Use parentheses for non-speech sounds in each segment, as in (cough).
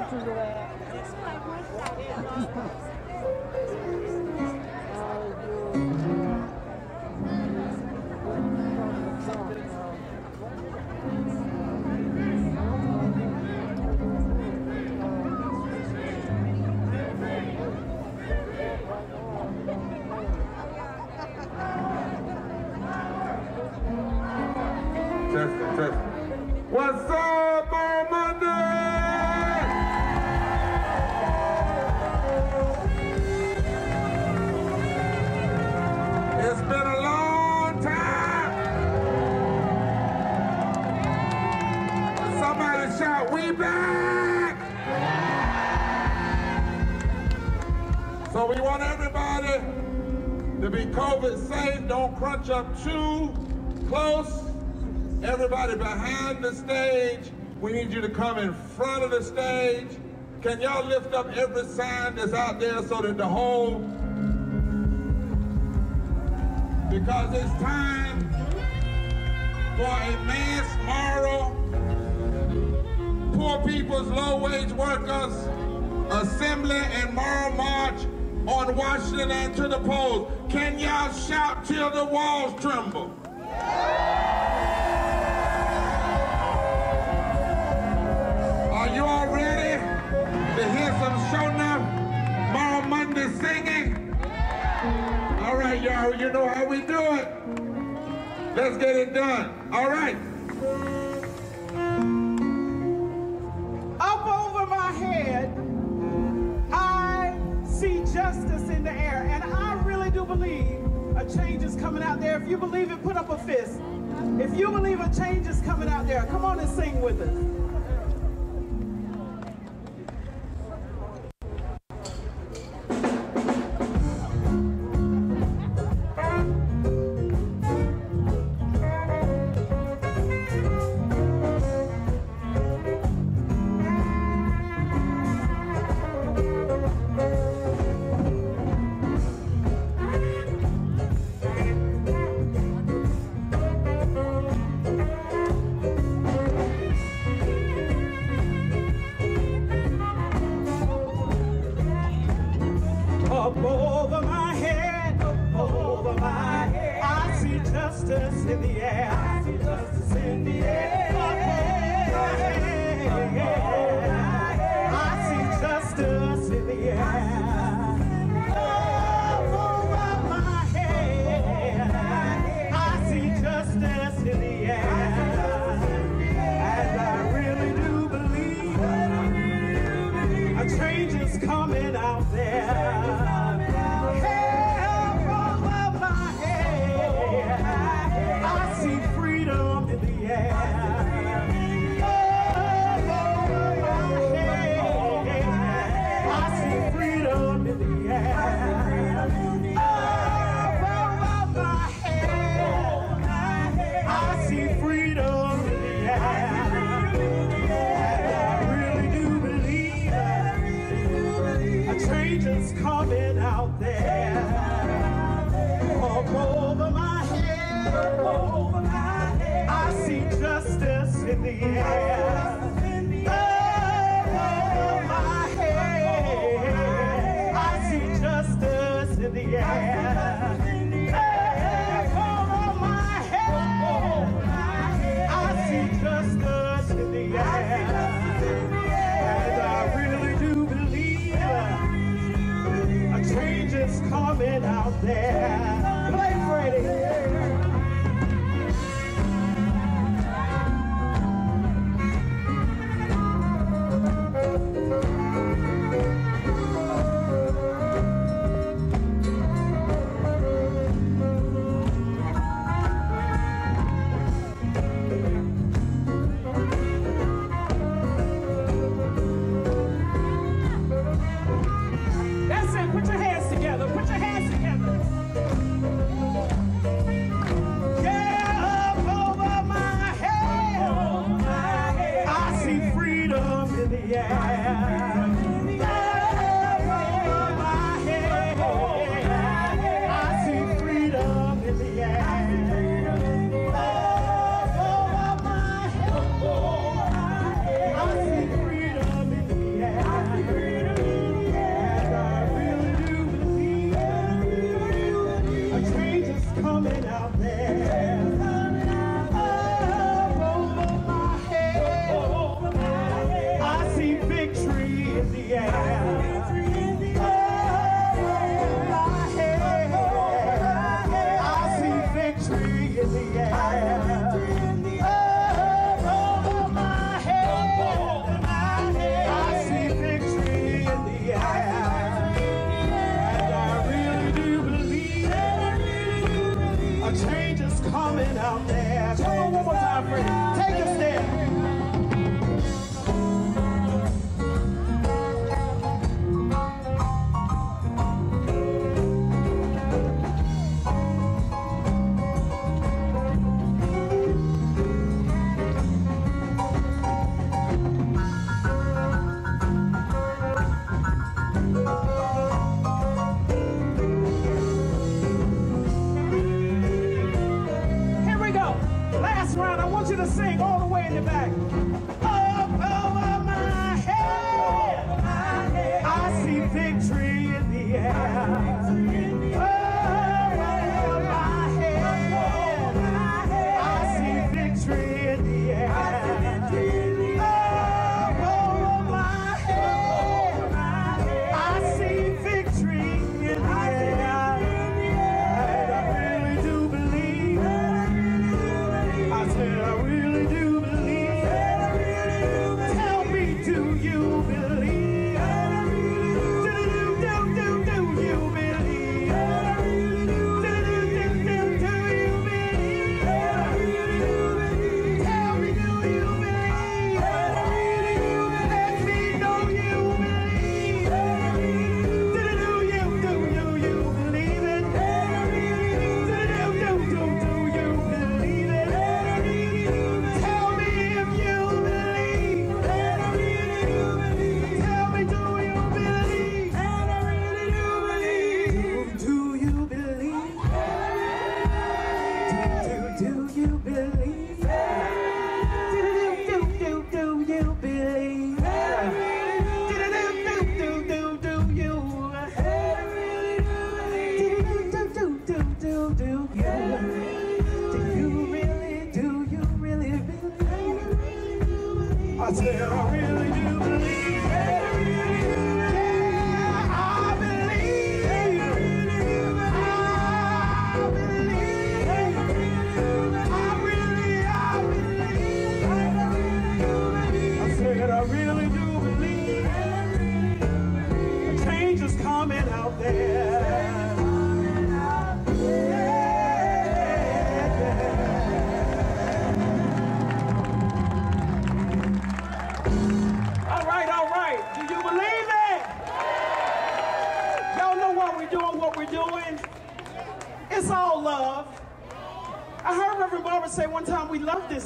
pictures away. Crunch up too close. Everybody behind the stage, we need you to come in front of the stage. Can y'all lift up every sign that's out there so that the whole, because it's time for a mass moral, poor people's low-wage workers, assembly and moral march on Washington and to the polls. Can y'all shout of the walls tremble. coming out there. Come on and sing with us.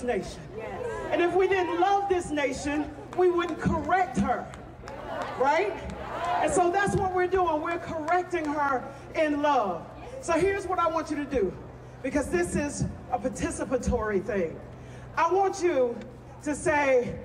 Nation. And if we didn't love this nation, we wouldn't correct her. Right? And so that's what we're doing. We're correcting her in love. So here's what I want you to do, because this is a participatory thing. I want you to say,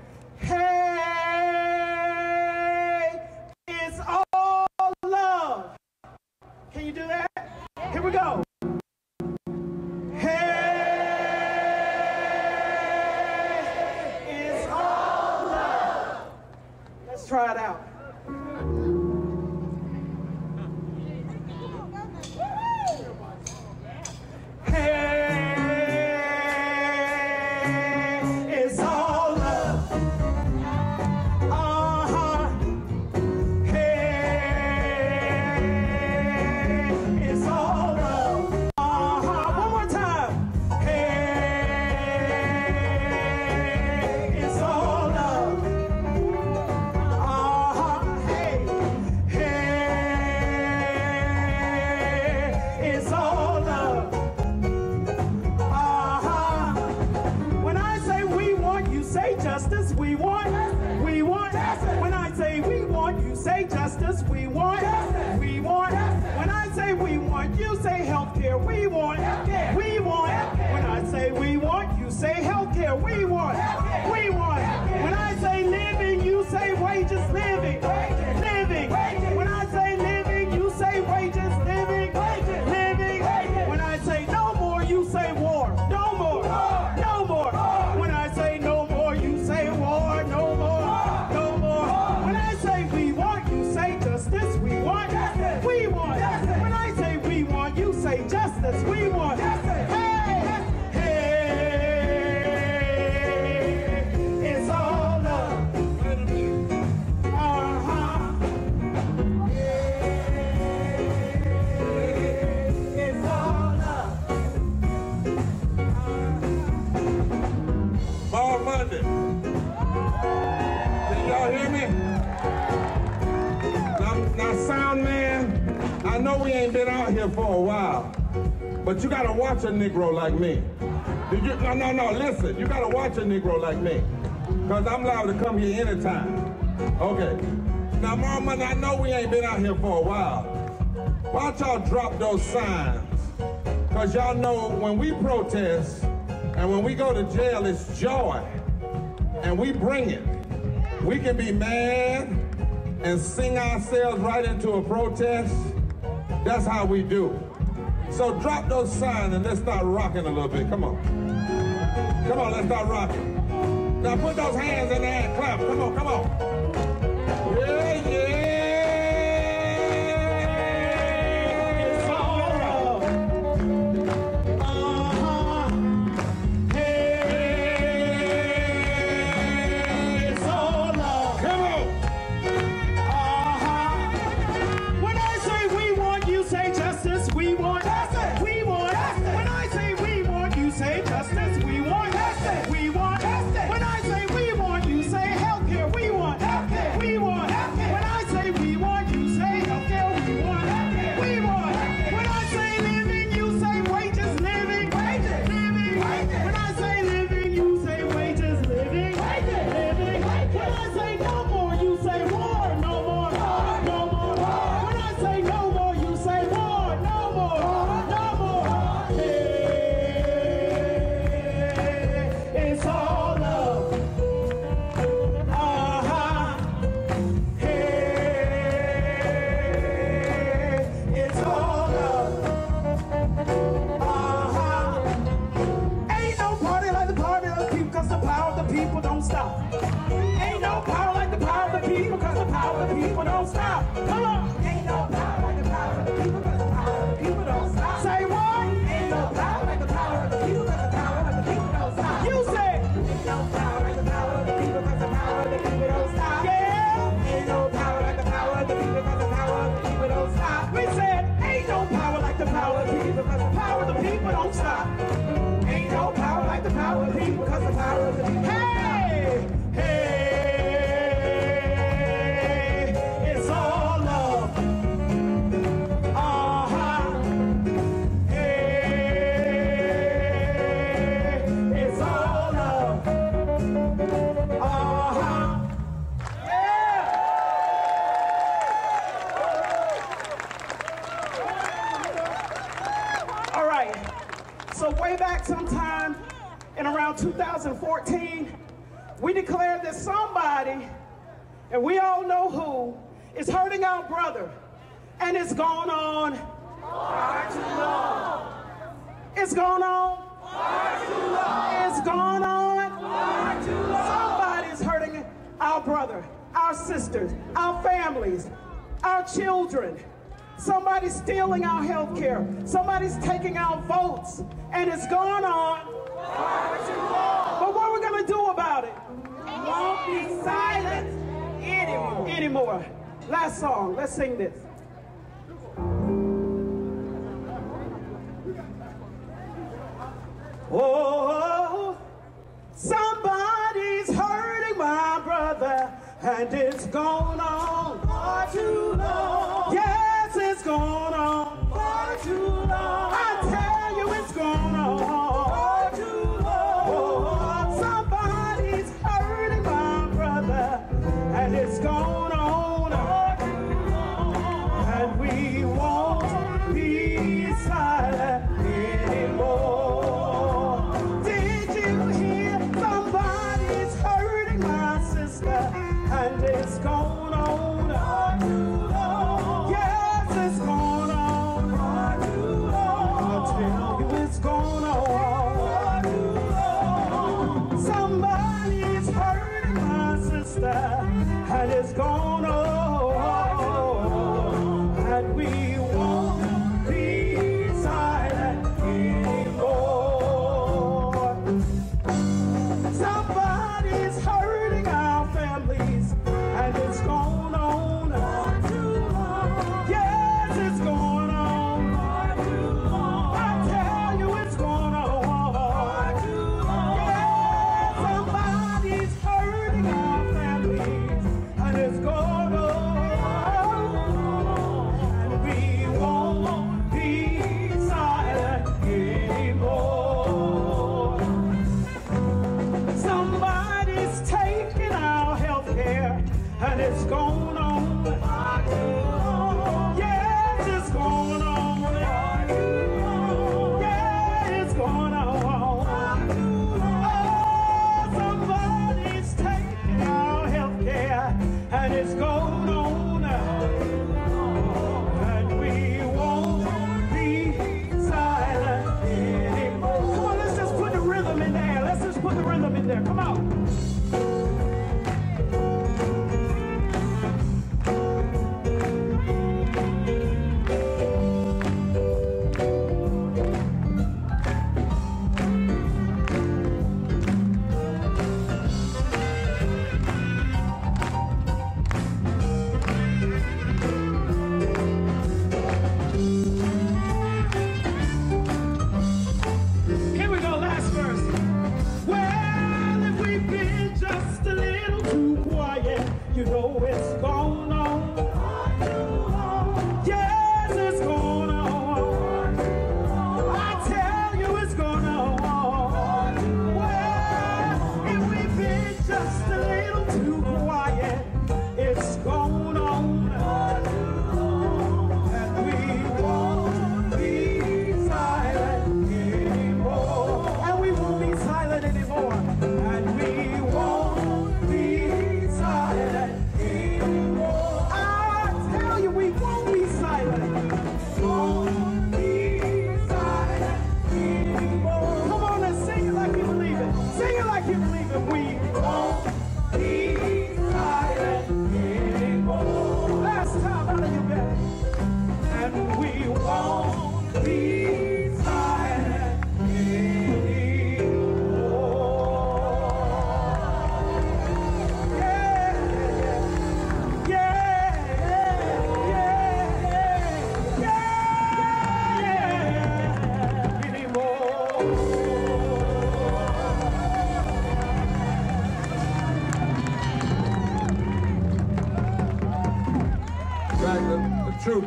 sound man, I know we ain't been out here for a while, but you gotta watch a Negro like me. Did you, no, no, no, listen, you gotta watch a Negro like me, cause I'm allowed to come here anytime. Okay, now mama, I know we ain't been out here for a while. Why y'all drop those signs? Cause y'all know when we protest and when we go to jail, it's joy, and we bring it. We can be mad, and sing ourselves right into a protest, that's how we do. So drop those signs and let's start rocking a little bit. Come on. Come on, let's start rocking. Now put those hands in the air, clap. Come on, come on. sisters, our families, our children. Somebody's stealing our health care. Somebody's taking our votes. And it's going on. But what are we going to do about it? Won't be silent anymore. anymore. Last song. Let's sing this. Oh, somebody's hurting my brother. And it's gone on far too long. Yes, it's gone on far too long.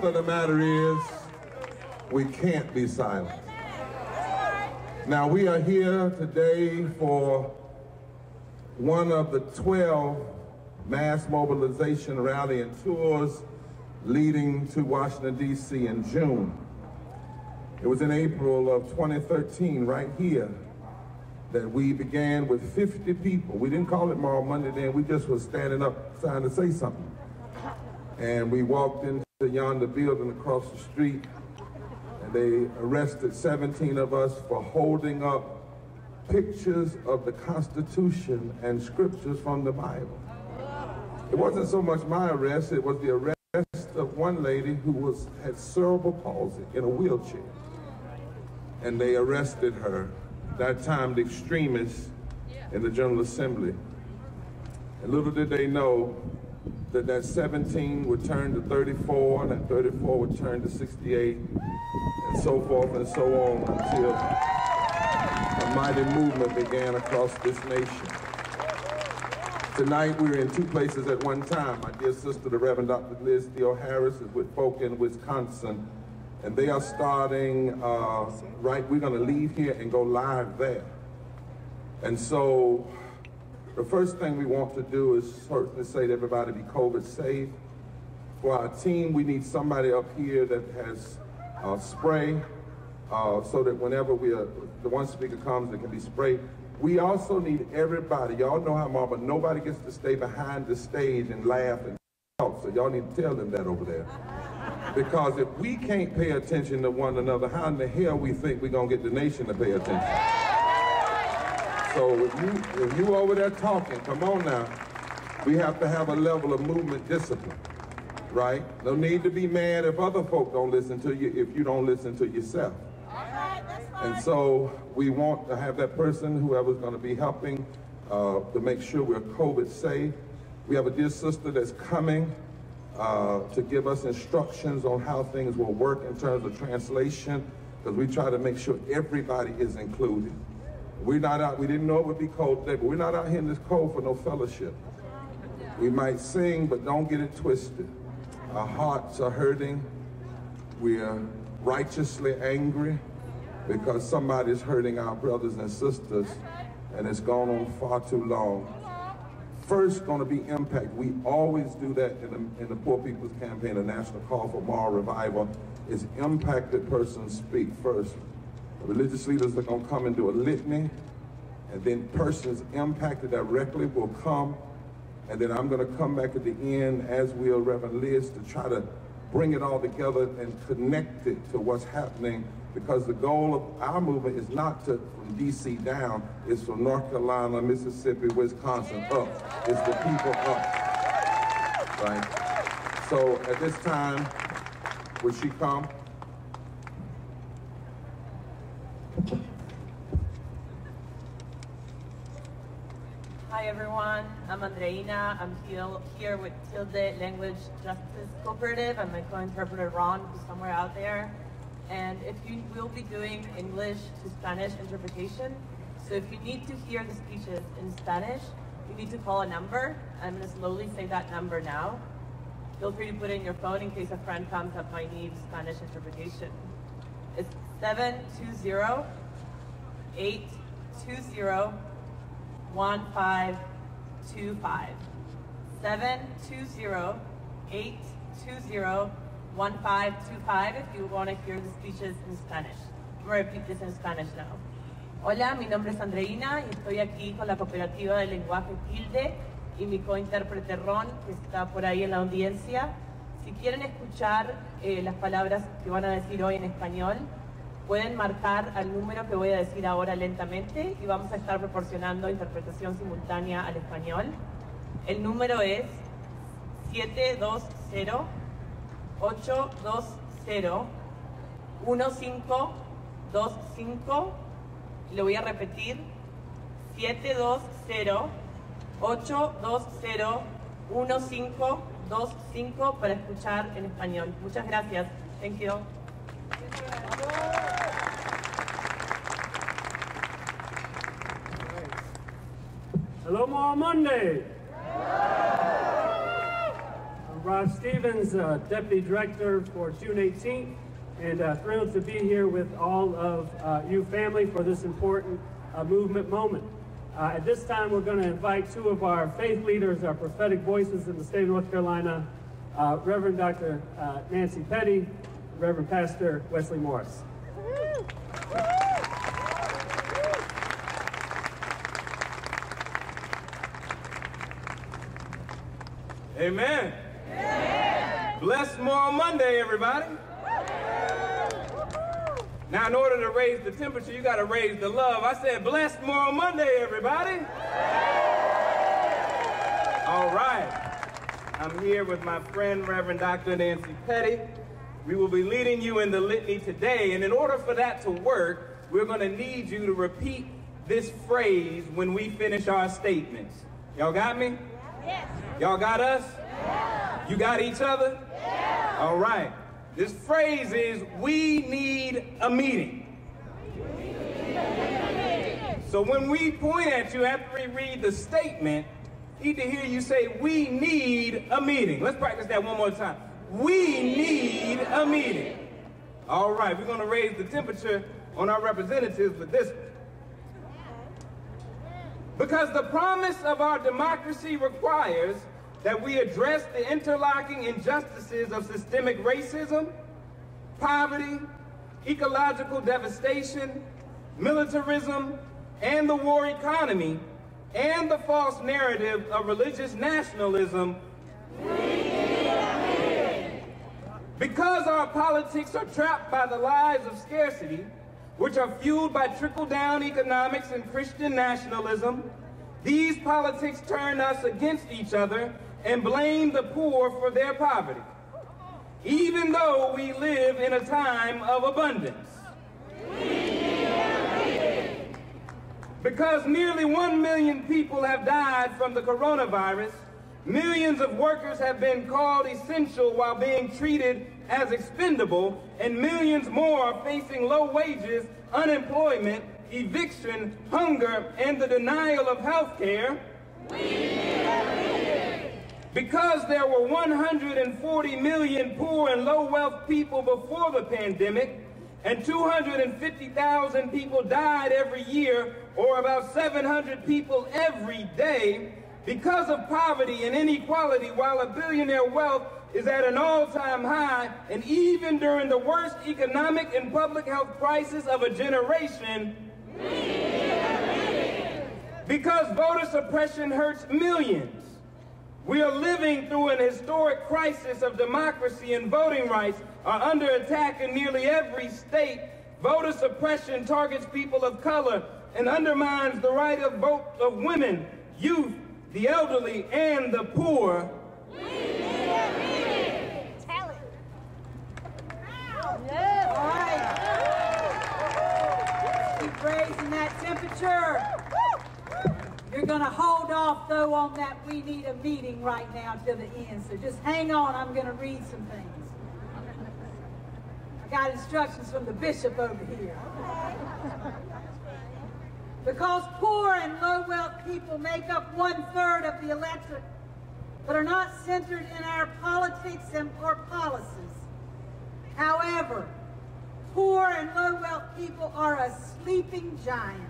Of the matter is, we can't be silent. Now, we are here today for one of the 12 mass mobilization rally and tours leading to Washington, D.C. in June. It was in April of 2013, right here, that we began with 50 people. We didn't call it Moral Monday then, we just was standing up trying to say something. And we walked into yonder building across the street, and they arrested 17 of us for holding up pictures of the Constitution and scriptures from the Bible. It wasn't so much my arrest, it was the arrest of one lady who was had cerebral palsy in a wheelchair. And they arrested her, that time the extremists in the General Assembly. And little did they know that that 17 would turn to 34, and that 34 would turn to 68, and so forth and so on until a mighty movement began across this nation. Tonight we're in two places at one time. My dear sister, the Reverend Dr. Liz Theoharis, is with folk in Wisconsin, and they are starting uh, right. We're going to leave here and go live there. And so the first thing we want to do is certainly say to everybody be COVID safe. For our team, we need somebody up here that has uh, spray uh, so that whenever we are, the one speaker comes, it can be sprayed. we also need everybody. Y'all know how mama, nobody gets to stay behind the stage and laugh and talk. So y'all need to tell them that over there. Because if we can't pay attention to one another, how in the hell we think we're gonna get the nation to pay attention? So if you if you over there talking, come on now. We have to have a level of movement discipline. Right? No need to be mad if other folk don't listen to you if you don't listen to yourself. And so we want to have that person, whoever's going to be helping, uh, to make sure we're COVID safe. We have a dear sister that's coming uh, to give us instructions on how things will work in terms of translation, because we try to make sure everybody is included. We're not out, we didn't know it would be cold today, but we're not out here in this cold for no fellowship. We might sing, but don't get it twisted. Our hearts are hurting. We are righteously angry because somebody's hurting our brothers and sisters and it's gone on far too long. First going to be impact. We always do that in the, in the Poor People's Campaign, the National Call for Moral Revival, is impacted persons speak first. Religious leaders are to come and do a litany, and then persons impacted directly will come, and then I'm going to come back at the end, as will Reverend Liz, to try to bring it all together and connect it to what's happening because the goal of our movement is not to from DC down, it's from North Carolina, Mississippi, Wisconsin up. It's the people up. Right? So at this time, would she come? Hi everyone, I'm Andreina. I'm here with Tilde Language Justice Cooperative. I'm my co-interpreter Ron, who's somewhere out there. And if you will be doing English to Spanish interpretation, so if you need to hear the speeches in Spanish, you need to call a number. I'm to slowly say that number now. Feel free to put in your phone in case a friend comes up might need Spanish interpretation. It's 720 820 1525. 720 820 1525 if you want to hear the speeches in Spanish. I'm going to repeat this in Spanish now. Hola, mi nombre es Andreina y estoy aquí con la cooperativa de lenguaje Tilde y mi cointérprete Ron, que está por ahí en la audiencia. Si quieren escuchar eh, las palabras que van a decir hoy en español, pueden marcar al número que voy a decir ahora lentamente y vamos a estar proporcionando interpretación simultánea al español. El número es 720 820 1525 le voy a repetir 720 820 1525 para escuchar en español. Muchas gracias. Thank you. Hello, Monday. Rob Stevens, uh, Deputy Director for June 18th, and uh, thrilled to be here with all of uh, you family for this important uh, movement moment. Uh, at this time, we're going to invite two of our faith leaders, our prophetic voices in the state of North Carolina, uh, Reverend Dr. Nancy Petty, Reverend Pastor Wesley Morris. Amen. Blessed Moral Monday, everybody. Now, in order to raise the temperature, you got to raise the love. I said, blessed Moral Monday, everybody. All right. I'm here with my friend, Reverend Dr. Nancy Petty. We will be leading you in the litany today, and in order for that to work, we're going to need you to repeat this phrase when we finish our statements. Y'all got me? Yes. Y'all got us? Yeah. You got each other? Yeah. All right. This phrase is, we need a meeting. So when we point at you after we read the statement, need to hear you say, we need a meeting. Let's practice that one more time. We need a meeting. All right, we're going to raise the temperature on our representatives with this. Because the promise of our democracy requires that we address the interlocking injustices of systemic racism, poverty, ecological devastation, militarism, and the war economy and the false narrative of religious nationalism. Because our politics are trapped by the lies of scarcity, which are fueled by trickle-down economics and Christian nationalism, these politics turn us against each other and blame the poor for their poverty, even though we live in a time of abundance. Because nearly one million people have died from the coronavirus, millions of workers have been called essential while being treated as expendable, and millions more are facing low wages, unemployment, eviction, hunger, and the denial of health care. Because there were 140 million poor and low wealth people before the pandemic, and 250,000 people died every year, or about 700 people every day, because of poverty and inequality, while a billionaire wealth is at an all-time high, and even during the worst economic and public health crisis of a generation, because voter suppression hurts millions. We are living through an historic crisis of democracy and voting rights are under attack in nearly every state. Voter suppression targets people of color and undermines the right of vote of women, youth, the elderly, and the poor. We need it. Tell it. Yes. All right. Keep raising that temperature. You're going to hold off, though, on that we need a meeting right now till the end. So just hang on. I'm going to read some things. I got instructions from the bishop over here. Because poor and low wealth people make up one third of the electorate, but are not centered in our politics and or policies. However, poor and low wealth people are a sleeping giant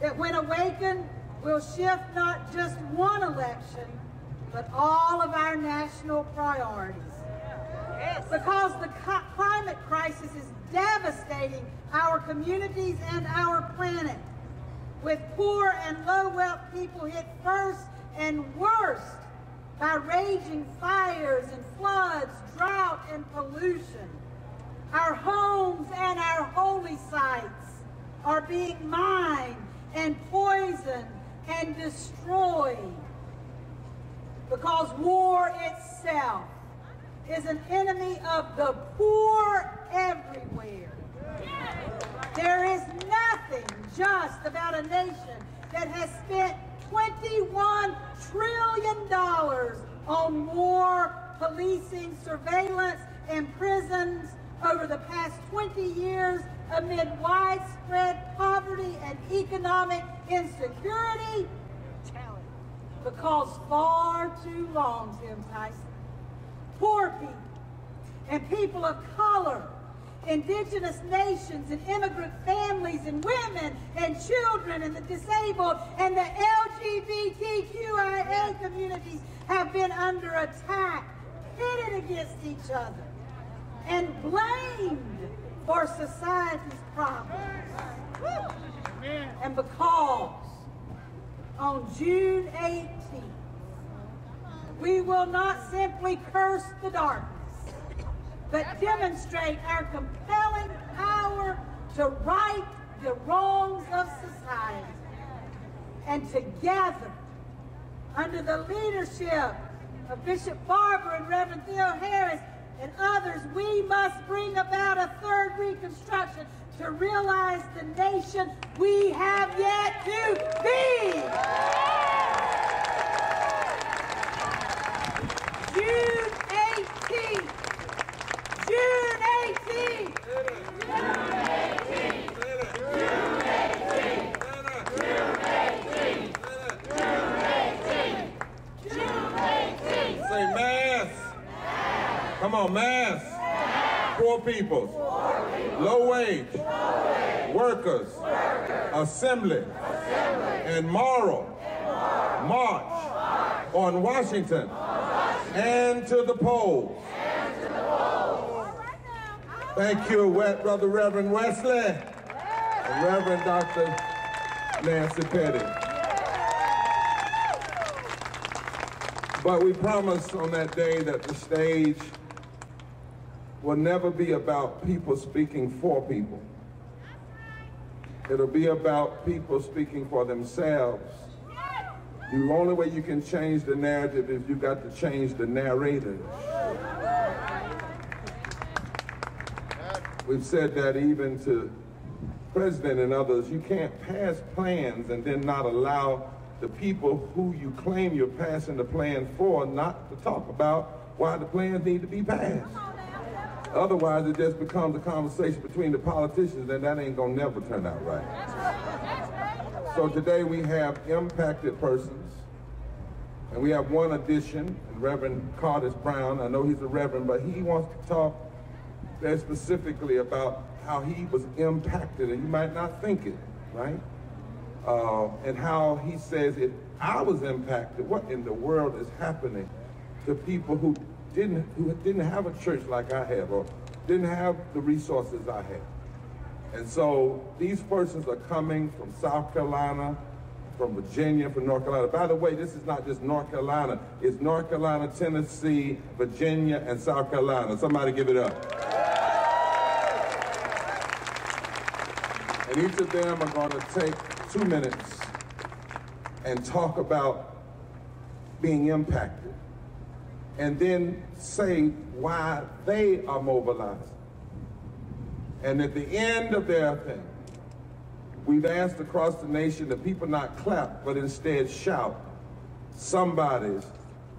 that when awakened will shift not just one election, but all of our national priorities. Because the climate crisis is devastating our communities and our planet, with poor and low wealth people hit first and worst by raging fires and floods, drought and pollution. Our homes and our holy sites are being mined and poisoned and destroyed because war itself is an enemy of the poor everywhere. There is nothing just about a nation that has spent $21 trillion on war, policing, surveillance, and prisons over the past 20 years amid widespread poverty and economic insecurity. Because far too long, Tim Tyson, poor people and people of color, indigenous nations and immigrant families and women and children and the disabled and the LGBTQIA communities have been under attack, pitted against each other, and blamed for society's problems. And because on June 18th, we will not simply curse the darkness, but demonstrate our compelling power to right the wrongs of society. And together, under the leadership of Bishop Barber and Reverend Theoharis and others, we must bring about a third reconstruction to realize the nation we have yet to be. June 18th. June 18th. Say mass. Come on, mass. Poor people. Low wage. Workers. Assembly. And moral. March. On Washington. And to the polls. And to the polls. Thank you, Brother Reverend Wesley. And Reverend Dr. Nancy Petty. But we promised on that day that the stage will never be about people speaking for people. It'll be about people speaking for themselves. The only way you can change the narrative is you got to change the narrators. We've said that even to president and others, you can't pass plans and then not allow the people who you claim you're passing the plan for not to talk about why the plans need to be passed. Otherwise, it just becomes a conversation between the politicians, and that ain't gonna never turn out right. So today we have impacted persons, and we have one addition, Reverend Curtis Brown. I know he's a reverend, but he wants to talk specifically about how he was impacted, and you might not think it, right? Uh, and how he says if I was impacted, what in the world is happening to people who didn't who didn't have a church like I have or didn't have the resources I have. And so these persons are coming from South Carolina, from Virginia, from North Carolina. By the way, this is not just North Carolina. It's North Carolina, Tennessee, Virginia, and South Carolina. Somebody give it up. And each of them are going to take two minutes and talk about being impacted and then say why they are mobilized. And at the end of their thing, we've asked across the nation that people not clap, but instead shout. Somebody's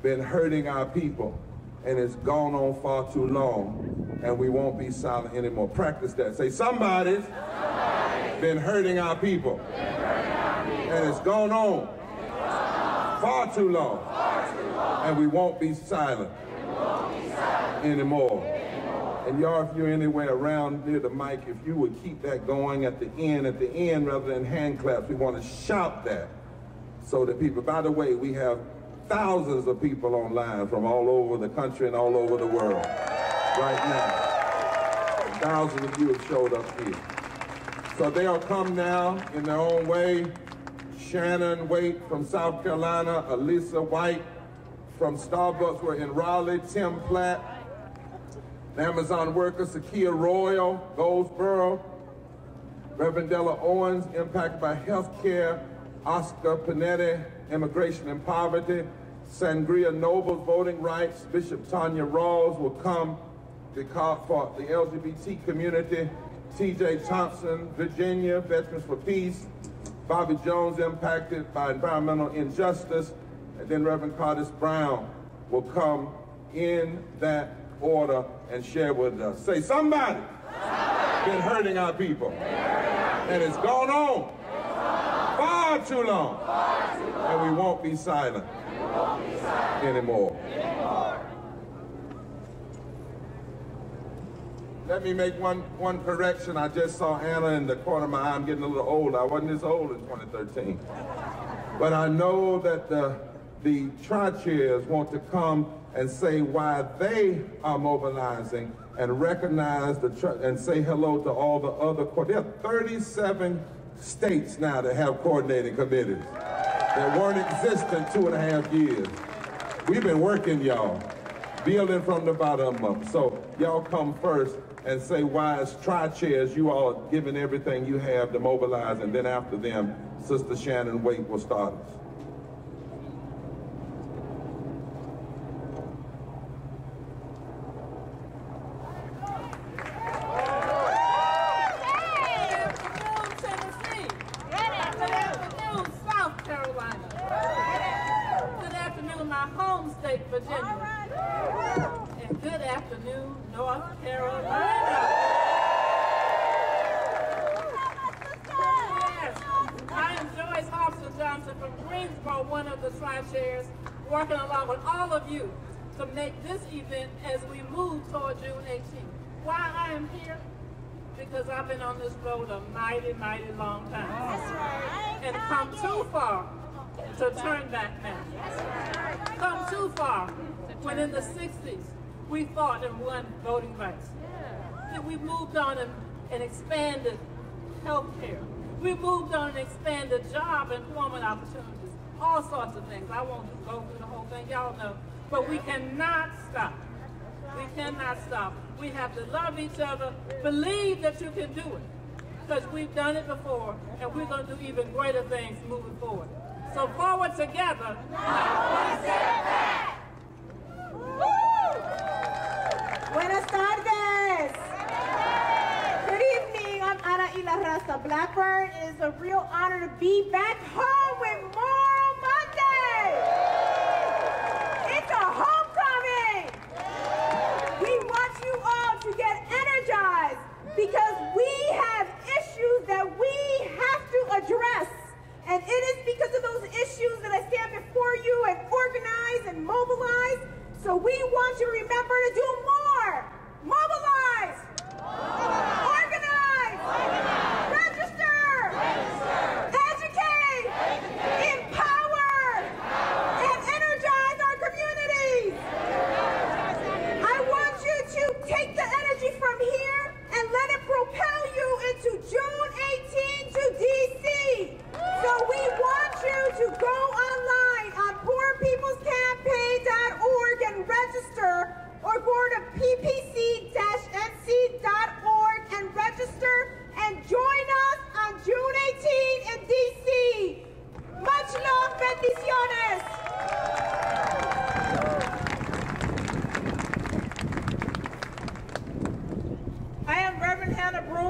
been hurting our people, and it's gone on far too long, and we won't be silent anymore. Practice that. Say, somebody's, somebody's been hurting our people, hurting our people. and it's gone on far too long. Far too long. And we won't be silent, won't be silent anymore. anymore. And y'all, if you're anywhere around near the mic, if you would keep that going at the end, at the end rather than hand claps, we want to shout that so that people, by the way, we have thousands of people online from all over the country and all over the world right now. Thousands of you have showed up here. So they'll come now in their own way. Shannon Waite from South Carolina, Elisa White from Starbucks, we're in Raleigh, Tim Platt, Amazon worker Sakia Royal, Goldsboro, Reverend Della Owens, impacted by healthcare, Oscar Pineda, immigration and poverty, Sangria Nobles, voting rights, Bishop Tonyia Rawls will come to call for the LGBT community, TJ Thompson, Virginia, Veterans for Peace, Bobby Jones impacted by environmental injustice, and then Reverend Curtis Brown will come in that order and share with us. Say, somebody. Been hurting our people, and it's gone on far too long, and we won't be silent, anymore. Let me make one, one correction. I just saw Anna in the corner of my eye. I'm getting a little old. I wasn't this old in 2013. But I know that the, the tri-chairs want to come and say why they are mobilizing and recognize the church and say hello to all the other, there are 37 states now that have coordinating committees that weren't existent two and a half years. We've been working, y'all, building from the bottom up. So y'all come first and say as tri-chairs you all giving everything you have to mobilize and then after them, Sister Shannon Waite will start us. this event as we move toward June 18th. Why I am here? Because I've been on this road a mighty, mighty long time. Right. And come too far to turn back now. Come too far when in the 60s we fought and won voting rights. We moved on and, and expanded health care. We moved on and expanded job employment opportunities, all sorts of things. I won't go through the whole thing. Y'all know but we cannot stop. We cannot stop. We have to love each other, believe that you can do it. Because we've done it before, and we're going to do even greater things moving forward. So forward together. Buenas tardes. Good evening. I'm Ana Ilarraza Blackburn. It is a real honor to be back home with Moral Monday. It's a homecoming. We want you all to get because we have issues that we have to address. And it is because of those issues that I stand before you and organize and mobilize. So we want you to remember to do more. Mobilize. Organize. Register. Educate.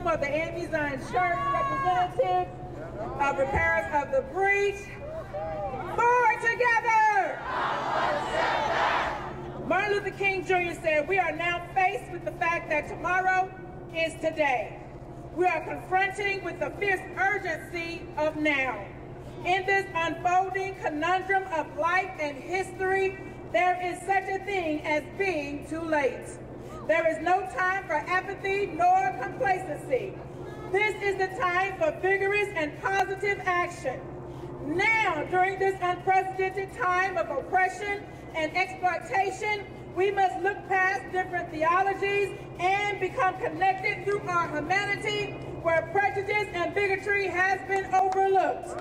Of the Amazon Church, representative of Repairers of the Breach. Forward together! Martin Luther King Jr. said, we are now faced with the fact that tomorrow is today. We are confronting with the fierce urgency of now. In this unfolding conundrum of life and history, there is such a thing as being too late. There is no time for apathy nor complacency. This is the time for vigorous and positive action. Now, during this unprecedented time of oppression and exploitation, we must look past different theologies and become connected through our humanity where prejudice and bigotry has been overlooked.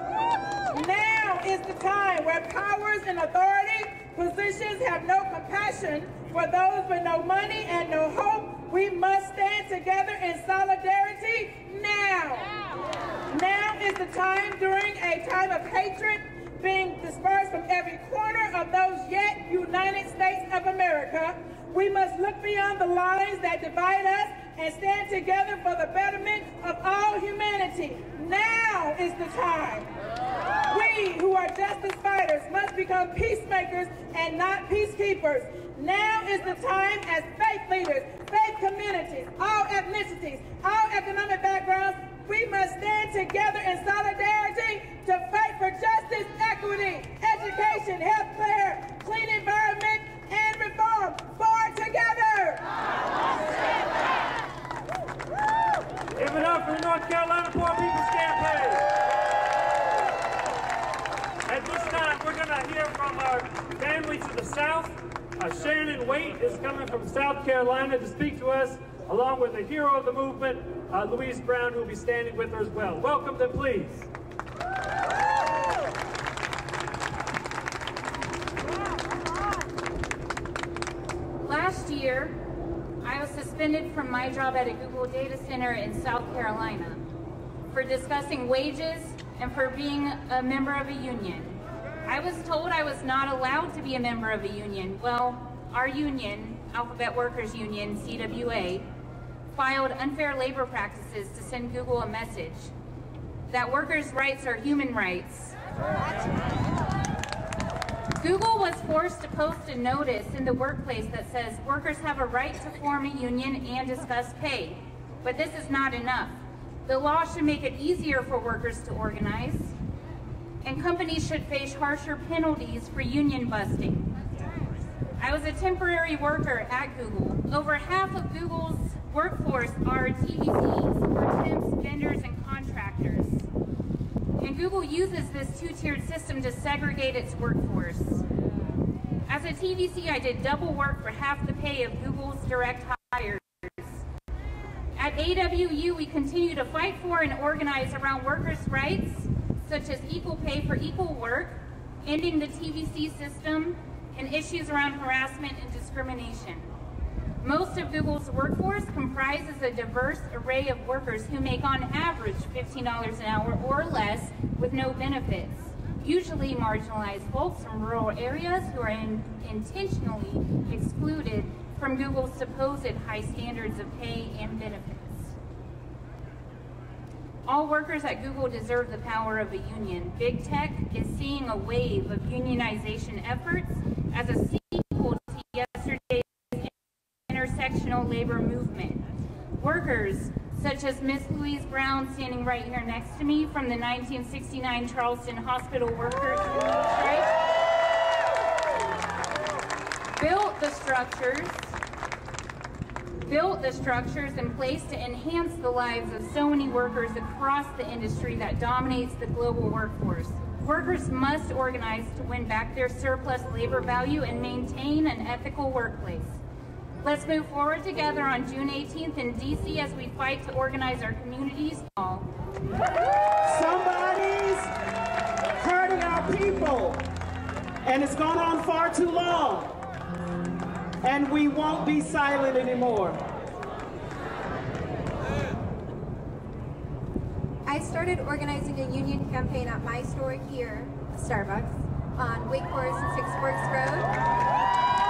Now is the time where powers and authority positions have no compassion for those with no money and no hope. We must stand together in solidarity now. Now is the time during a time of hatred being dispersed from every corner of those yet United States of America. We must look beyond the lines that divide us and stand together for the betterment of all humanity. Now is the time. We who are justice fighters must become peacemakers and not peacekeepers. Now is the time as faith leaders, faith communities, all ethnicities, all economic backgrounds, we must stand together in solidarity to fight for justice, equity, education, health care, clean environment, and reform. For together! Give it up for the North Carolina Poor People's Campaign. At this time, we're going to hear from our family to the south. Uh, Shannon Waite is coming from South Carolina to speak to us, along with the hero of the movement, uh, Louise Brown, who will be standing with her as well. Welcome them, please. Last year, I was suspended from my job at a Google data center in South Carolina for discussing wages and for being a member of a union. I was told I was not allowed to be a member of a union. Well, our union, Alphabet Workers Union, CWA, filed unfair labor practices to send Google a message that workers' rights are human rights. Google was forced to post a notice in the workplace that says workers have a right to form a union and discuss pay. But this is not enough. The law should make it easier for workers to organize, and companies should face harsher penalties for union busting. I was a temporary worker at Google. Over half of Google's workforce are TVCs, or temps, vendors, and contractors. And Google uses this two-tiered system to segregate its workforce. As a TVC, I did double work for half the pay of Google's direct hires. At AWU, we continue to fight for and organize around workers' rights, such as equal pay for equal work, ending the TVC system, and issues around harassment and discrimination. Most of Google's workforce comprises a diverse array of workers who make on average $15 an hour or less with no benefits, usually marginalized folks from rural areas who are in, intentionally excluded from Google's supposed high standards of pay and benefits. All workers at Google deserve the power of a union. Big Tech is seeing a wave of unionization efforts as a sequel to yesterday's intersectional labor movement. Workers, such as Miss Louise Brown standing right here next to me from the 1969 Charleston Hospital Workers Strike, built the structures built the structures in place to enhance the lives of so many workers across the industry that dominates the global workforce. Workers must organize to win back their surplus labor value and maintain an ethical workplace. Let's move forward together on June 18th in DC as we fight to organize our communities. Somebody's hurting our people, and it's gone on far too long and we won't be silent anymore. I started organizing a union campaign at my store here, Starbucks, on Wake Forest and Six Forks Road.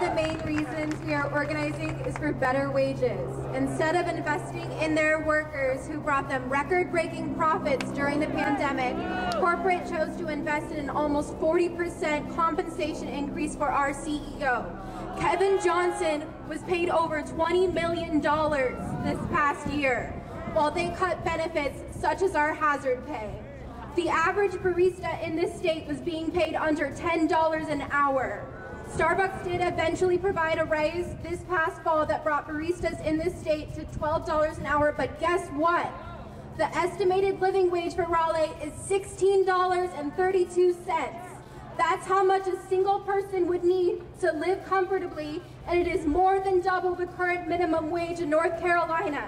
The main reasons we are organizing is for better wages. Instead of investing in their workers who brought them record-breaking profits during the pandemic, corporate chose to invest in an almost 40% compensation increase for our CEO. Kevin Johnson was paid over $20 million this past year, while they cut benefits such as our hazard pay. The average barista in this state was being paid under $10 an hour. Starbucks did eventually provide a raise this past fall that brought baristas in this state to $12 an hour, but guess what? The estimated living wage for Raleigh is $16.32. That's how much a single person would need to live comfortably, and it is more than double the current minimum wage in North Carolina.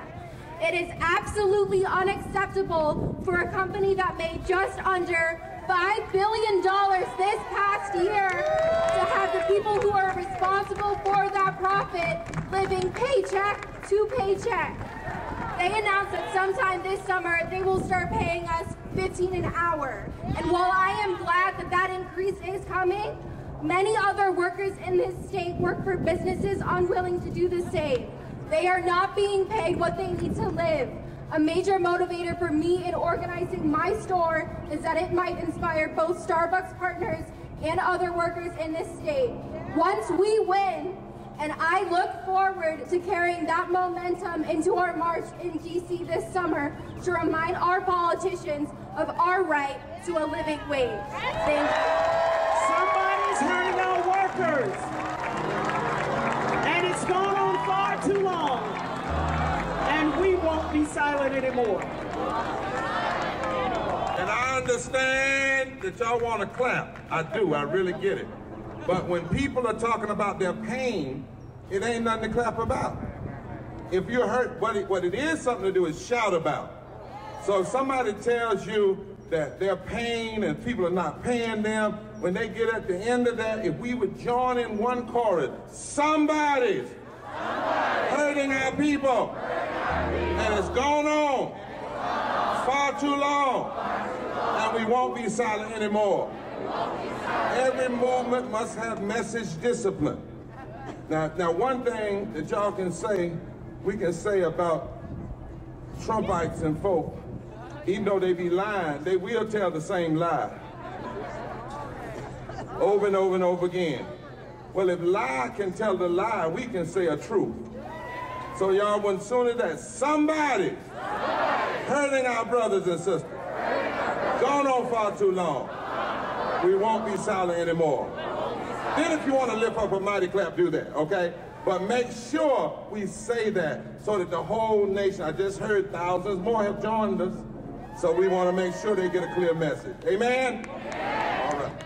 It is absolutely unacceptable for a company that made just under $5 billion this past year to have the people who are responsible for that profit living paycheck to paycheck. They announced that sometime this summer they will start paying us 15 an hour. And while I am glad that that increase is coming, many other workers in this state work for businesses unwilling to do the same. They are not being paid what they need to live. A major motivator for me in organizing my store is that it might inspire both Starbucks partners and other workers in this state. Once we win, and I look forward to carrying that momentum into our march in DC this summer to remind our politicians of our right to a living wage. Thank you. Somebody's hurting our workers. And it's gone on far too long be silent anymore. And I understand that y'all want to clap. I do, I really get it. But when people are talking about their pain, it ain't nothing to clap about. If you're hurt, what it, what it is something to do is shout about. So if somebody tells you that their pain and people are not paying them, when they get at the end of that, if we would join in one chorus, somebody's hurting our people. And it's gone on far too long. And we won't be silent anymore. Every movement must have message discipline. Now, now one thing that y'all can say, we can say about Trumpites and folk, even though they be lying, they will tell the same lie. Over and over and over again. Well, if lie can tell the lie, we can say a truth. So y'all, when soon as that, somebody hurting our brothers and sisters, gone on far too long, we won't be silent anymore. Then if you want to lift up a mighty clap, do that, okay? But make sure we say that so that the whole nation, I just heard thousands more have joined us, so we want to make sure they get a clear message. Amen? All right.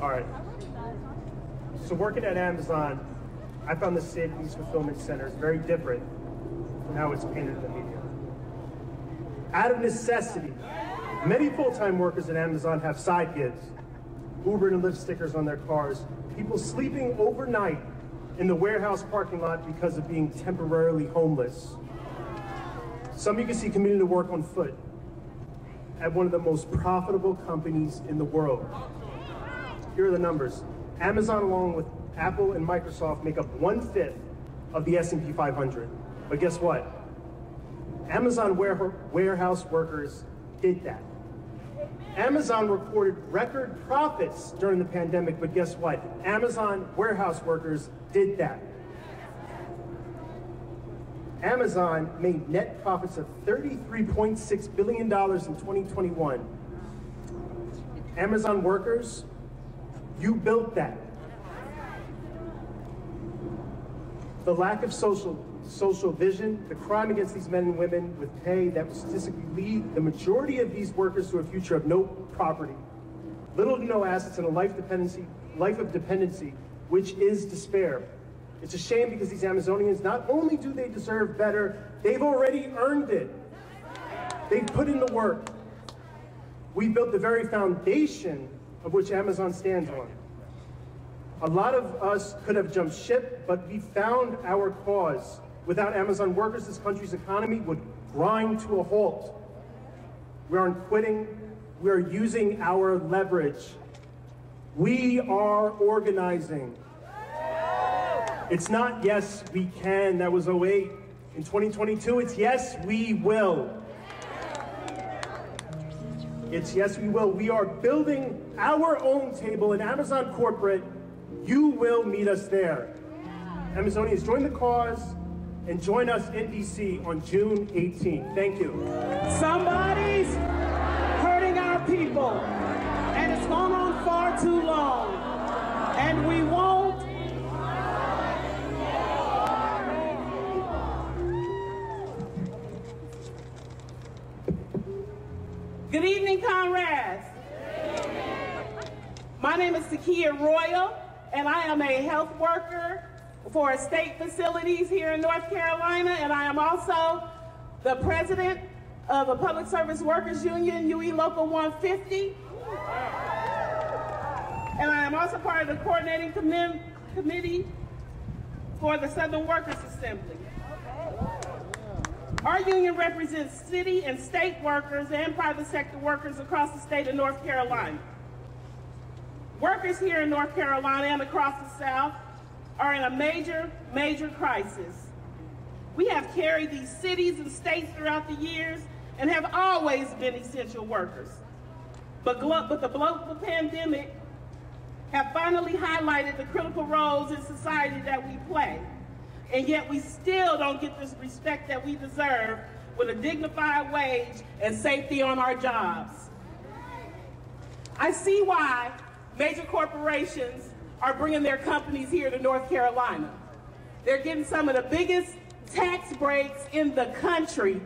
All right. So working at Amazon, I found the savings fulfillment Center is very different from how it's painted in the media. Out of necessity, many full-time workers at Amazon have side gigs, Uber and Lyft stickers on their cars, people sleeping overnight in the warehouse parking lot because of being temporarily homeless. Some you can see commuting to work on foot at one of the most profitable companies in the world. Here are the numbers. Amazon, along with Apple and Microsoft, make up one-fifth of the S&P 500. But guess what? Amazon warehouse workers did that. Amazon recorded record profits during the pandemic, but guess what? Amazon warehouse workers did that. Amazon made net profits of $33.6 billion in 2021. Amazon workers, you built that. The lack of social social vision, the crime against these men and women with pay that will statistically lead the majority of these workers to a future of no property, little to no assets, and a life dependency, life of dependency, which is despair. It's a shame because these Amazonians, not only do they deserve better, they've already earned it. They've put in the work. We built the very foundation of which Amazon stands on. A lot of us could have jumped ship, but we found our cause. Without Amazon workers, this country's economy would grind to a halt. We aren't quitting, we are using our leverage. We are organizing. It's not yes, we can, that was 08. In 2022, it's yes, we will. It's yes, we will. We are building our own table in Amazon corporate. You will meet us there. Amazonians, join the cause and join us in DC on June 18th. Thank you. Somebody's hurting our people, and it's gone on far too long, and we won't. Good evening, comrades. My name is Takia Royal, and I am a health worker for state facilities here in North Carolina, and I am also the president of a Public Service Workers Union, UE Local 150. And I am also part of the coordinating com committee for the Southern Workers Assembly. Our union represents city and state workers and private sector workers across the state of North Carolina. Workers here in North Carolina and across the South are in a major, major crisis. We have carried these cities and states throughout the years and have always been essential workers. But, but the global pandemic have finally highlighted the critical roles in society that we play. And yet we still don't get this respect that we deserve with a dignified wage and safety on our jobs. I see why major corporations are bringing their companies here to North Carolina. They're getting some of the biggest tax breaks in the country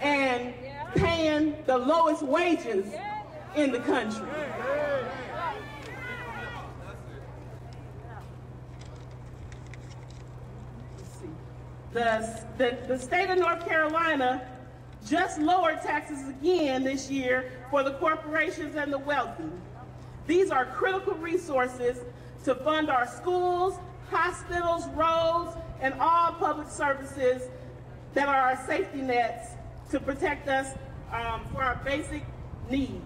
and paying the lowest wages in the country. The, the, the state of North Carolina just lowered taxes again this year for the corporations and the wealthy. These are critical resources to fund our schools, hospitals, roads, and all public services that are our safety nets to protect us um, for our basic needs.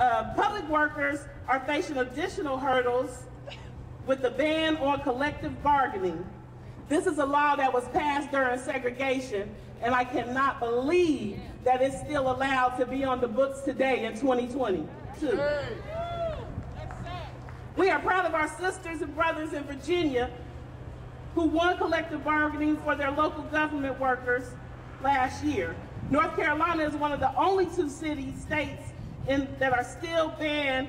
Uh, public workers are facing additional hurdles with the ban on collective bargaining. This is a law that was passed during segregation and I cannot believe that it's still allowed to be on the books today in 2022. We are proud of our sisters and brothers in Virginia who won collective bargaining for their local government workers last year. North Carolina is one of the only two cities, states in, that are still banned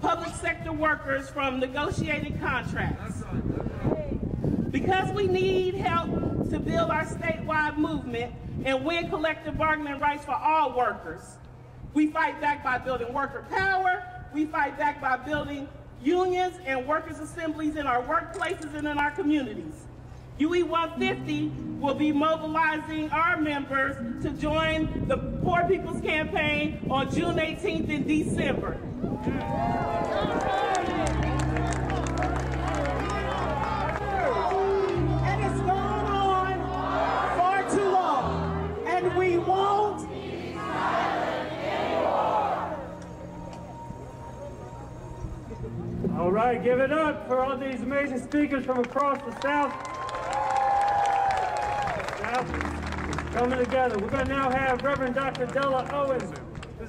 public sector workers from negotiating contracts. Because we need help to build our statewide movement and win collective bargaining rights for all workers. We fight back by building worker power. We fight back by building unions and workers' assemblies in our workplaces and in our communities. UE 150 will be mobilizing our members to join the Poor People's Campaign on June 18th in December. And it's on far too long. And we won't All right, give it up for all these amazing speakers from across the South. South coming together. We're going to now have Reverend Dr. Della Owens,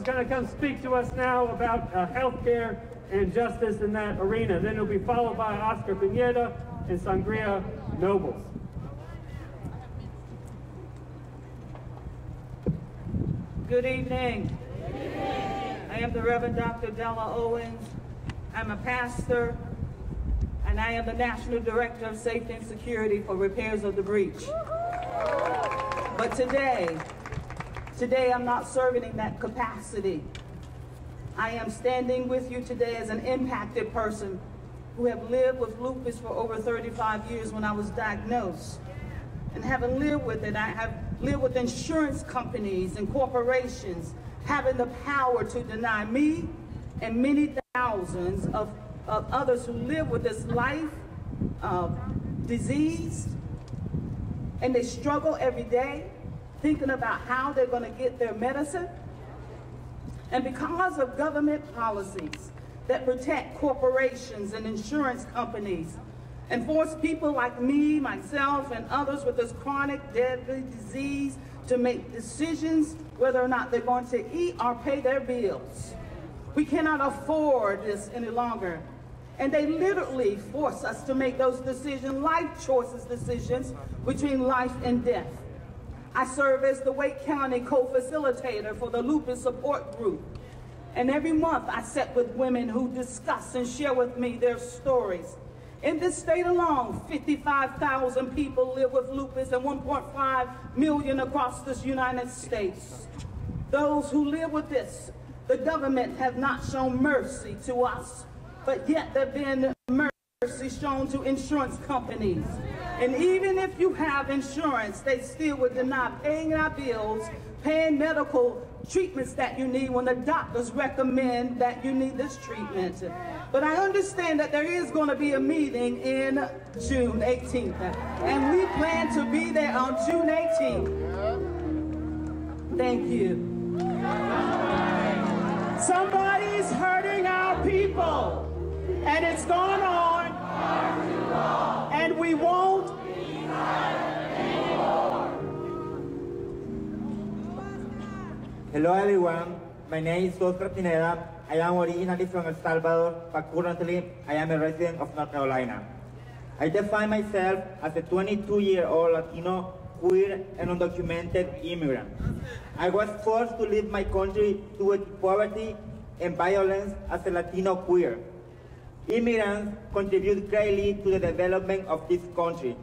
going to come speak to us now about uh, healthcare and justice in that arena. Then it'll be followed by Oscar Pineda and Sangria Nobles. Good evening. I am the Reverend Dr. Della Owens. I'm a pastor, and I am the National Director of Safety and Security for Repairers of the Breach. But today, today I'm not serving in that capacity. I am standing with you today as an impacted person who have lived with lupus for over 35 years when I was diagnosed. And having lived with it, I have lived with insurance companies and corporations having the power to deny me and many thousands of, of others who live with this life uh, disease. And they struggle every day thinking about how they're going to get their medicine. And because of government policies that protect corporations and insurance companies and force people like me, myself, and others with this chronic deadly disease to make decisions whether or not they're going to eat or pay their bills. We cannot afford this any longer. And they literally force us to make those decisions, life choices decisions, between life and death. I serve as the Wake County co-facilitator for the Lupus Support Group. And every month I sit with women who discuss and share with me their stories. In this state alone, 55,000 people live with lupus and 1.5 million across this United States. Those who live with this, the government have not shown mercy to us, but yet there have been mercy shown to insurance companies. And even if you have insurance, they still would deny paying our bills, paying medical treatments that you need when the doctors recommend that you need this treatment. But I understand that there is going to be a meeting in June 18th, and we plan to be there on June 18th. Thank you. Somebody's hurting our people, and it's gone on, and we won't. Hello everyone, my name is Oscar Pineda. I am originally from El Salvador, but currently I am a resident of North Carolina. I define myself as a 22-year-old Latino, queer, and undocumented immigrant. I was forced to leave my country due to poverty and violence as a Latino queer. Immigrants contribute greatly to the development of this country.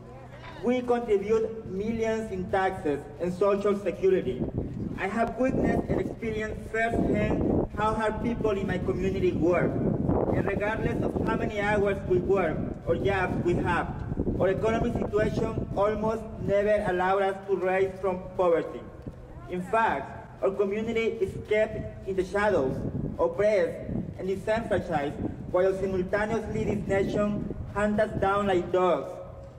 We contribute millions in taxes and social security. I have witnessed and experienced firsthand how hard people in my community work. And regardless of how many hours we work or jobs we have, our economic situation almost never allows us to rise from poverty. In fact, our community is kept in the shadows, oppressed, and disenfranchised, while simultaneously this nation hunts us down like dogs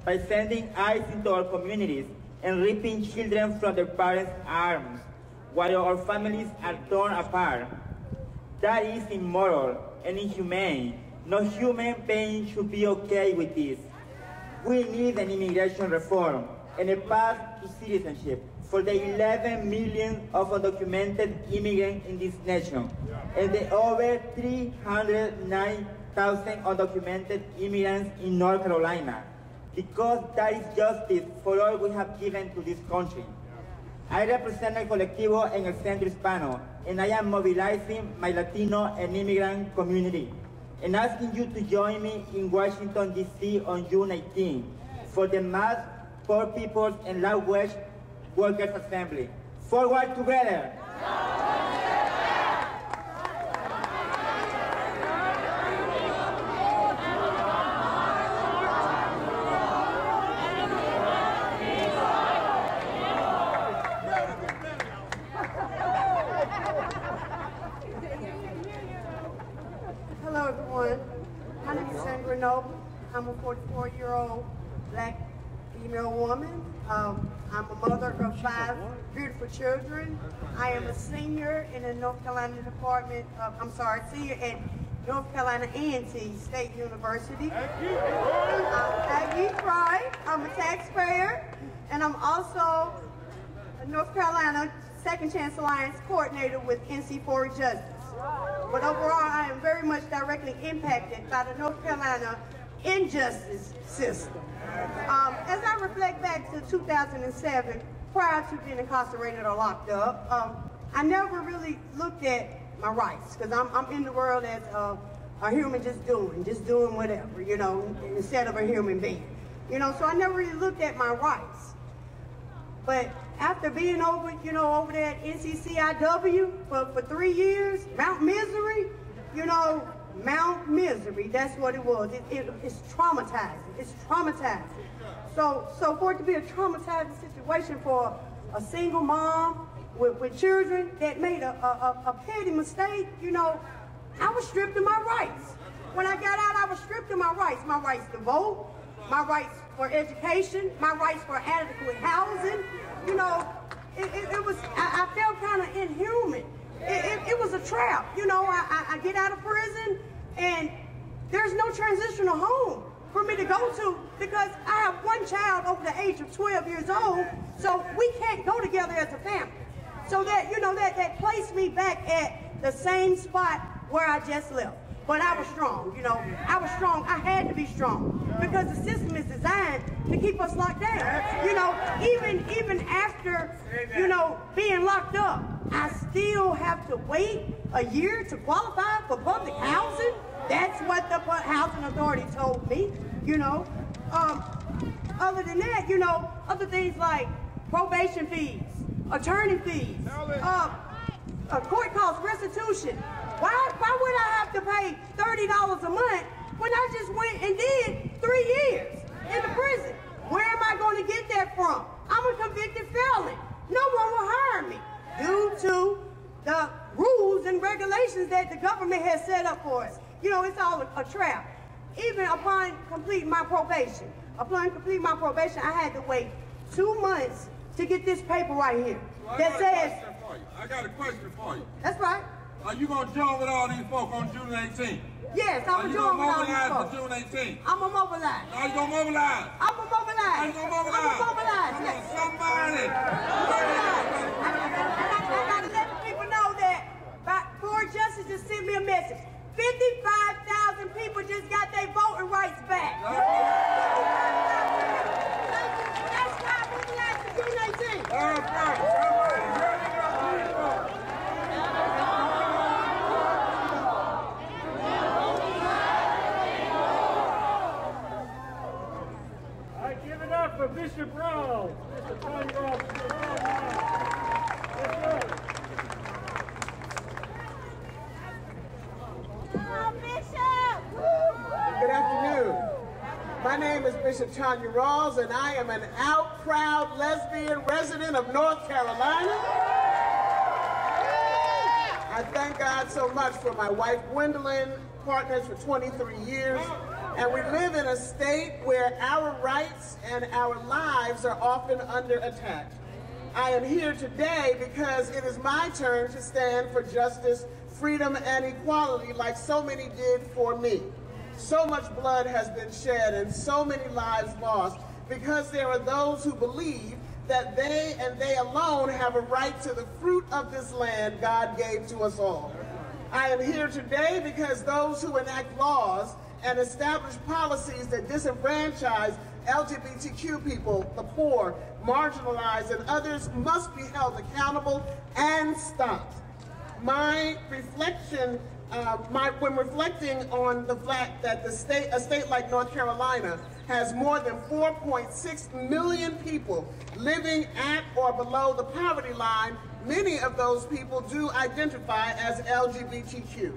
by sending ICE into our communities and ripping children from their parents' arms, while our families are torn apart. That is immoral and inhumane. No human being should be okay with this. We need an immigration reform and a path to citizenship for the 11 million of undocumented immigrants in this nation and the over 309,000 undocumented immigrants in North Carolina because that is justice for all we have given to this country. I represent El Colectivo en el Centro Hispano, and I am mobilizing my Latino and immigrant community and asking you to join me in Washington, D.C. on June 18 for the mass Poor People's and Low-Wage Workers Assembly. Forward together! I'm a 44-year-old black female woman. Um, I'm a mother of five beautiful children. I am a senior in the North Carolina Department of, I'm sorry, senior at North Carolina A&T State University. I'm Aggie Pride. I'm a taxpayer, and I'm also a North Carolina Second Chance Alliance coordinator with NC4 Justice. But overall, I am very much directly impacted by the North Carolina injustice system. Um, as I reflect back to 2007, prior to being incarcerated or locked up, um, I never really looked at my rights because I'm, I'm in the world as a, a human just doing, just doing whatever, you know, instead of a human being. You know, so I never really looked at my rights. But after being over, you know, over there at NCCIW for, for three years, Mount Misery, you know, Mount Misery, that's what it was. It, it, it's traumatizing. It's traumatizing. So, so for it to be a traumatizing situation for a single mom with, with children that made a, a, a petty mistake, you know, I was stripped of my rights. When I got out, I was stripped of my rights. My rights to vote, my rights for education, my rights for adequate housing. You know, it, it, it was, I, I felt kind of inhuman. It, it, it, was a trap. You know, I, I, I get out of prison and there's no transitional home for me to go to because I have one child over the age of 12 years old, so we can't go together as a family. So that, you know, that, that placed me back at the same spot where I just left. But I was strong, you know. I was strong. I had to be strong because the system is designed to keep us locked down. You know, even even after, you know, being locked up, I still have to wait a year to qualify for public housing. That's what the housing authority told me, you know. Um, other than that, you know, other things like probation fees, attorney fees, uh, uh, court costs, restitution, why, why would I have to pay $30 a month when I just went and did three years in the prison? Where am I going to get that from? I'm a convicted felon. No one will hire me due to the rules and regulations that the government has set up for us. You know, it's all a, a trap. Even upon completing my probation, upon completing my probation, I had to wait two months to get this paper right here well, that says. I got a question for you. That's right. Are you going to join with all these folk on June 18th? Yes, I'm going to join with all these folks. Are you going to mobilize for June 18th? I'm going to mobilize. Are you going to mobilize? I'm going to mobilize. Are you going to mobilize? I'm going to mobilize. Come on, somebody. I, got to let the people know that Forward Justice just sent me a message. 55,000 people just got their voting rights back. That's why I mobilized for June 18th. That's right. Bishop Rawls. Bishop Tony Rawls. Good afternoon. My name is Bishop Tonyia Rawls, and I am an out proud lesbian resident of North Carolina. I thank God so much for my wife Gwendolyn, partners for 23 years, and we live in a state where our rights and our lives are often under attack. I am here today because it is my turn to stand for justice, freedom, and equality like so many did for me. So much blood has been shed and so many lives lost because there are those who believe that they and they alone have a right to the fruit of this land God gave to us all. I am here today because those who enact laws and establish policies that disenfranchise LGBTQ people, the poor, marginalized, and others must be held accountable and stopped. My reflection, uh, my, when reflecting on the fact that the state, a state like North Carolina has more than 4.6 million people living at or below the poverty line, many of those people do identify as LGBTQ.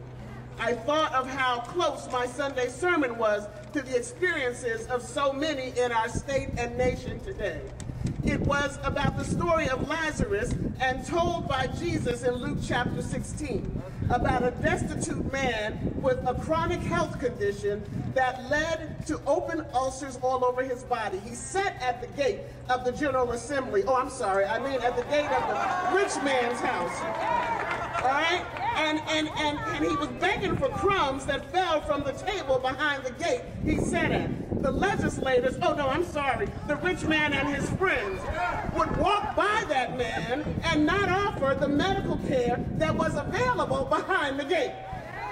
I thought of how close my Sunday sermon was to the experiences of so many in our state and nation today. It was about the story of Lazarus and told by Jesus in Luke chapter 16 about a destitute man with a chronic health condition that led to open ulcers all over his body. He sat at the gate of the General Assembly. Oh, I'm sorry. I mean at the gate of the rich man's house. All right? And, and, and, and he was begging for crumbs that fell from the table behind the gate he sat at the legislators, oh no, I'm sorry, the rich man and his friends would walk by that man and not offer the medical care that was available behind the gate.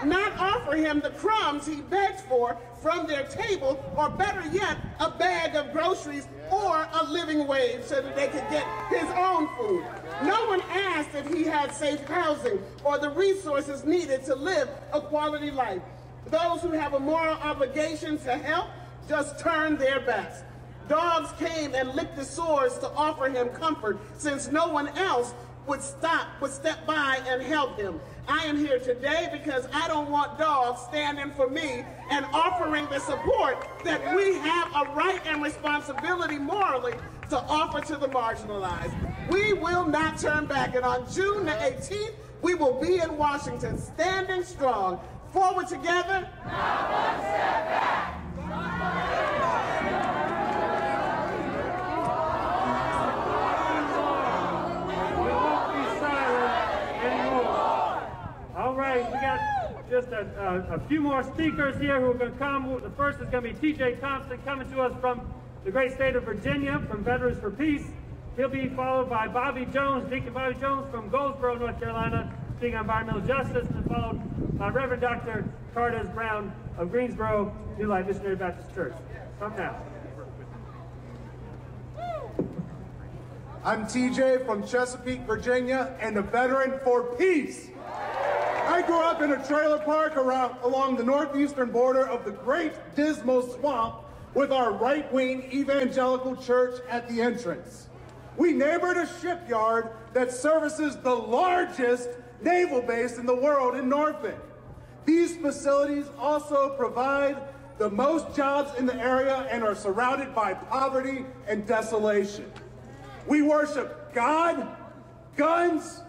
Not offer him the crumbs he begged for from their table, or better yet, a bag of groceries or a living wage so that they could get his own food. No one asked if he had safe housing or the resources needed to live a quality life. Those who have a moral obligation to help just turn their backs. Dogs came and licked his sores to offer him comfort since no one else would stop, would step by and help him. I am here today because I don't want dogs standing for me and offering the support that we have a right and responsibility morally to offer to the marginalized. We will not turn back. And on June the 18th, we will be in Washington standing strong. Forward together. Not one step back. All right, we got just a, a, a, few more speakers here who are going to come. The first is going to be T.J. Thompson coming to us from the great state of Virginia from Veterans for Peace. He'll be followed by Bobby Jones, Deacon Bobby Jones from Goldsboro, North Carolina, speaking on environmental justice, and followed by Reverend Dr. Cardes Brown of Greensboro, New Light Missionary Baptist Church. Come now. I'm TJ from Chesapeake, Virginia, and a veteran for peace. I grew up in a trailer park around, along the northeastern border of the Great Dismal Swamp with our right-wing evangelical church at the entrance. We neighbored a shipyard that services the largest naval base in the world in Norfolk. These facilities also provide the most jobs in the area and are surrounded by poverty and desolation. We worship God, guns,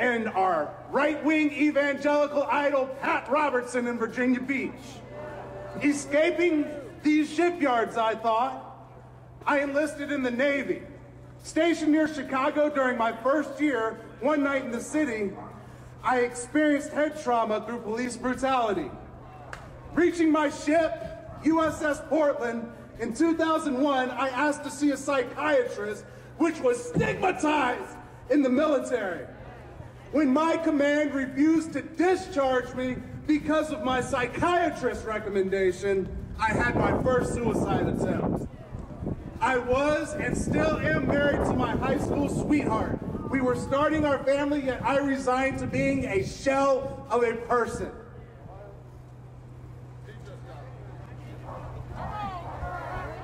and our right-wing evangelical idol, Pat Robertson in Virginia Beach. Escaping these shipyards, I thought, I enlisted in the Navy. Stationed near Chicago during my first year, one night in the city, I experienced head trauma through police brutality. Reaching my ship, USS Portland, in 2001, I asked to see a psychiatrist, which was stigmatized in the military. When my command refused to discharge me because of my psychiatrist recommendation, I had my first suicide attempt. I was and still am married to my high school sweetheart. We were starting our family, yet I resigned to being a shell of a person.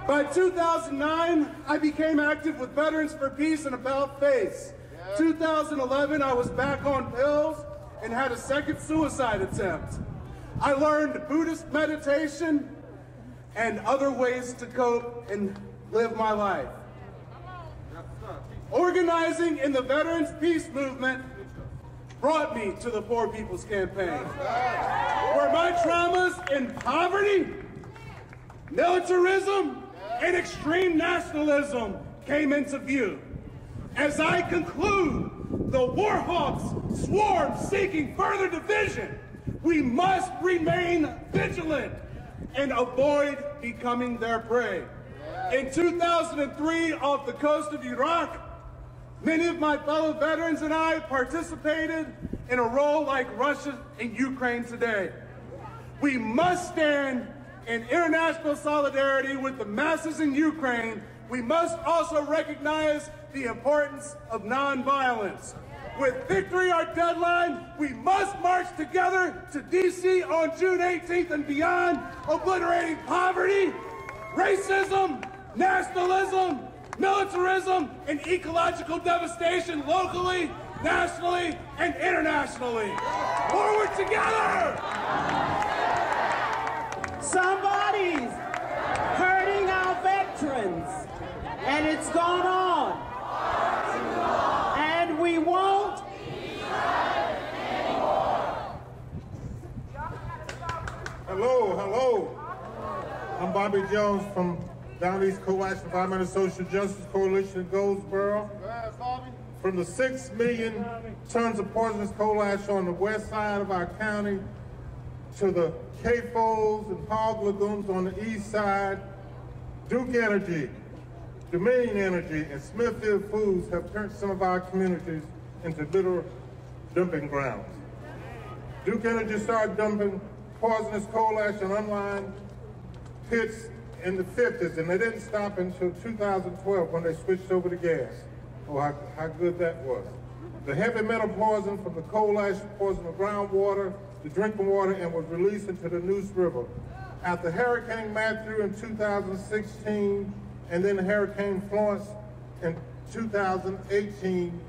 By 2009, I became active with Veterans for Peace and About Face. 2011, I was back on pills and had a second suicide attempt. I learned Buddhist meditation and other ways to cope and live my life. Organizing in the Veterans Peace Movement brought me to the Poor People's Campaign, where my traumas in poverty, militarism, and extreme nationalism came into view. As I conclude, the warhawks swarm seeking further division. We must remain vigilant and avoid becoming their prey. In 2003, off the coast of Iraq, many of my fellow veterans and I participated in a role like Russia and Ukraine today. We must stand in international solidarity with the masses in Ukraine. We must also recognize the importance of nonviolence. With victory our deadline, we must march together to D.C. on June 18th and beyond, obliterating poverty, racism, nationalism, militarism, and ecological devastation locally, nationally, and internationally. Forward together! Somebody's hurting our veterans. And it's gone on. And we won't. Hello, hello. I'm Bobby Jones from Down East Coal Ash Environmental Social Justice Coalition in Goldsboro. From the six million tons of poisonous coal ash on the west side of our county to the CAFOs and hog lagoons on the east side, Duke Energy, Dominion Energy, and Smithfield Foods have turned some of our communities into literal dumping grounds. Duke Energy started dumping poisonous coal ash in unlined pits in the 50s, and they didn't stop until 2012 when they switched over to gas. Oh, how, how good that was. The heavy metal poison from the coal ash poisoned the groundwater, the drinking water, and was released into the Neuse River. After Hurricane Matthew in 2016, and then Hurricane Florence in 2018,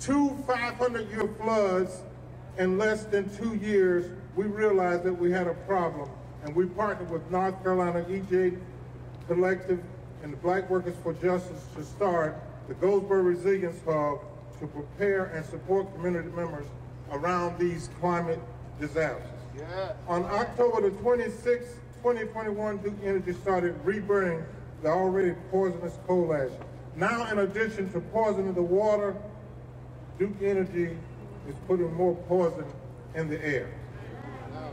two 500-year floods in less than two years, we realized that we had a problem, and we partnered with North Carolina EJ Collective and the Black Workers for Justice to start the Goldsboro Resilience Hub to prepare and support community members around these climate disasters. Yeah. On October the 26th, 2021, Duke Energy started reburning the already poisonous coal ash. Now, in addition to poisoning the water, Duke Energy is putting more poison in the air.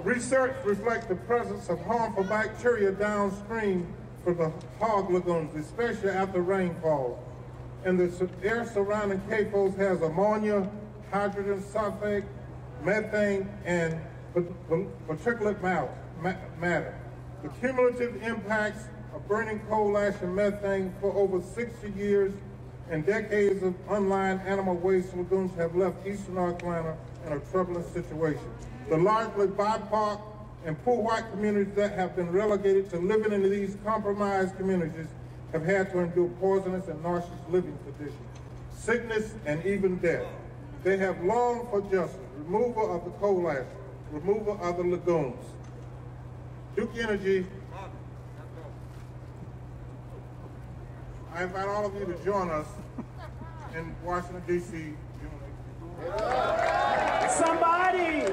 Research reflects the presence of harmful bacteria downstream from the hog lagoons, especially after rainfall. And the air surrounding CAFOs has ammonia, hydrogen sulfate, methane, and particulate matter. The cumulative impacts of burning coal ash and methane for over 60 years and decades of unlined animal waste lagoons have left eastern North Carolina in a troubling situation. The largely BIPOC and poor white communities that have been relegated to living in these compromised communities have had to endure poisonous and nauseous living conditions, sickness, and even death. They have longed for justice, removal of the coal ash, removal of the lagoons. Duke Energy I invite all of you to join us in Washington, D.C. Somebody!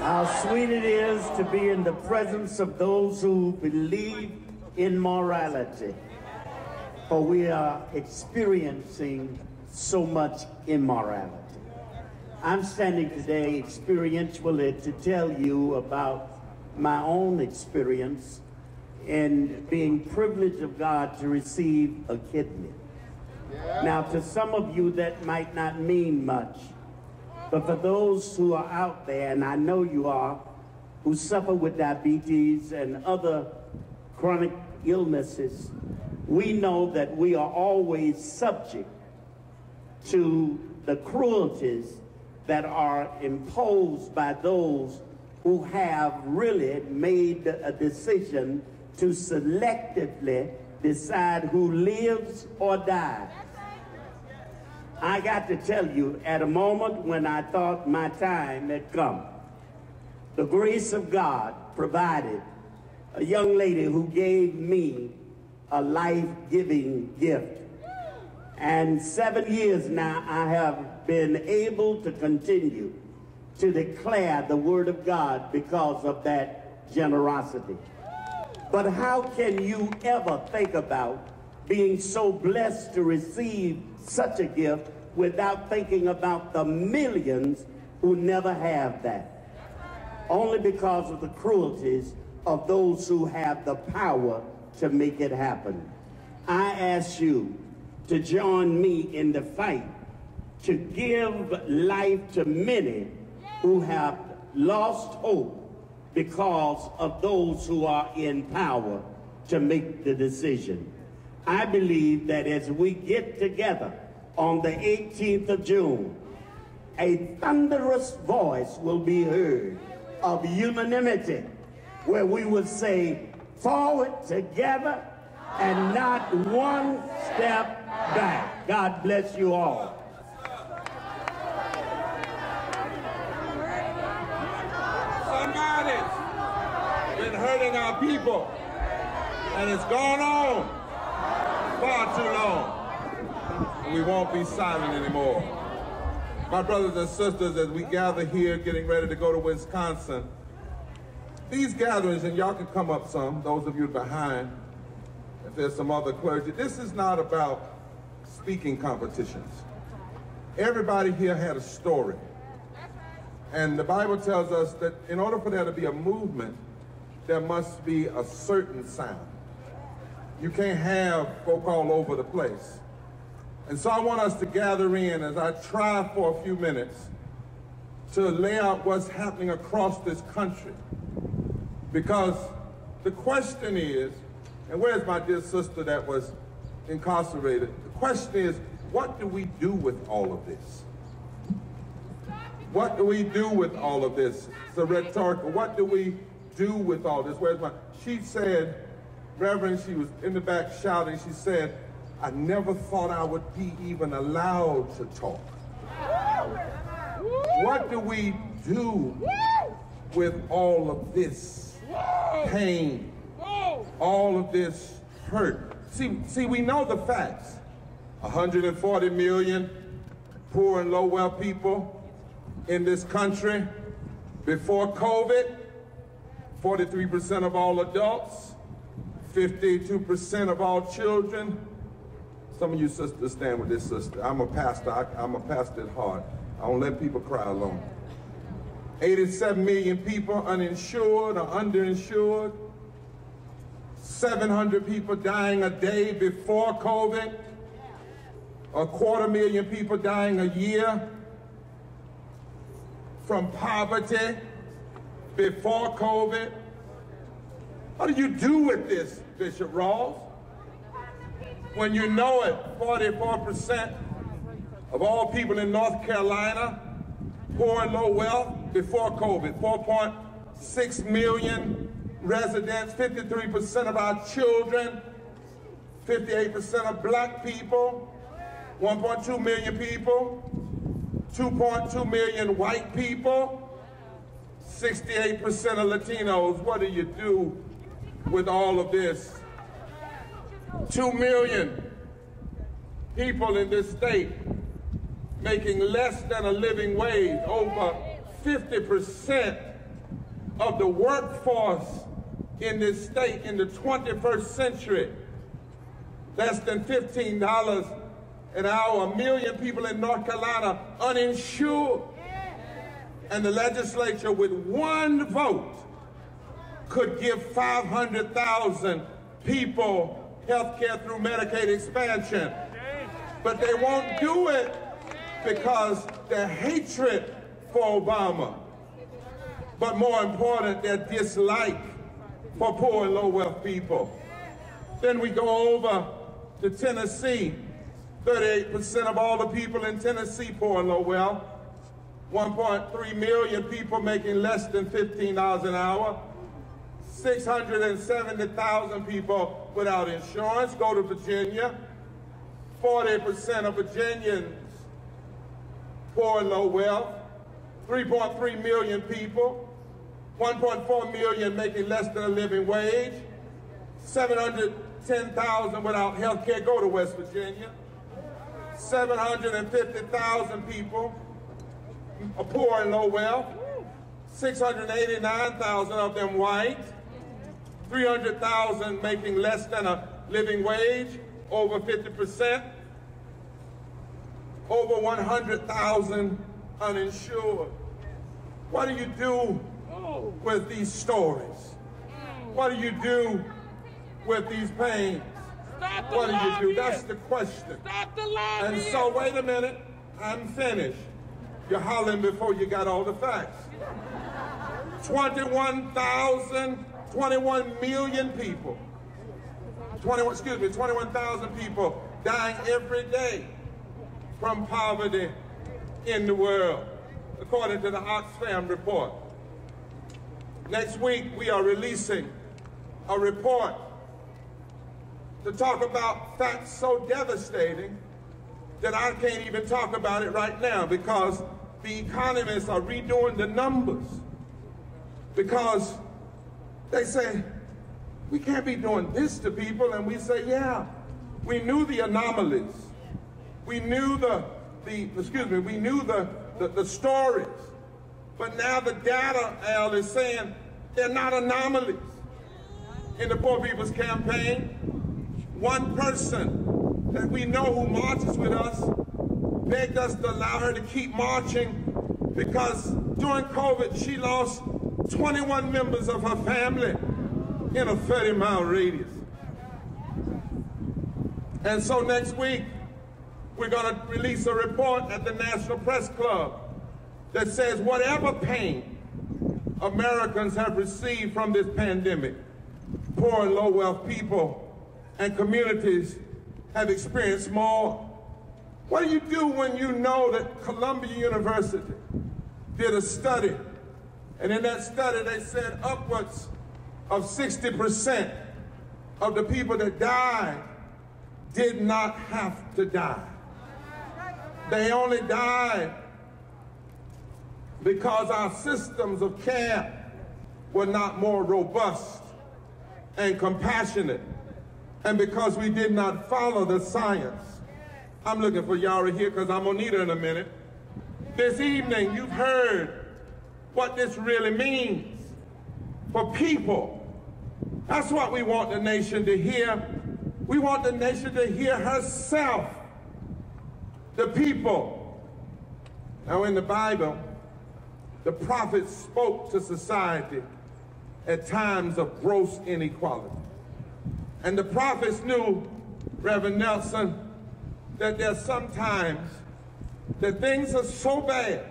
How sweet it is to be in the presence of those who believe in morality. For we are experiencing so much immorality. I'm standing today experientially to tell you about my own experience in being privileged of God to receive a kidney. Yeah. Now, to some of you, that might not mean much. But for those who are out there, and I know you are, who suffer with diabetes and other chronic illnesses, we know that we are always subject to the cruelties that are imposed by those who have really made a decision to selectively decide who lives or dies. I got to tell you, at a moment when I thought my time had come, the grace of God provided a young lady who gave me a life-giving gift. And seven years now, I have been able to continue to declare the word of God because of that generosity. But how can you ever think about being so blessed to receive such a gift without thinking about the millions who never have that? Only because of the cruelties of those who have the power to make it happen. I ask you to join me in the fight to give life to many who have lost hope because of those who are in power to make the decision. I believe that as we get together on the 18th of June, a thunderous voice will be heard of unanimity where we will say, forward together and not one step back. God bless you all. Somebody. Hurting our people. And it's gone on far too long. And we won't be silent anymore. My brothers and sisters, as we gather here getting ready to go to Wisconsin, these gatherings, and y'all can come up some, those of you behind, if there's some other clergy, this is not about speaking competitions. Everybody here had a story. And the Bible tells us that in order for there to be a movement, there must be a certain sound. You can't have folk all over the place. And so I want us to gather in as I try for a few minutes to lay out what's happening across this country. Because the question is, and where's my dear sister that was incarcerated? The question is, what do we do with all of this? What do we do with all of this? It's a rhetorical. What do we do with all this? Where's my? She said, Reverend, she was in the back shouting. She said, I never thought I would be even allowed to talk. What do we do with all of this pain, all of this hurt? See, see, we know the facts. 140 million poor and low wealth people in this country. Before COVID, 43% of all adults, 52% of all children. Some of you sisters stand with this sister. I'm a pastor. I, am a pastor at heart. I don't let people cry alone. 87 million people uninsured or underinsured. 700 people dying a day before COVID. A quarter million people dying a year from poverty before COVID. What do you do with this, Bishop Rawls? When you know it, 44% of all people in North Carolina, poor and low wealth before COVID, 4.6 million residents, 53% of our children, 58% of black people, 1.2 million people, 2.2 million white people, 68% of Latinos. What do you do with all of this? 2 million people in this state making less than a living wage, over 50% of the workforce in this state in the 21st century, less than $15 an hour, a million people in North Carolina uninsured. And the legislature with one vote could give 500,000 people health care through Medicaid expansion. But they won't do it because their hatred for Obama. But more important, their dislike for poor and low wealth people. Then we go over to Tennessee 38% of all the people in Tennessee poor and low wealth. 1.3 million people making less than $15 an hour. 670,000 people without insurance. Go to Virginia. 40% of Virginians poor and low wealth. 3.3 million people. 1.4 million making less than a living wage. 710,000 without health care. Go to West Virginia. 750,000 people poor and low wealth, 689,000 of them white, 300,000 making less than a living wage, over 50%, over 100,000 uninsured. What do you do with these stories? What do you do with these pains? The what do you do? That's the question. Stop the And so, wait a minute. I'm finished. You're hollering before you got all the facts. 21,000, 21 million people. 21, excuse me, 21,000 people dying every day from poverty in the world, according to the Oxfam report. Next week, we are releasing a report to talk about facts so devastating that I can't even talk about it right now because the economists are redoing the numbers. Because They say, we can't be doing this to people. And we say, yeah, we knew the anomalies. We knew the, the excuse me, we knew the, the, the stories. But now the data, Al, is saying they're not anomalies. In the Poor People's Campaign, one person that we know who marches with us begged us to allow her to keep marching because during COVID, she lost 21 members of her family in a 30 mile radius. And so next week, we're going to release a report at the National Press Club that says whatever pain Americans have received from this pandemic, poor and low wealth people and communities have experienced more. What do you do when you know that Columbia University did a study, and in that study they said upwards of 60% of the people that died did not have to die. They only died because our systems of care were not more robust and compassionate, and because we did not follow the science. I'm looking for Yara here because I'm gonna need her in a minute. This evening, you've heard what this really means for people. That's what we want the nation to hear. We want the nation to hear herself, the people. Now, in the Bible, the prophets spoke to society at times of gross inequality. And the prophets knew, Reverend Nelson, that there's sometimes that things are so bad,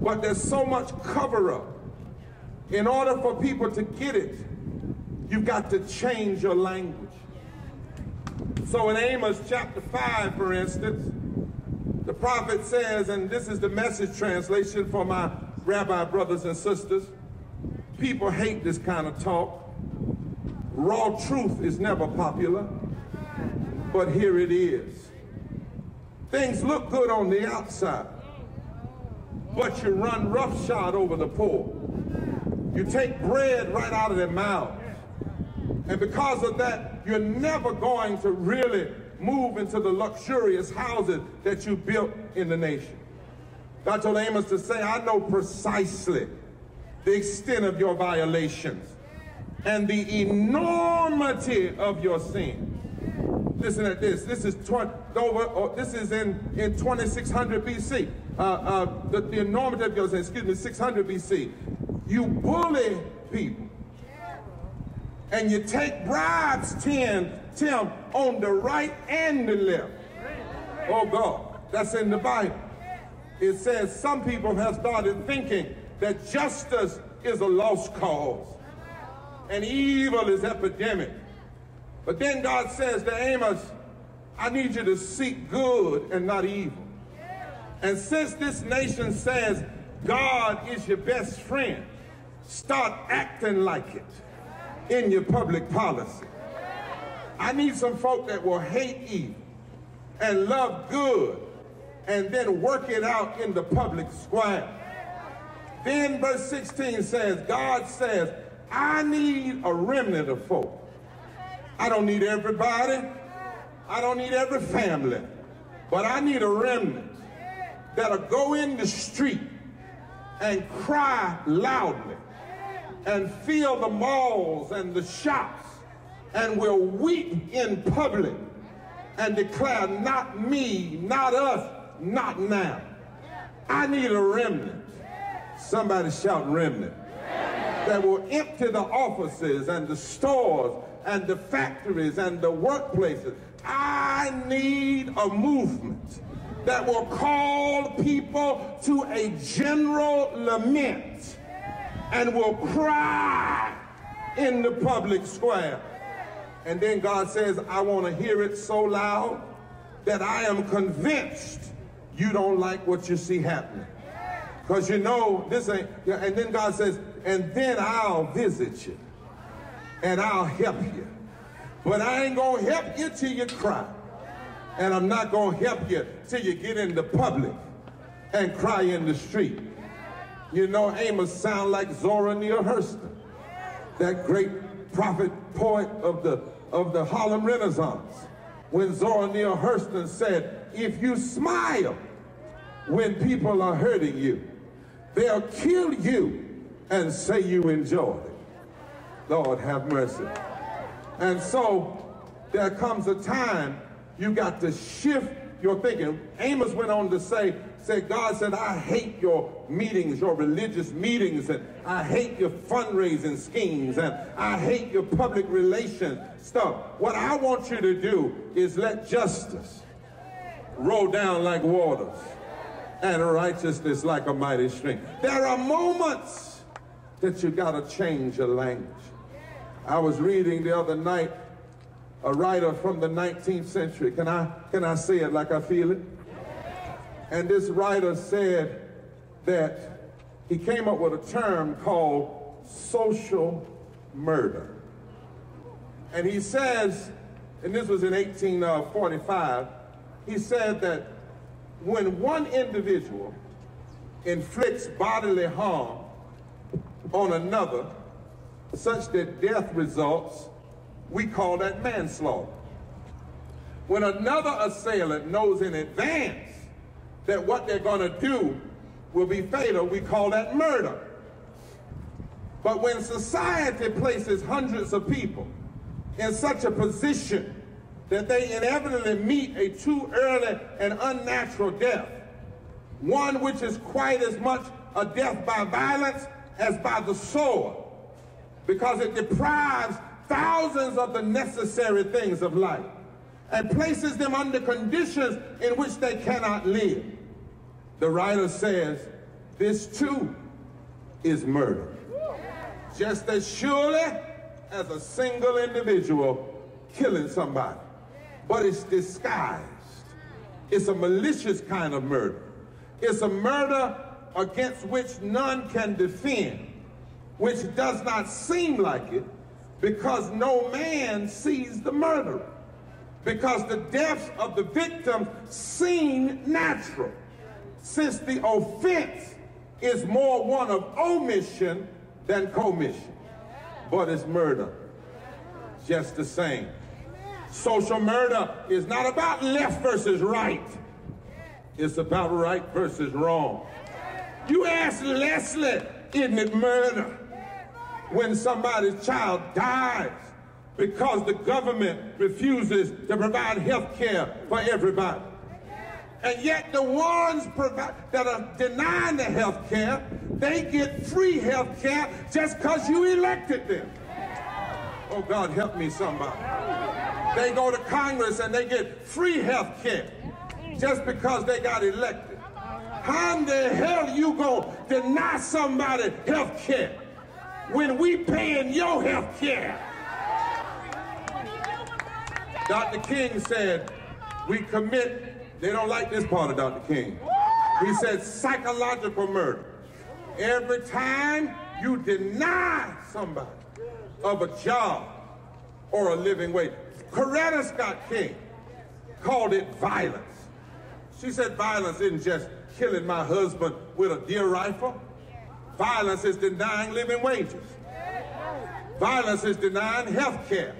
but there's so much cover up. In order for people to get it, you've got to change your language. So in Amos chapter 5, for instance, the prophet says, and this is the message translation for my rabbi brothers and sisters, people hate this kind of talk. Raw truth is never popular, but here it is. Things look good on the outside, but you run roughshod over the poor. You take bread right out of their mouths. And because of that, you're never going to really move into the luxurious houses that you built in the nation. God told Amos to say, I know precisely the extent of your violations and the enormity of your sin. Listen at this. This is 20, over, oh, this is in, in 2600 BC. Uh, uh, the, the of your excuse me, 600 BC. You bully people and you take bribes, Tim, Tim, on the right and the left. Oh God, that's in the Bible. It says some people have started thinking that justice is a lost cause and evil is epidemic. But then God says to Amos, I need you to seek good and not evil. And since this nation says God is your best friend, start acting like it in your public policy. I need some folk that will hate evil and love good and then work it out in the public square. Then verse 16 says, God says, I need a remnant of folk. I don't need everybody. I don't need every family. But I need a remnant that'll go in the street and cry loudly and fill the malls and the shops and will weep in public and declare, not me, not us, not now. I need a remnant. Somebody shout remnant. That will empty the offices and the stores and the factories and the workplaces. I need a movement that will call people to a general lament and will cry in the public square. And then God says, I want to hear it so loud that I am convinced you don't like what you see happening. Because you know, this ain't, and then God says, and then I'll visit you and I'll help you. But I ain't going to help you till you cry. And I'm not going to help you till you get in the public and cry in the street. You know, Amos sound like Zora Neale Hurston. that great prophet poet of the, of the Harlem Renaissance, when Zora Neale Hurston said, if you smile when people are hurting you, they'll kill you and say you enjoy. Lord have mercy. And so there comes a time you got to shift your thinking. Amos went on to say, said, God said, I hate your meetings, your religious meetings, and I hate your fundraising schemes, and I hate your public relations stuff. What I want you to do is let justice roll down like waters and righteousness like a mighty stream. There are moments that you got to change your language. I was reading the other night a writer from the 19th century. Can I, can I say it like I feel it? And this writer said that he came up with a term called social murder. And he says, and this was in 1845, he said that when one individual inflicts bodily harm on another, such that death results, we call that manslaughter. When another assailant knows in advance that what they're going to do will be fatal, we call that murder. But when society places hundreds of people in such a position that they inevitably meet a too early and unnatural death, one which is quite as much a death by violence as by the sword, because it deprives thousands of the necessary things of life and places them under conditions in which they cannot live. The writer says, this too is murder. Just as surely as a single individual killing somebody. But it's disguised. It's a malicious kind of murder. It's a murder against which none can defend, which does not seem like it because no man sees the murderer. Because the deaths of the victims seem natural since the offense is more one of omission than commission. But it's murder, just the same. Social murder is not about left versus right. It's about right versus wrong. You ask Leslie, isn't it murder? When somebody's child dies because the government refuses to provide health care for everybody. And yet the ones that are denying the health care, they get free health care just because you elected them. Oh, God, help me, somebody. They go to Congress and they get free health care just because they got elected. How in the hell you gonna deny somebody health care when we paying your health care? Dr. King said, we commit they don't like this part of Dr. King. He said psychological murder. Every time you deny somebody of a job or a living wage. Coretta Scott King called it violence. She said violence isn't just killing my husband with a deer rifle. Violence is denying living wages. Violence is denying health care.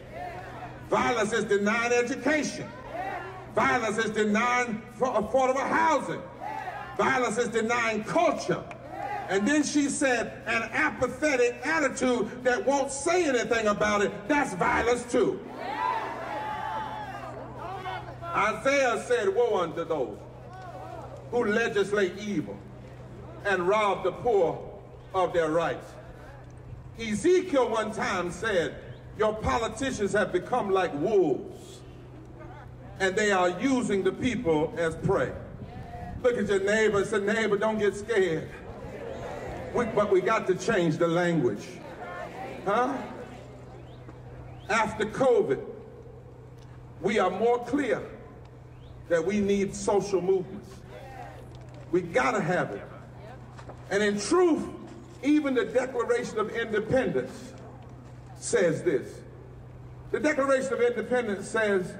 Violence is denying education. Violence is denying affordable housing. Violence is denying culture. And then she said, an apathetic attitude that won't say anything about it, that's violence too. Isaiah said, woe unto those who legislate evil and rob the poor of their rights. Ezekiel one time said, your politicians have become like wolves and they are using the people as prey. Look at your neighbor and say, neighbor, don't get scared. We, but we got to change the language. Huh? After COVID, we are more clear that we need social movements. We gotta have it. And in truth, even the Declaration of Independence says this. The Declaration of Independence says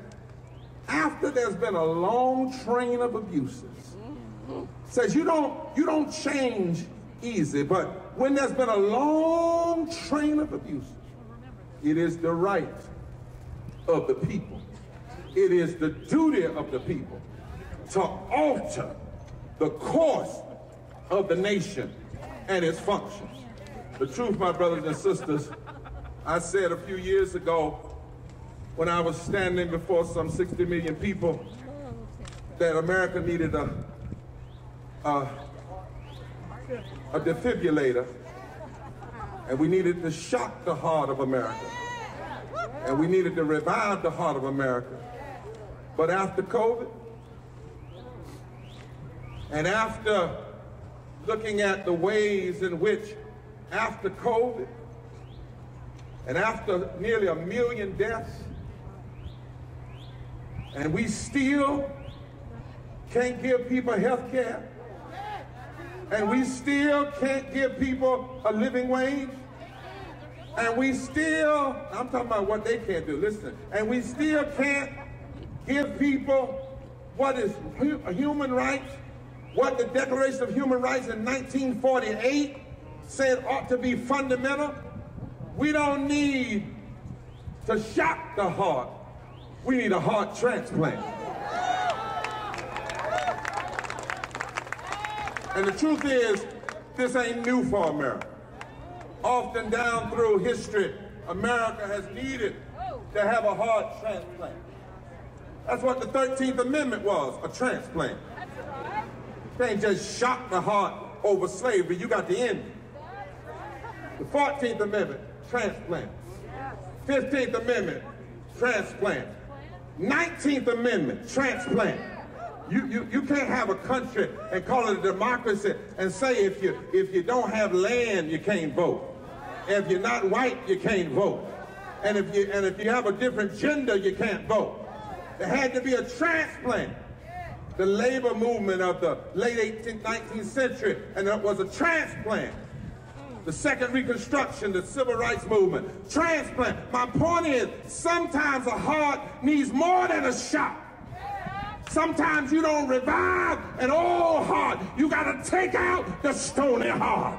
after there's been a long train of abuses. Says you don't you don't change easy, but when there's been a long train of abuses, It is the right of the people. It is the duty of the people to alter the course of the nation and its functions. The truth, my brothers and sisters, I said a few years ago when I was standing before some 60 million people that America needed a, a, a defibrillator and we needed to shock the heart of America. And we needed to revive the heart of America. But after COVID, and after looking at the ways in which after COVID, and after nearly a million deaths, and we still can't give people health care, and we still can't give people a living wage, and we still, I'm talking about what they can't do, listen, and we still can't give people what is human rights, what the Declaration of Human Rights in 1948 said ought to be fundamental. We don't need to shock the heart. We need a heart transplant. And the truth is, this ain't new for America. Often down through history, America has needed to have a heart transplant. That's what the 13th Amendment was, a transplant. You can't just shock the heart over slavery, you got the end. The 14th Amendment, transplant. 15th Amendment, transplant. 19th Amendment, transplant. You, you, you can't have a country and call it a democracy and say if you, if you don't have land, you can't vote. If you're not white, you can't vote. And if you, and if you have a different gender, you can't vote. There had to be a transplant. The labor movement of the late 18th, 19th century, and it was a transplant. The second Reconstruction, the Civil Rights Movement, transplant. My point is, sometimes a heart needs more than a shot. Sometimes you don't revive an old heart. You got to take out the stony heart.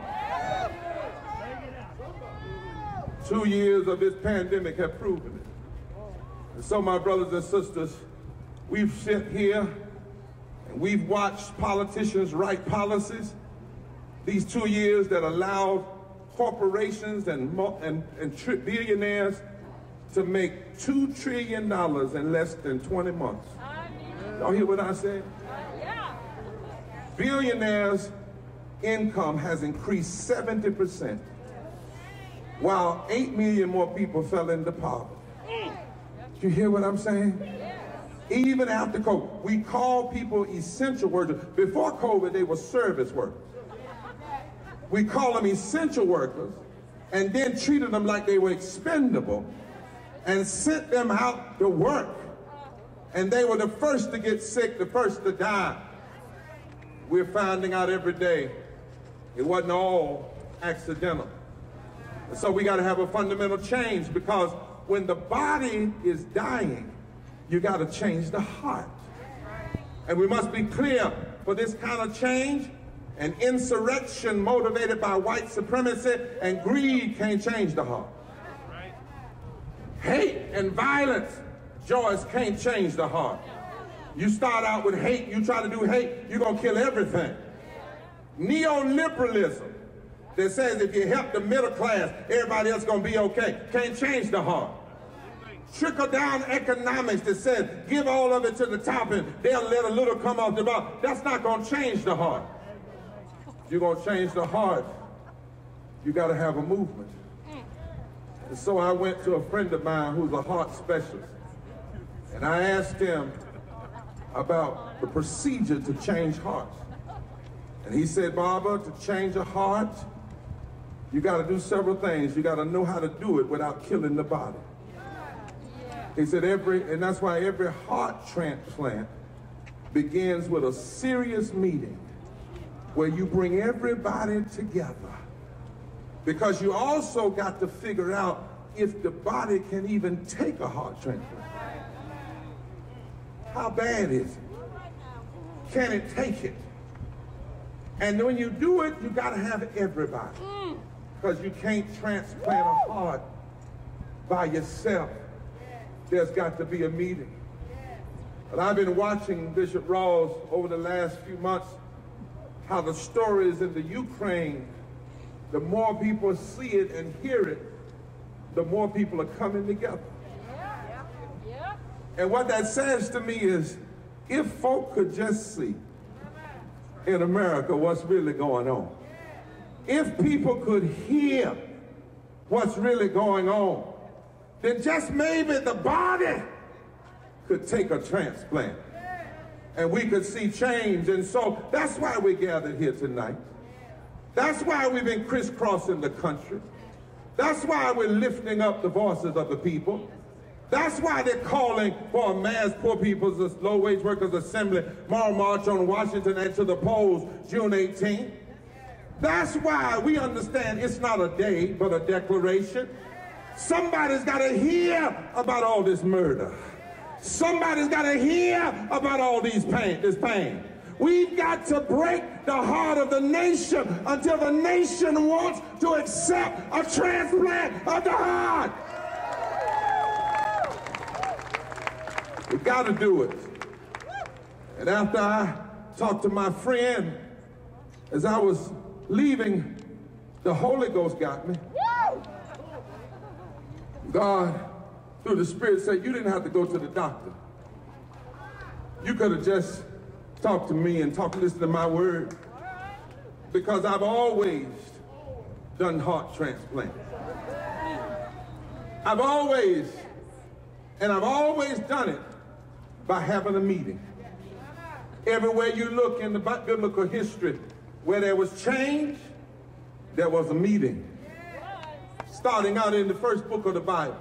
Two years of this pandemic have proven it. And so, my brothers and sisters, we've sit here we've watched politicians write policies these two years that allowed corporations and, and, and billionaires to make $2 trillion in less than 20 months. Y'all hear what I said? Billionaires' income has increased 70%, while 8 million more people fell into poverty. Do you hear what I'm saying? Even after COVID, we call people essential workers. Before COVID, they were service workers. We call them essential workers and then treated them like they were expendable and sent them out to work and they were the first to get sick, the first to die. We're finding out every day it wasn't all accidental. So we got to have a fundamental change because when the body is dying, you got to change the heart. And we must be clear for this kind of change, an insurrection motivated by white supremacy and greed can't change the heart. Hate and violence Joyce can't change the heart. You start out with hate, you try to do hate, you're going to kill everything. Neoliberalism that says if you help the middle class, everybody else going to be okay, can't change the heart. Trickle down economics that says give all of it to the top and they'll let a little come off the bottom. That's not going to change the heart. You're going to change the heart. You got to have a movement. And so I went to a friend of mine who's a heart specialist. And I asked him about the procedure to change hearts. And he said, Barber, to change a heart, you got to do several things. You got to know how to do it without killing the body. He said, every, and that's why every heart transplant begins with a serious meeting where you bring everybody together. Because you also got to figure out if the body can even take a heart transplant. How bad is it? Can it take it? And when you do it, you got to have everybody. Mm. Because you can't transplant a heart by yourself. There's got to be a meeting. And I've been watching Bishop Rawls over the last few months, how the stories in the Ukraine, the more people see it and hear it, the more people are coming together. And what that says to me is, if folk could just see in America what's really going on, if people could hear what's really going on, then just maybe the body could take a transplant and we could see change. And so that's why we gathered here tonight. That's why we've been crisscrossing the country. That's why we're lifting up the voices of the people. That's why they're calling for a mass poor people's uh, low wage workers assembly, tomorrow march on Washington and to the polls June 18th. That's why we understand it's not a day, but a declaration. Somebody's got to hear about all this murder. Somebody's got to hear about all these pain, this pain. We've got to break the heart of the nation until the nation wants to accept a transplant of the heart. We got to do it. And after I talked to my friend, as I was leaving, the Holy Ghost got me. God, through the Spirit, said, You didn't have to go to the doctor. You could have just talked to me and talked, listen to my word. Because I've always done heart transplants. I've always, and I've always done it by having a meeting. Everywhere you look in the biblical history, where there was change, there was a meeting. Starting out in the first book of the Bible,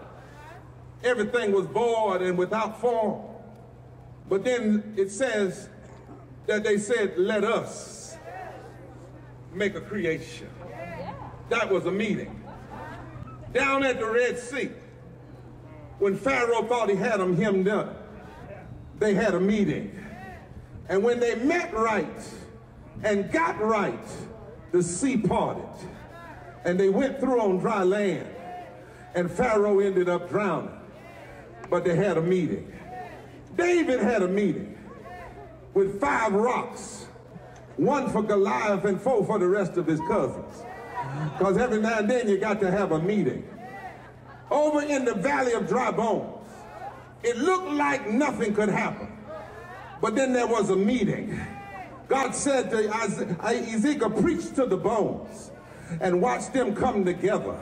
everything was void and without form. But then it says that they said, let us make a creation. That was a meeting. Down at the Red Sea, when Pharaoh thought he had them hemmed up, they had a meeting. And when they met right and got right, the sea parted. And they went through on dry land. And Pharaoh ended up drowning. But they had a meeting. David had a meeting with five rocks, one for Goliath and four for the rest of his cousins. Because every now and then you got to have a meeting. Over in the valley of dry bones, it looked like nothing could happen. But then there was a meeting. God said to Ezekiel, preach to the bones and watch them come together.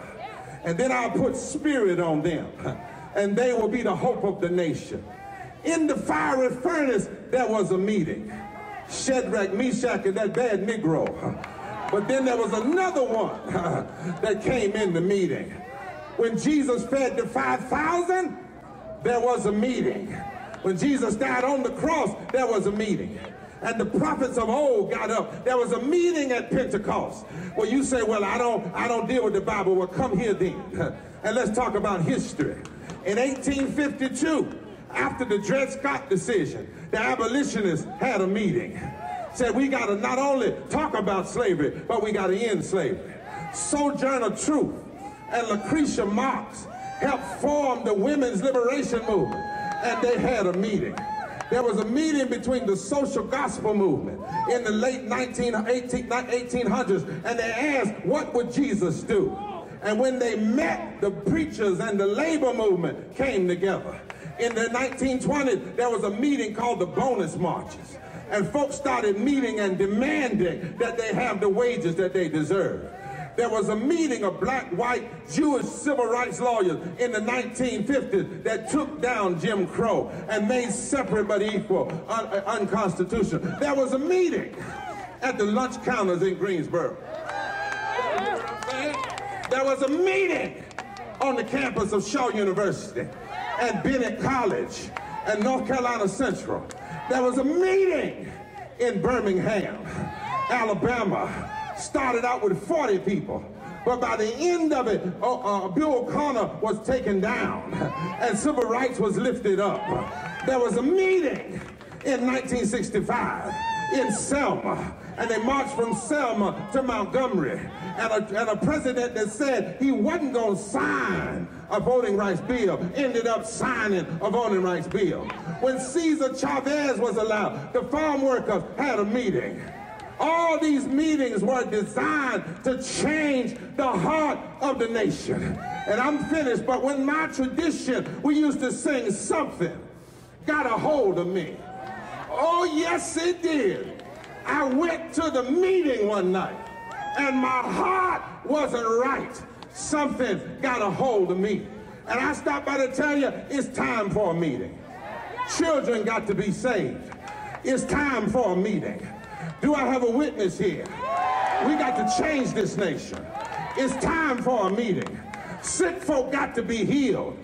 And then I'll put spirit on them and they will be the hope of the nation. In the fiery furnace, there was a meeting. Shadrach, Meshach, and that bad Negro. But then there was another one (laughs) that came in the meeting. When Jesus fed the 5,000, there was a meeting. When Jesus died on the cross, there was a meeting. And the prophets of old got up. There was a meeting at Pentecost. Well, you say, well, I don't, I don't deal with the Bible. Well, come here then. (laughs) And let's talk about history. In 1852, after the Dred Scott decision, the abolitionists had a meeting. Said we got to not only talk about slavery, but we got to end slavery. Sojourner Truth and Lucretia Marx helped form the women's liberation movement, and they had a meeting. There was a meeting between the social gospel movement in the late 19, 18, 1800s, and they asked, what would Jesus do? And when they met, the preachers and the labor movement came together. In the 1920s, there was a meeting called the bonus marches. And folks started meeting and demanding that they have the wages that they deserve. There was a meeting of black, white, Jewish civil rights lawyers in the 1950s that took down Jim Crow and made separate but equal un uh, unconstitutional. There was a meeting at the lunch counters in Greensboro. There was a meeting on the campus of Shaw University and Bennett College and North Carolina Central. There was a meeting in Birmingham, Alabama. Started out with 40 people. But by the end of it, uh, uh, Bull Connor was taken down (laughs) and civil rights was lifted up. There was a meeting in 1965 in Selma. And they marched from Selma to Montgomery. And a, and a president that said he wasn't going to sign a voting rights bill ended up signing a voting rights bill. When Cesar Chavez was allowed, the farm workers had a meeting. All these meetings were designed to change the heart of the nation. And I'm finished, but when my tradition, we used to sing something, got a hold of me. Oh, yes, it did. I went to the meeting one night, and my heart wasn't right. Something got a hold of me. And I stopped by to tell you, it's time for a meeting. Children got to be saved. It's time for a meeting. Do I have a witness here? We got to change this nation. It's time for a meeting. Sick folk got to be healed.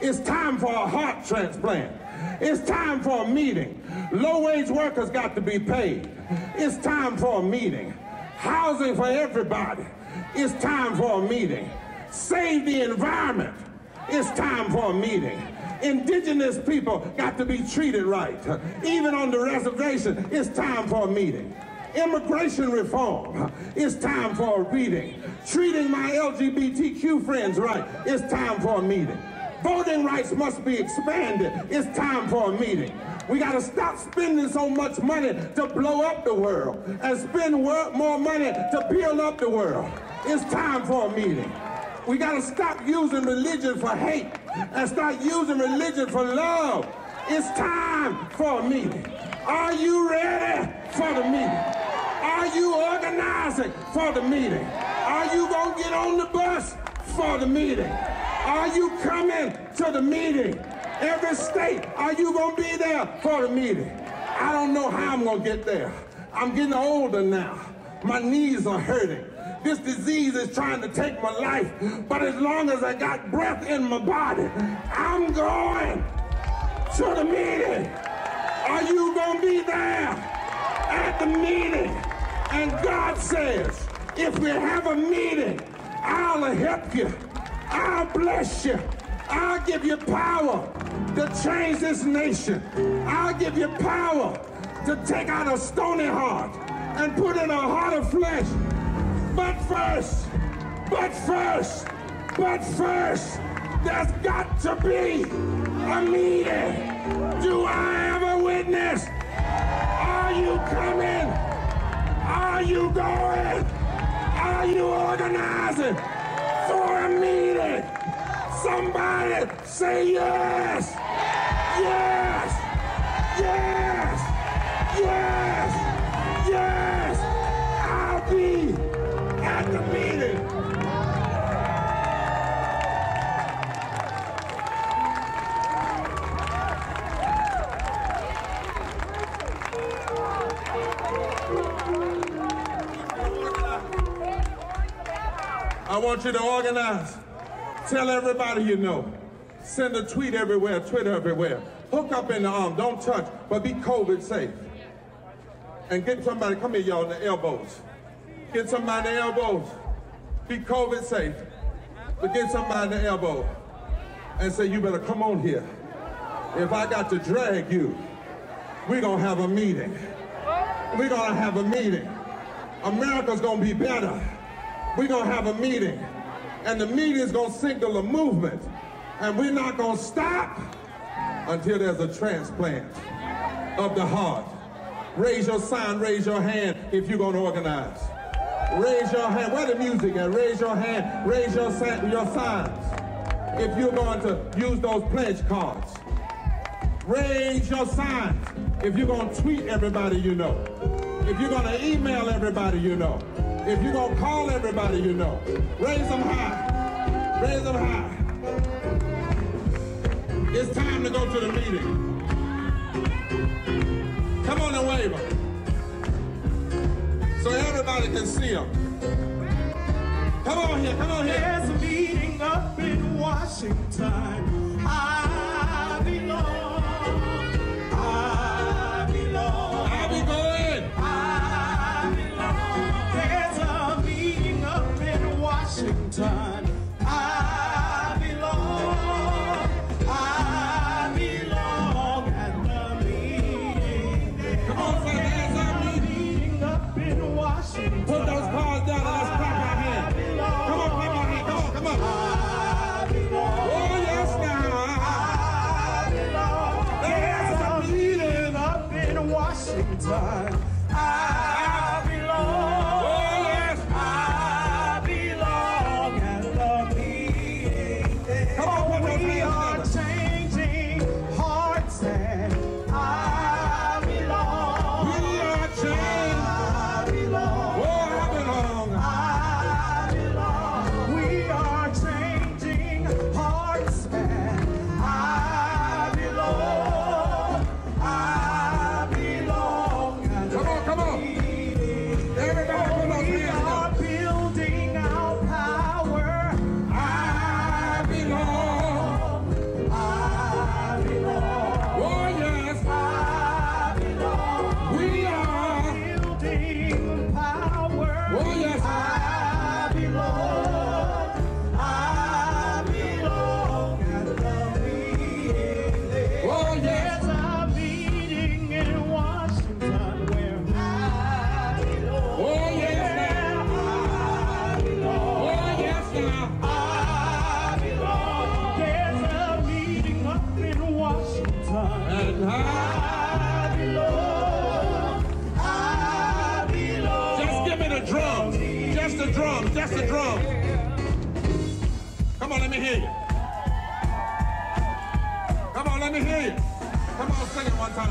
It's time for a heart transplant. It's time for a meeting. Low-wage workers got to be paid. It's time for a meeting. Housing for everybody. It's time for a meeting. Save the environment. It's time for a meeting. Indigenous people got to be treated right. Even on the reservation, it's time for a meeting. Immigration reform, it's time for a meeting. Treating my LGBTQ friends right, it's time for a meeting. Voting rights must be expanded, it's time for a meeting. We got to stop spending so much money to blow up the world and spend more money to build up the world. It's time for a meeting. We got to stop using religion for hate and start using religion for love. It's time for a meeting. Are you ready for the meeting? Are you organizing for the meeting? Are you going to get on the bus for the meeting? Are you coming to the meeting? Every state, are you going to be there for the meeting? I don't know how I'm going to get there. I'm getting older now. My knees are hurting. This disease is trying to take my life, but as long as I got breath in my body, I'm going to the meeting. Are you going to be there at the meeting? And God says, if we have a meeting, I'll help you. I'll bless you. I'll give you power to change this nation. I'll give you power to take out a stony heart and put in a heart of flesh but first, but first, but first, there's got to be a meeting. Do I have a witness? Are you coming? Are you going? Are you organizing for a meeting? Somebody say yes. Yes. Yes. Yes. Yes. Be the meeting. I want you to organize. Tell everybody you know. Send a tweet everywhere, Twitter everywhere. Hook up in the arm, don't touch, but be COVID safe. And get somebody, come here y'all, in the elbows. Get somebody the elbows. Be COVID safe. But get somebody the elbow and say, you better come on here. If I got to drag you, we're going to have a meeting. We're going to have a meeting. America's going to be better. We're going to have a meeting. And the meeting is going to signal a movement. And we're not going to stop until there's a transplant of the heart. Raise your sign, raise your hand if you're going to organize. Raise your hand. Where the music at? Raise your hand. Raise your, your signs. If you're going to use those pledge cards. Raise your signs. If you're going to tweet everybody you know. If you're going to email everybody you know. If you're going to call everybody you know. Raise them high. Raise them high. It's time to go to the meeting. Come on and wave them so everybody can see them. Come on here, come on here. There's a meeting up in Washington. I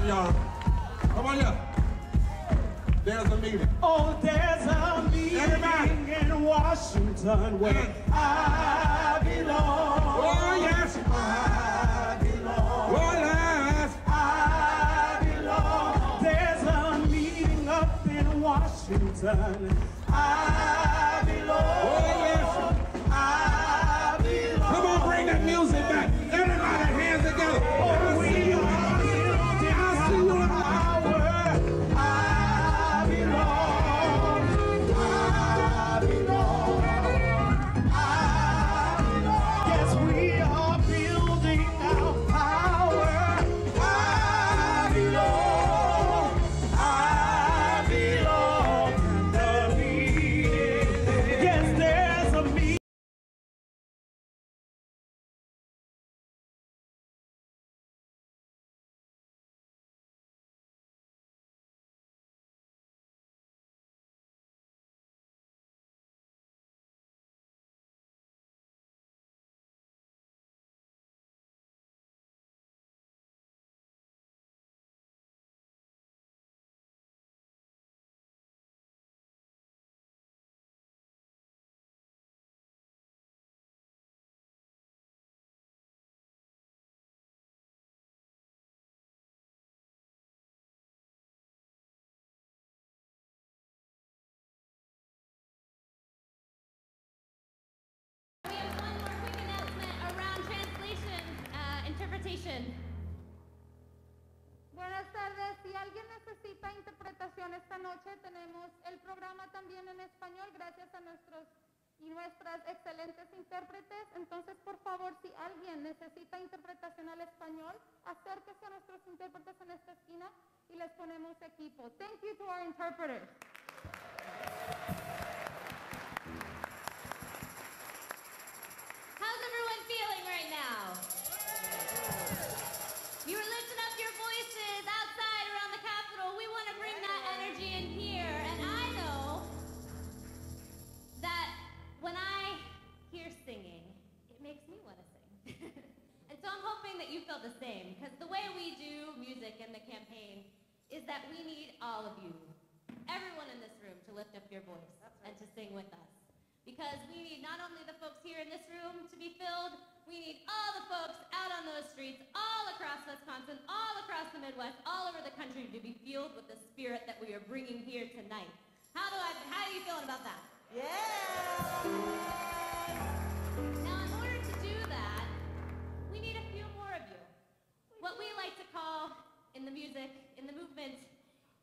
it y'all. Come on, yeah. There's a meeting. Oh, there's a meeting Everybody. in Washington where I belong. Oh, yes. I belong. Oh, yes. I belong. There's a meeting up in Washington. I esta noche, tenemos el programa también en español gracias a nuestros y nuestras excelentes intérpretes. Entonces, por favor, si alguien necesita interpretación al español, acérquese a nuestros intérpretes en esta esquina y les ponemos equipo. Thank you to our interpreters. Music in the campaign is that we need all of you, everyone in this room, to lift up your voice and to sing with us. Because we need not only the folks here in this room to be filled, we need all the folks out on those streets, all across Wisconsin, all across the Midwest, all over the country to be filled with the spirit that we are bringing here tonight. How do I? How are you feeling about that? Yeah. Now, in order to do that, we need a few more of you. What we like in the music, in the movement,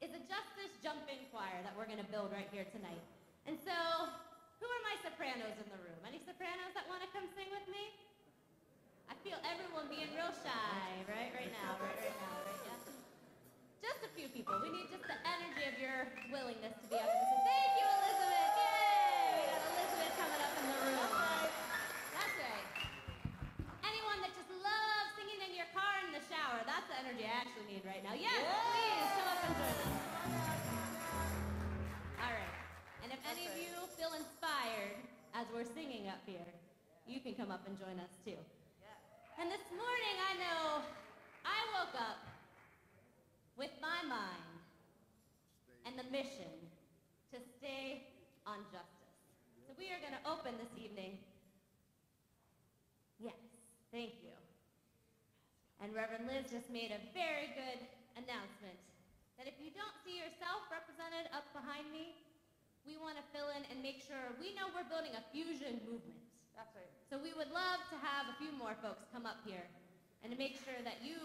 is a justice jump-in choir that we're going to build right here tonight. And so, who are my sopranos in the room? Any sopranos that want to come sing with me? I feel everyone being real shy, right? Right now, right, right now, right? Yeah. Just a few people. We need just the energy of your willingness to be up sing. Thank you, Elizabeth. Uh, that's the energy I actually need right now. Yes, yeah. please come up and join us. All right. And if any of you feel inspired as we're singing up here, you can come up and join us too. And this morning, I know I woke up with my mind and the mission to stay on justice. So we are going to open this evening. Yes, thank you. And Reverend Liz just made a very good announcement that if you don't see yourself represented up behind me, we want to fill in and make sure we know we're building a fusion movement. That's right. So we would love to have a few more folks come up here and to make sure that you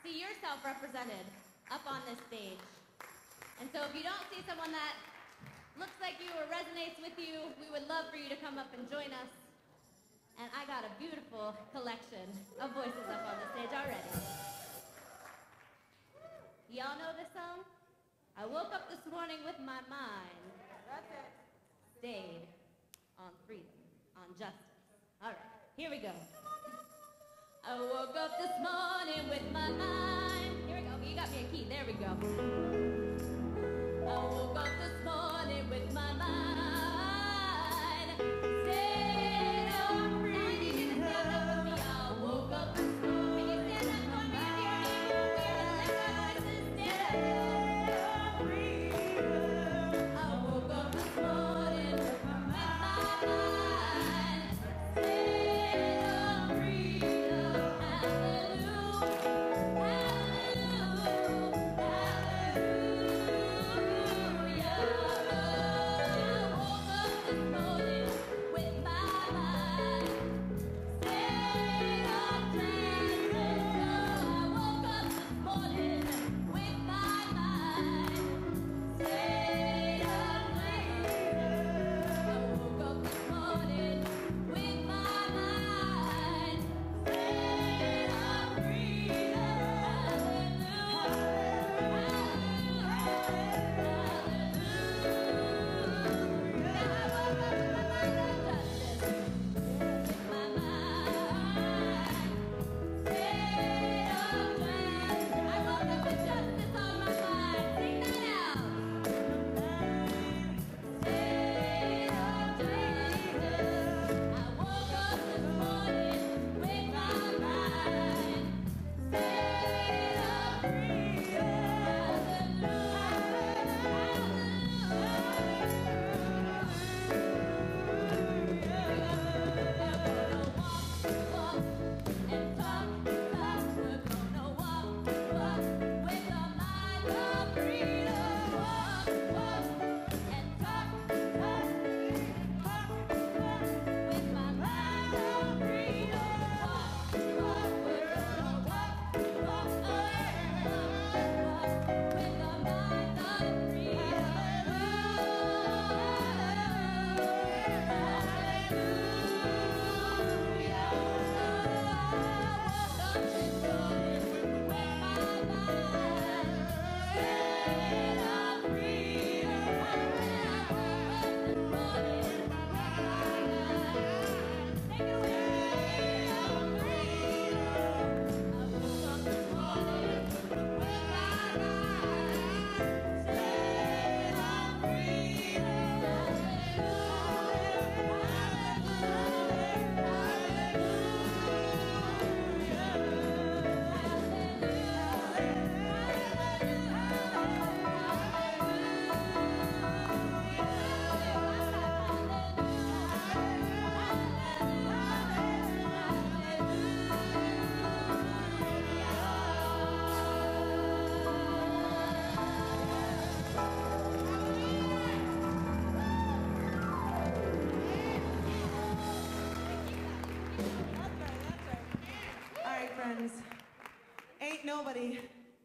see yourself represented up on this stage. And so if you don't see someone that looks like you or resonates with you, we would love for you to come up and join us. And I got a beautiful collection of voices up on the stage already. Y'all know this song? I woke up this morning with my mind. Stayed on freedom, on justice. All right, here we go. I woke up this morning with my mind. Here we go. You got me a key. There we go. I woke up this morning with my mind.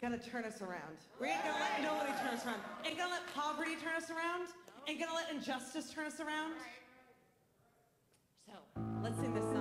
Gonna turn us around. We ain't gonna let nobody turn us around. Ain't gonna let poverty turn us around. Ain't gonna let injustice turn us around. So, let's sing this song.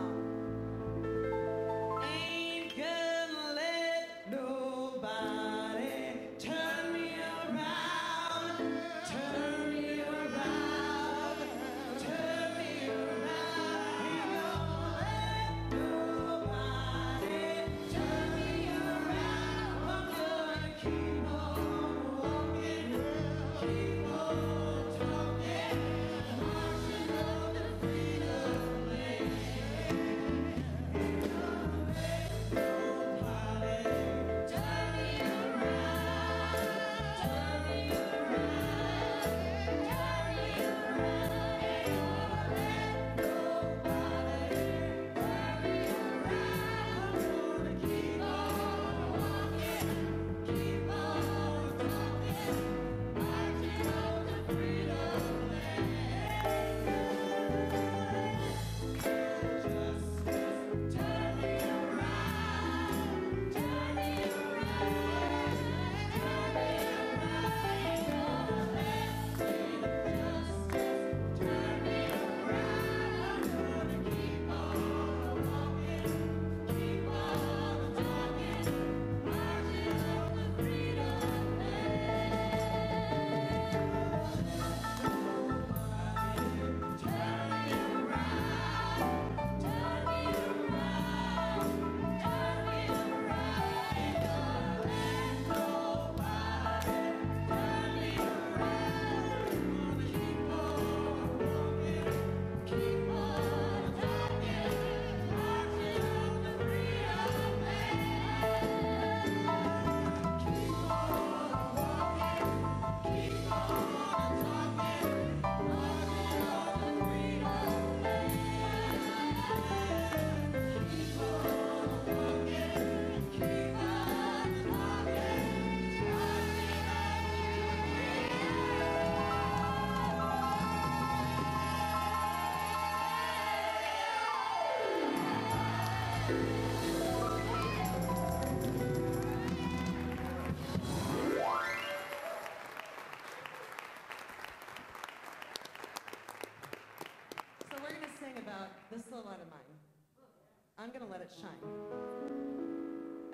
Going to let it shine.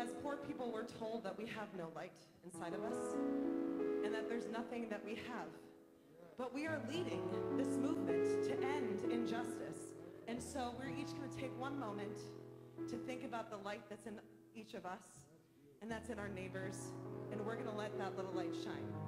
As poor people, we're told that we have no light inside of us and that there's nothing that we have. But we are leading this movement to end injustice. And so we're each going to take one moment to think about the light that's in each of us and that's in our neighbors. And we're going to let that little light shine.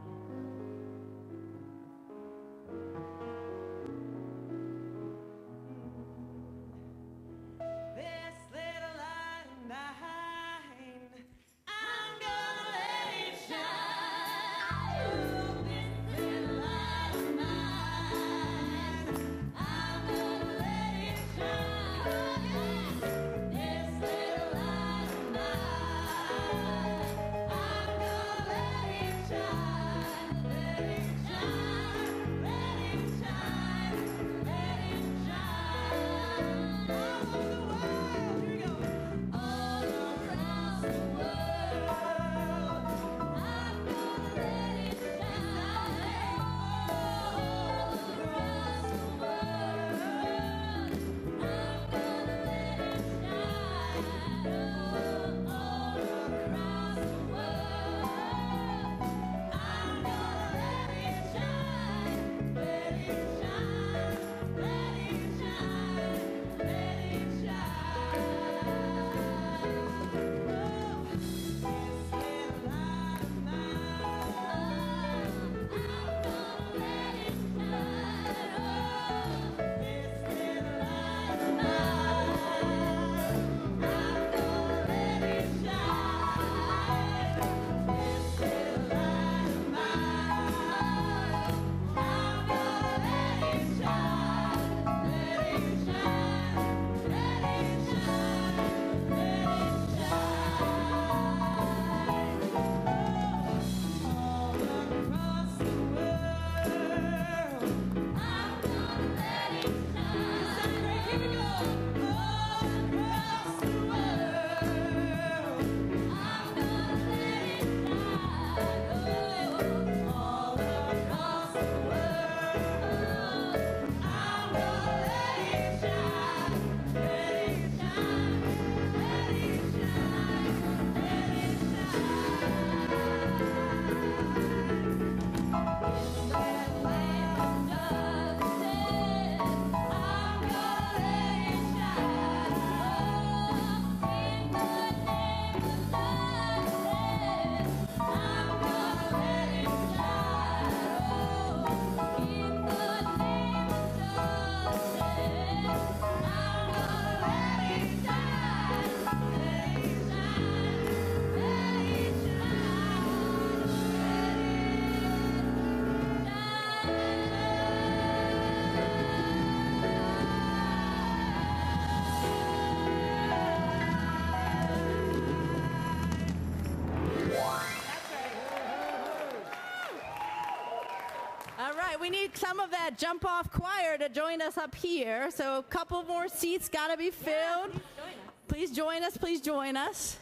Some of that jump off choir to join us up here. So a couple more seats got to be filled. please join us, please join us.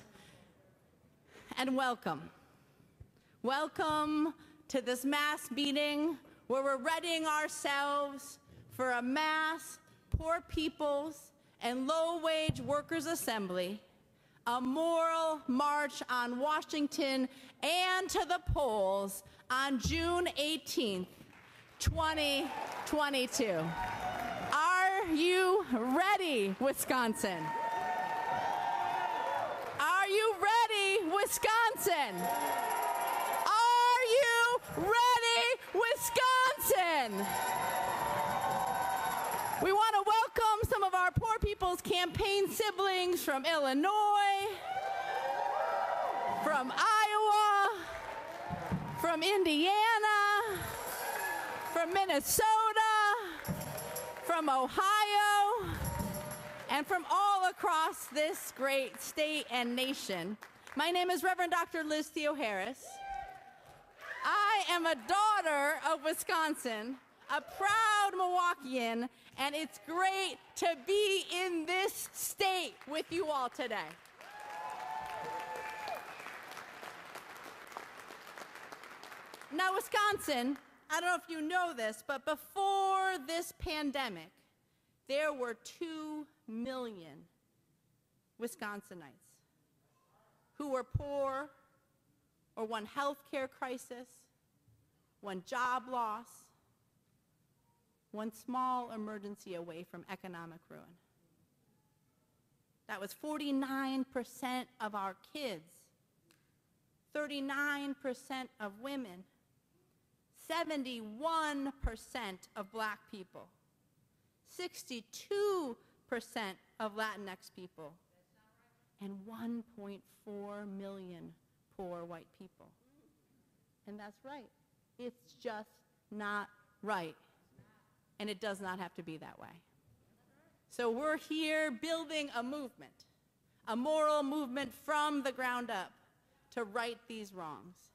And welcome. Welcome to this mass meeting where we're readying ourselves for a mass poor people's and low wage workers assembly, a moral march on Washington and to the polls on June 18th, 2022. Are you ready, Wisconsin? Are you ready, Wisconsin? Are you ready, Wisconsin? We want to welcome some of our Poor People's Campaign siblings from Illinois, from Iowa, from Indiana, from Minnesota, from Ohio, and from all across this great state and nation. My name is Reverend Dr. Liz Theoharis. I am a daughter of Wisconsin, a proud Milwaukeean, and it's great to be in this state with you all today. Now, Wisconsin, I don't know if you know this, but before this pandemic, there were 2 million Wisconsinites who were poor or one health care crisis, one job loss, one small emergency away from economic ruin. That was 49% of our kids, 39% of women, 71% of black people, 62% of Latinx people, and 1.4 million poor white people. And that's right. It's just not right. And it does not have to be that way. So we're here building a movement, a moral movement from the ground up to right these wrongs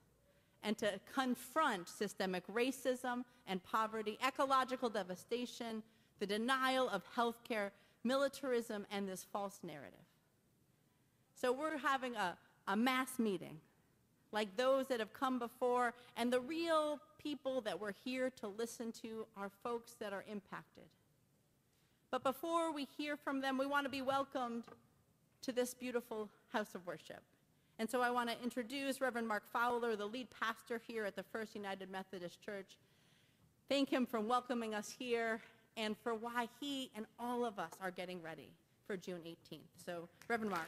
and to confront systemic racism and poverty, ecological devastation, the denial of health care, militarism, and this false narrative. So we're having a, a mass meeting like those that have come before, and the real people that we're here to listen to are folks that are impacted. But before we hear from them, we want to be welcomed to this beautiful house of worship. And so I want to introduce Reverend Mark Fowler, the lead pastor here at the First United Methodist Church. Thank him for welcoming us here and for why he and all of us are getting ready for June 18th. So, Reverend Mark.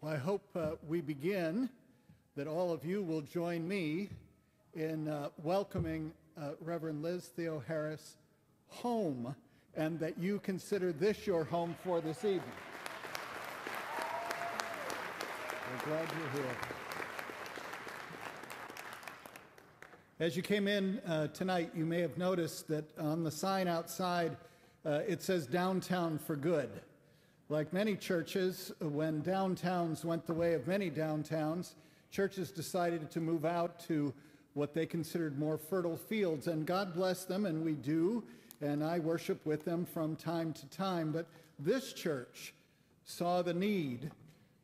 Well, I hope uh, we begin that all of you will join me in uh, welcoming uh, Reverend Liz Theoharis home and that you consider this your home for this evening. We're glad you're here. As you came in uh, tonight, you may have noticed that on the sign outside uh, it says downtown for good. Like many churches, when downtowns went the way of many downtowns, churches decided to move out to what they considered more fertile fields. And God bless them, and we do, and I worship with them from time to time. But this church saw the need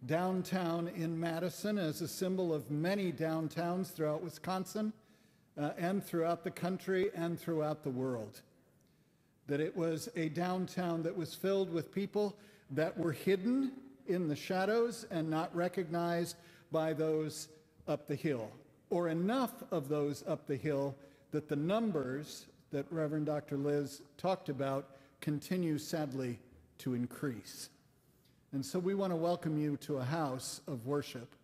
downtown in Madison as a symbol of many downtowns throughout Wisconsin uh, and throughout the country and throughout the world. That it was a downtown that was filled with people that were hidden in the shadows and not recognized by those up the hill, or enough of those up the hill that the numbers that Reverend Dr. Liz talked about continue sadly to increase. And so we want to welcome you to a house of worship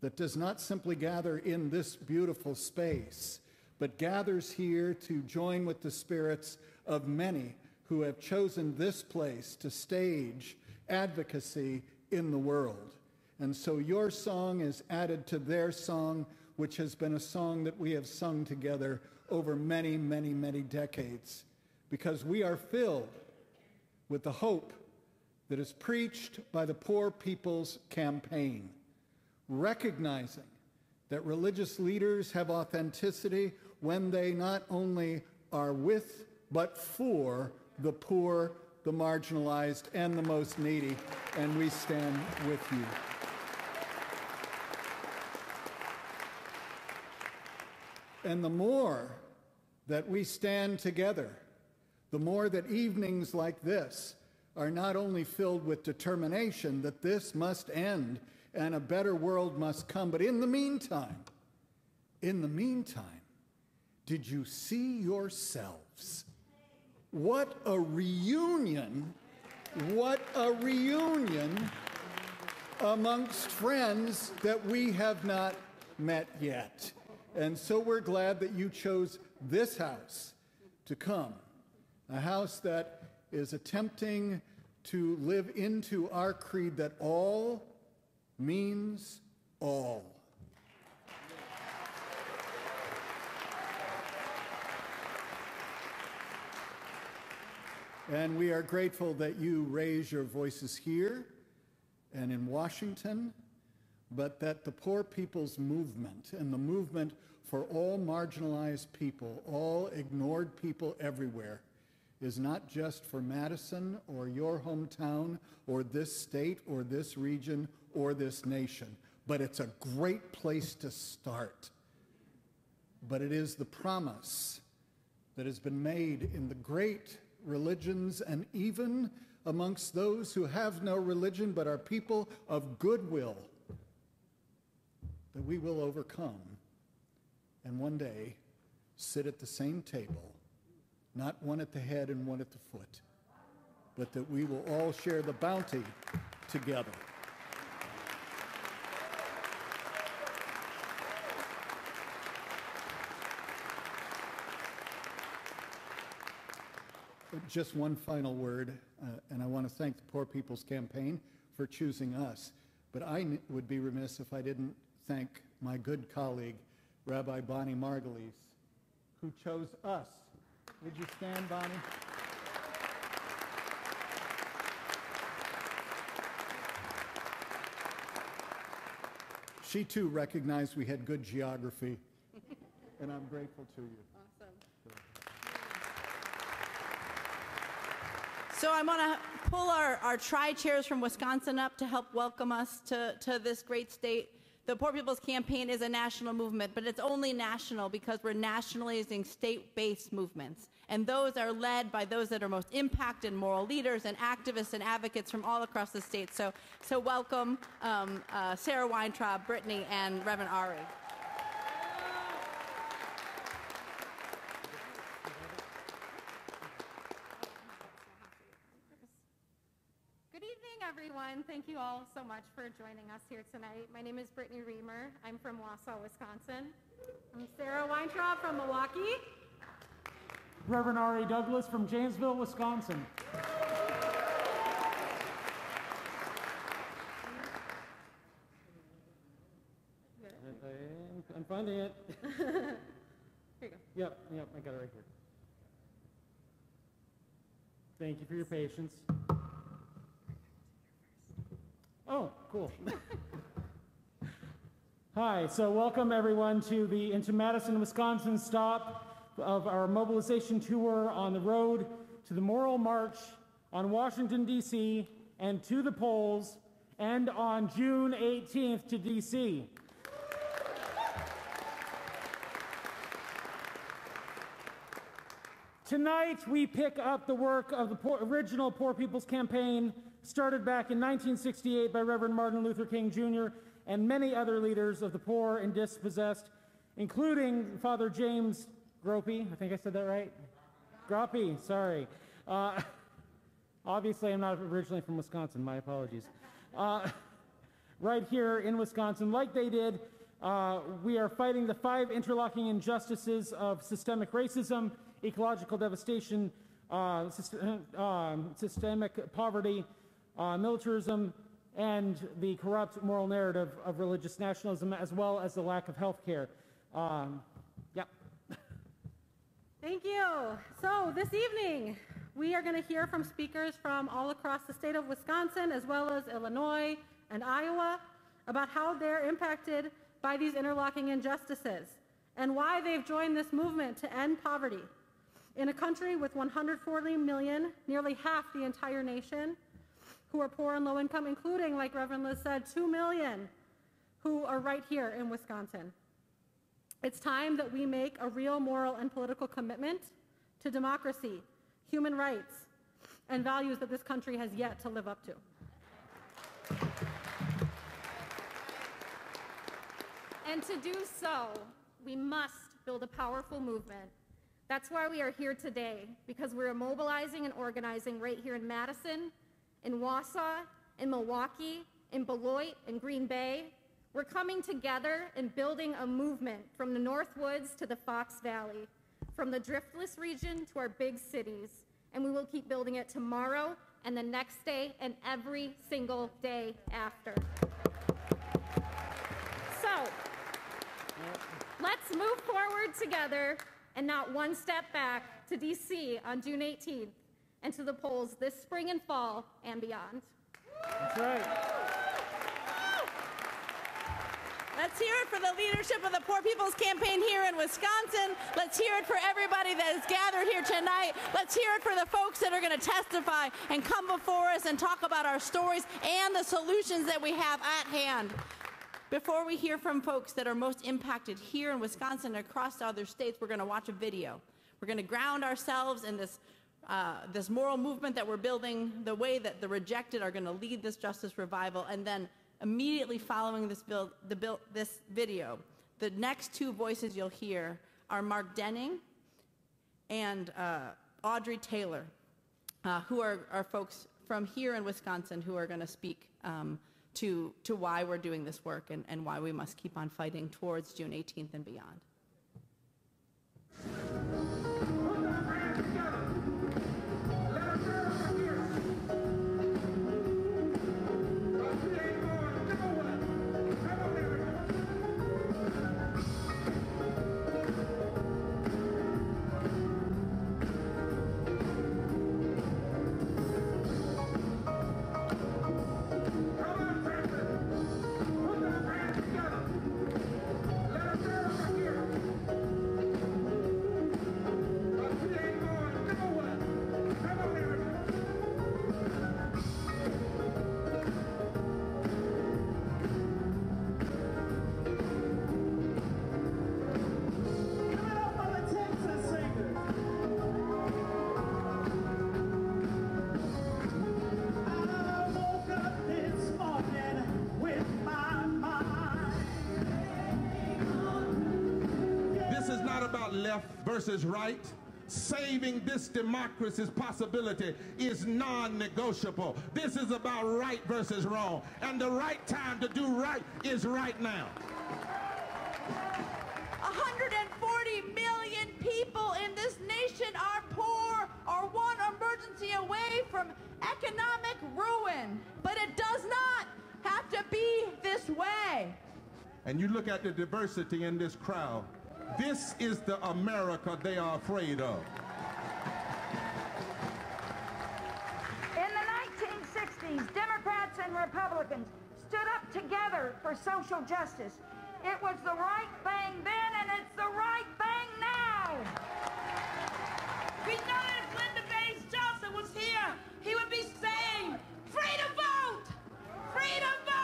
that does not simply gather in this beautiful space, but gathers here to join with the spirits of many who have chosen this place to stage advocacy in the world. And so your song is added to their song, which has been a song that we have sung together over many, many, many decades, because we are filled with the hope that is preached by the Poor People's Campaign, recognizing that religious leaders have authenticity when they not only are with but for the poor the marginalized, and the most needy, and we stand with you. And the more that we stand together, the more that evenings like this are not only filled with determination that this must end and a better world must come, but in the meantime, in the meantime, did you see yourselves what a reunion! What a reunion amongst friends that we have not met yet. And so we're glad that you chose this house to come, a house that is attempting to live into our creed that all means all. And we are grateful that you raise your voices here and in Washington, but that the Poor People's Movement and the movement for all marginalized people, all ignored people everywhere, is not just for Madison or your hometown or this state or this region or this nation, but it's a great place to start. but it is the promise that has been made in the great religions and even amongst those who have no religion but are people of goodwill that we will overcome and one day sit at the same table, not one at the head and one at the foot, but that we will all share the bounty together. Just one final word, uh, and I want to thank the Poor People's Campaign for choosing us. But I would be remiss if I didn't thank my good colleague, Rabbi Bonnie Margulis, who chose us. Would you stand, Bonnie? She too recognized we had good geography, (laughs) and I'm grateful to you. So I'm going to pull our, our tri-chairs from Wisconsin up to help welcome us to, to this great state. The Poor People's Campaign is a national movement, but it's only national because we're nationalizing state-based movements. And those are led by those that are most impacted, moral leaders and activists and advocates from all across the state. So, so welcome um, uh, Sarah Weintraub, Brittany, and Reverend Ari. Good evening, everyone. Thank you all so much for joining us here tonight. My name is Brittany Reamer. I'm from Wausau, Wisconsin. I'm Sarah Weintraub from Milwaukee. Reverend Ari Douglas from Janesville, Wisconsin. I'm finding it. (laughs) Here you go. Yep, yep, I got it right here. Thank you for your patience. Oh, cool. Hi, so welcome everyone to the into Madison, Wisconsin stop of our mobilization tour on the road to the Moral March on Washington, D.C., and to the polls, and on June 18th to D.C. Tonight, we pick up the work of the original Poor People's Campaign, started back in 1968 by Reverend Martin Luther King Jr. and many other leaders of the poor and dispossessed, including Father James Gropey. I think I said that right? Groppi, sorry. Uh, (laughs) obviously, I'm not originally from Wisconsin. My apologies. Uh, (laughs) right here in Wisconsin, like they did, uh, we are fighting the five interlocking injustices of systemic racism, ecological devastation, uh, uh, (laughs) systemic poverty, uh, militarism, and the corrupt moral narrative of religious nationalism, as well as the lack of health care. Um, yep. Thank you. So this evening, we are going to hear from speakers from all across the state of Wisconsin, as well as Illinois and Iowa, about how they're impacted by these interlocking injustices and why they've joined this movement to end poverty. In a country with 140 million, nearly half the entire nation, who are poor and low income, including, like Reverend Liz said, 2 million who are right here in Wisconsin. It's time that we make a real moral and political commitment to democracy, human rights, and values that this country has yet to live up to. And to do so, we must build a powerful movement. That's why we are here today, because we're mobilizing and organizing right here in Madison, in Wausau, in Milwaukee, in Beloit, in Green Bay. We're coming together and building a movement from the North Woods to the Fox Valley, from the driftless region to our big cities. And we will keep building it tomorrow and the next day and every single day after. So, let's move forward together and not one step back to DC on June 18th and to the polls this spring and fall and beyond. That's right. Let's hear it for the leadership of the Poor People's Campaign here in Wisconsin. Let's hear it for everybody that is gathered here tonight. Let's hear it for the folks that are going to testify and come before us and talk about our stories and the solutions that we have at hand. Before we hear from folks that are most impacted here in Wisconsin and across other states, we're going to watch a video. We're going to ground ourselves in this, uh, this moral movement that we're building, the way that the rejected are going to lead this justice revival, and then immediately following this, build, the build, this video, the next two voices you'll hear are Mark Denning and uh, Audrey Taylor, uh, who are, are folks from here in Wisconsin who are going to speak um, to, to why we're doing this work and, and why we must keep on fighting towards June 18th and beyond. Versus right. Saving this democracy's possibility is non-negotiable. This is about right versus wrong. And the right time to do right is right now. 140 million people in this nation are poor or one emergency away from economic ruin. But it does not have to be this way. And you look at the diversity in this crowd. This is the America they are afraid of. In the 1960s, Democrats and Republicans stood up together for social justice. It was the right thing then, and it's the right thing now. We know that if Lyndon Baines Johnson was here, he would be saying, free to vote! Free to vote!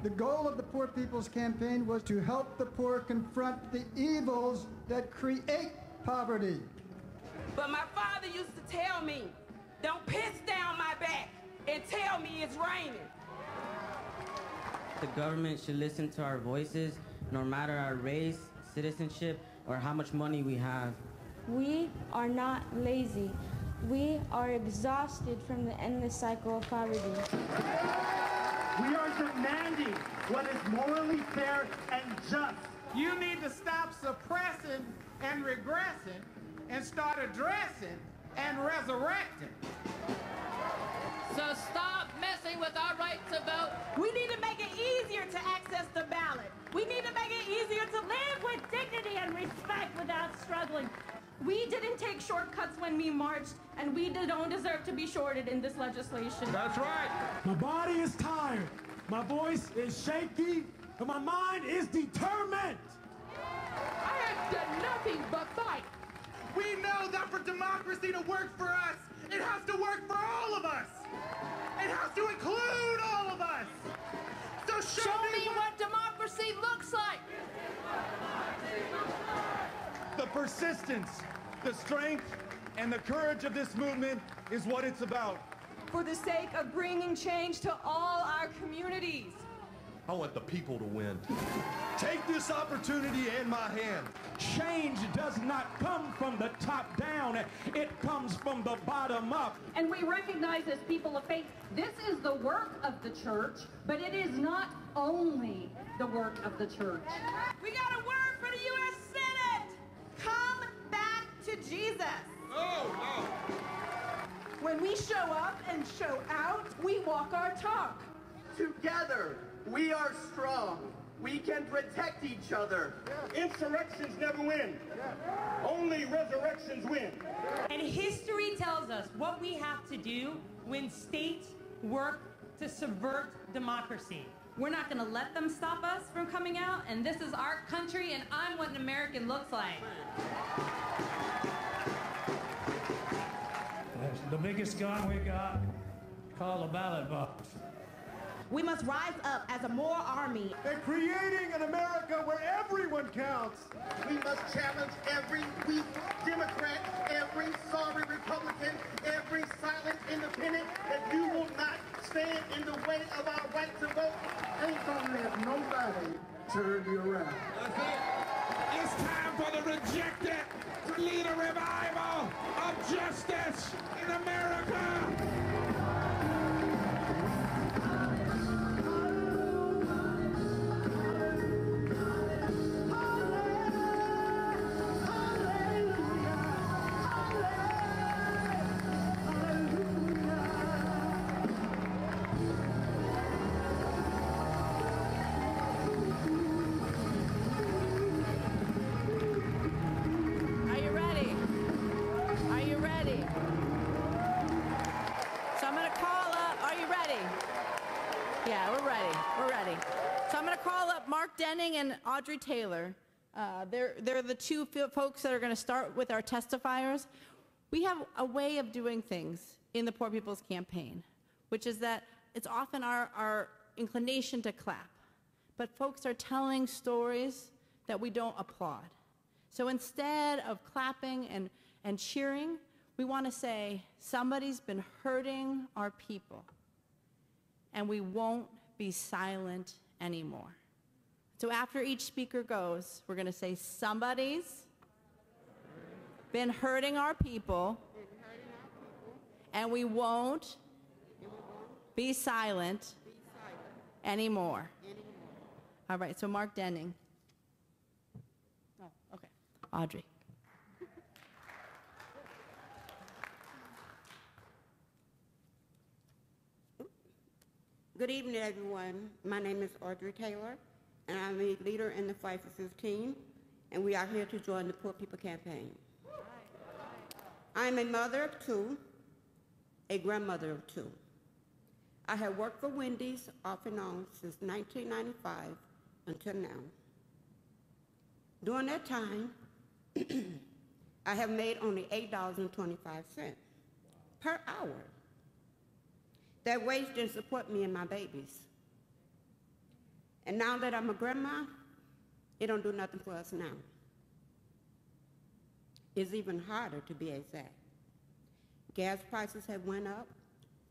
The goal of the Poor People's Campaign was to help the poor confront the evils that create poverty. But my father used to tell me, don't piss down my back and tell me it's raining. The government should listen to our voices, no matter our race, citizenship, or how much money we have. We are not lazy. We are exhausted from the endless cycle of poverty. We are demanding what is morally fair and just. You need to stop suppressing and regressing and start addressing and resurrecting. So stop messing with our right to vote. We need to make it easier to access the ballot. We need to make it easier to live with dignity and respect without struggling. We didn't take shortcuts when we marched, and we don't deserve to be shorted in this legislation. That's right. My body is tired. My voice is shaky, but my mind is determined. I have done nothing but fight. We know that for democracy to work for us, it has to work for all of us. It has to include all of us. So show, Show me what democracy looks like. The persistence, the strength, and the courage of this movement is what it's about. For the sake of bringing change to all our communities. I want the people to win. Take this opportunity in my hand. Change does not come from the top down, it comes from the bottom up. And we recognize as people of faith, this is the work of the church, but it is not only the work of the church. We got a word for the U.S. Senate. Come back to Jesus. Oh, When we show up and show out, we walk our talk. Together, we are strong. We can protect each other. Insurrections never win. Only resurrections win. And history tells us what we have to do when states work to subvert democracy. We're not going to let them stop us from coming out, and this is our country, and I'm what an American looks like. The biggest gun we got called a ballot box. We must rise up as a moral army. And creating an America where everyone counts. We must challenge every weak Democrat, every sorry Republican, every silent independent that you will not stand in the way of our right to vote. Ain't gonna let nobody turn you around. It's time for the rejected to lead a revival of justice in America. Audrey Taylor. Uh, they're, they're the two folks that are going to start with our testifiers. We have a way of doing things in the Poor People's Campaign, which is that it's often our, our inclination to clap, but folks are telling stories that we don't applaud. So instead of clapping and, and cheering, we want to say, somebody's been hurting our people, and we won't be silent anymore. So after each speaker goes, we're going to say, somebody's been hurting our people, and we won't be silent anymore. All right, so Mark Denning. Oh, okay. Audrey. Good evening, everyone. My name is Audrey Taylor, and I'm a leader in the Fight for 15, and we are here to join the Poor People Campaign. I'm a mother of two, a grandmother of two. I have worked for Wendy's off and on since 1995 until now. During that time, (clears throat) I have made only $8.25 per hour. That wage didn't support me and my babies. And now that I'm a grandma, it don't do nothing for us now. It's even harder to be exact. Gas prices have went up,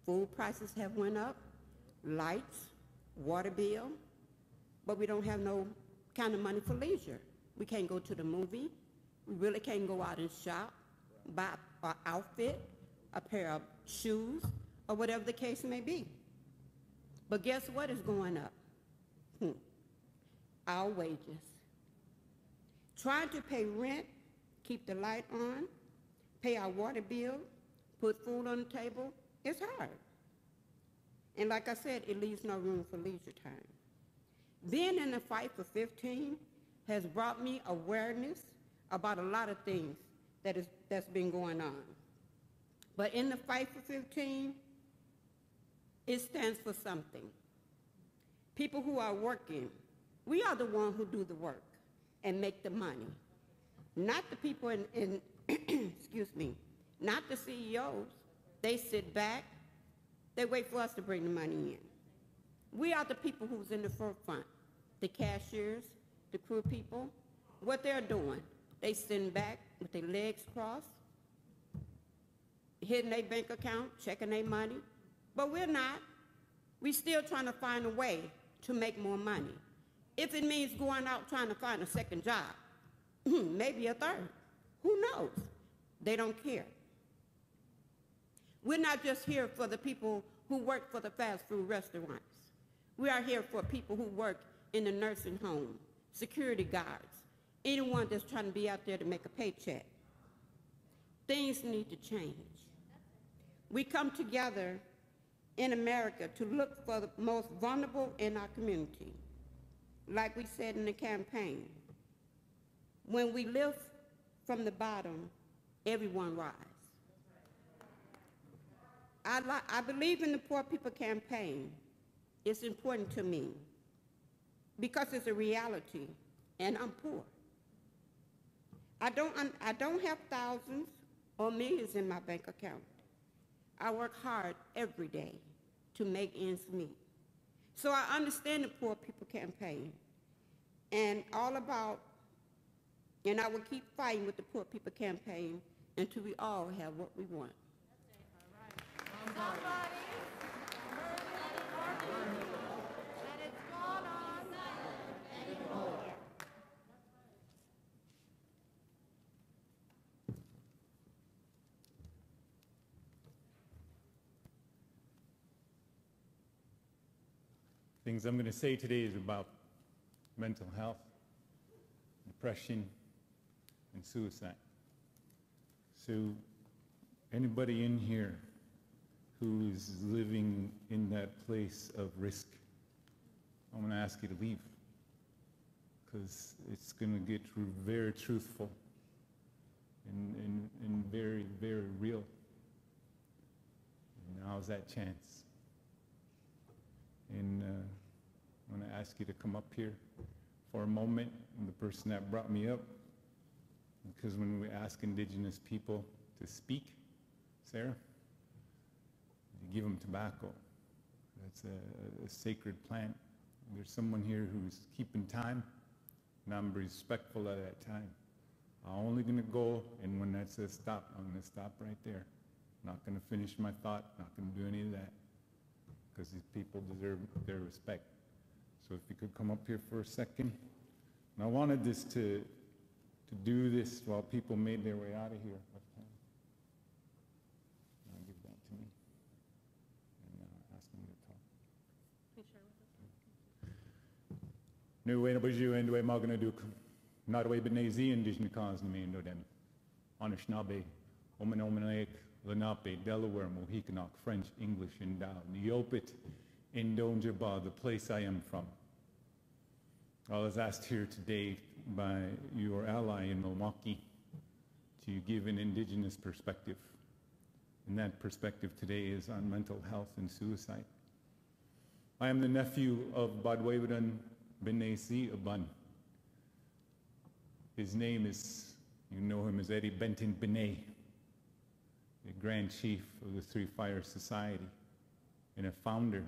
food prices have went up, lights, water bill, but we don't have no kind of money for leisure. We can't go to the movie. We really can't go out and shop, buy an outfit, a pair of shoes, or whatever the case may be. But guess what is going up? Hmm. Our wages. Trying to pay rent, keep the light on, pay our water bill, put food on the table, it's hard. And like I said, it leaves no room for leisure time. Being in the fight for 15 has brought me awareness about a lot of things that is, that's been going on. But in the fight for 15, it stands for something. People who are working, we are the ones who do the work and make the money. Not the people in, in (clears throat) excuse me, not the CEOs. They sit back, they wait for us to bring the money in. We are the people who's in the forefront, the cashiers, the crew people. What they're doing, they sitting back with their legs crossed, hitting their bank account, checking their money. But we're not. We're still trying to find a way to make more money. If it means going out trying to find a second job, hmm, maybe a third, who knows? They don't care. We're not just here for the people who work for the fast food restaurants. We are here for people who work in the nursing home, security guards, anyone that's trying to be out there to make a paycheck. Things need to change. We come together in America to look for the most vulnerable in our community. Like we said in the campaign, when we lift from the bottom, everyone rise. I, li- I believe in the Poor People Campaign. It's important to me because it's a reality, and I'm poor. I don't, I don't have thousands or millions in my bank account. I work hard every day to make ends meet. So I understand the Poor People Campaign and all about, and I will keep fighting with the Poor People Campaign until we all have what we want. Things I'm going to say today is about mental health, depression, and suicide. So, anybody in here who is living in that place of risk, I'm going to ask you to leave because it's going to get very truthful and, and, and very, very real. And now's that chance. And uh, I'm going to ask you to come up here for a moment. The person that brought me up, because when we ask Indigenous people to speak, Sarah, you give them tobacco. That's a, a sacred plant. There's someone here who's keeping time, and I'm respectful of that time. I'm only going to go, and when that says stop, I'm going to stop right there. Not going to finish my thought, not going to do any of that, because these people deserve their respect. So if you could come up here for a second. And I wanted this to, to do this while people made their way out of here. I'll give that to me. And uh, ask them to talk. Nu way na buju and way magna duk. Not way benezi indigenous cause me no dem. Anishinaabe, Ominominaik, Lenape, Delaware, French, English, and Dow. Neopit, Indonjaba, the place I am from. I was asked here today by your ally in Milwaukee to give an indigenous perspective. And that perspective today is on mental health and suicide. I am the nephew of Badwewadan Benesi Aban. His name is, you know him as Eddie Benton-Banai, the Grand Chief of the Three Fire Society and a founder,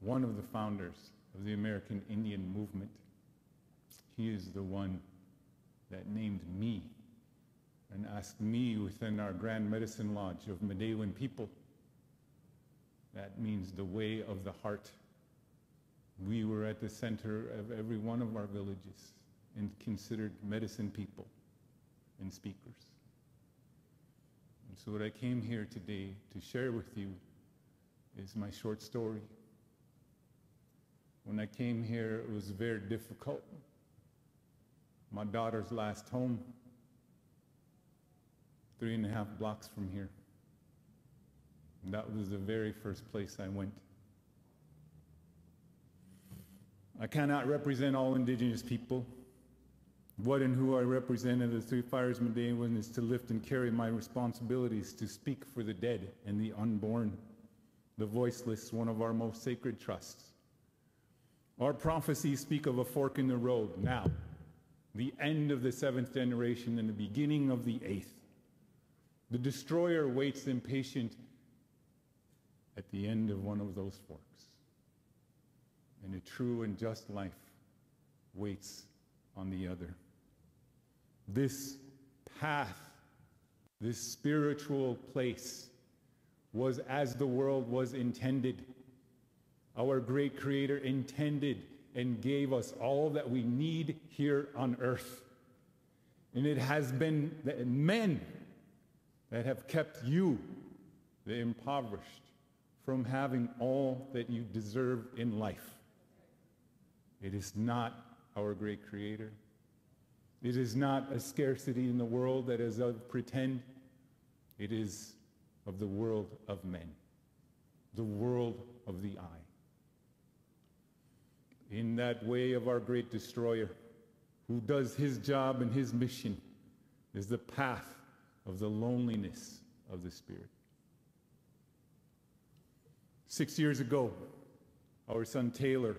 one of the founders of the American Indian movement. He is the one that named me and asked me within our Grand Medicine Lodge of Midewiwin people. That means the way of the heart. We were at the center of every one of our villages and considered medicine people and speakers. And so, what I came here today to share with you is my short story. When I came here, it was very difficult. My daughter's last home, three and a half blocks from here. That was the very first place I went. I cannot represent all indigenous people. What and who I represent as the Three Fires Midewiwin is to lift and carry my responsibilities to speak for the dead and the unborn, the voiceless, one of our most sacred trusts. Our prophecies speak of a fork in the road now, the end of the seventh generation and the beginning of the eighth. The destroyer waits impatient at the end of one of those forks. And a true and just life waits on the other. This path, this spiritual place, was as the world was intended. Our great Creator intended and gave us all that we need here on earth. And it has been the men that have kept you, the impoverished, from having all that you deserve in life. It is not our great Creator. It is not a scarcity in the world that is of pretend. It is of the world of men, the world of the eye. In that way of our great destroyer, who does his job and his mission, is the path of the loneliness of the Spirit. Six years ago, our son Taylor,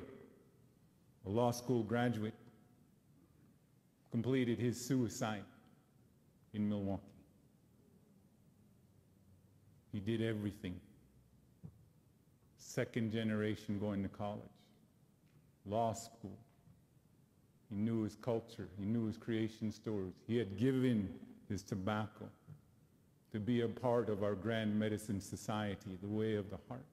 a law school graduate, completed his suicide in Milwaukee. He did everything second generation going to college, law school. He knew his culture. He knew his creation stories. He had given his tobacco to be a part of our grand medicine society, the way of the heart.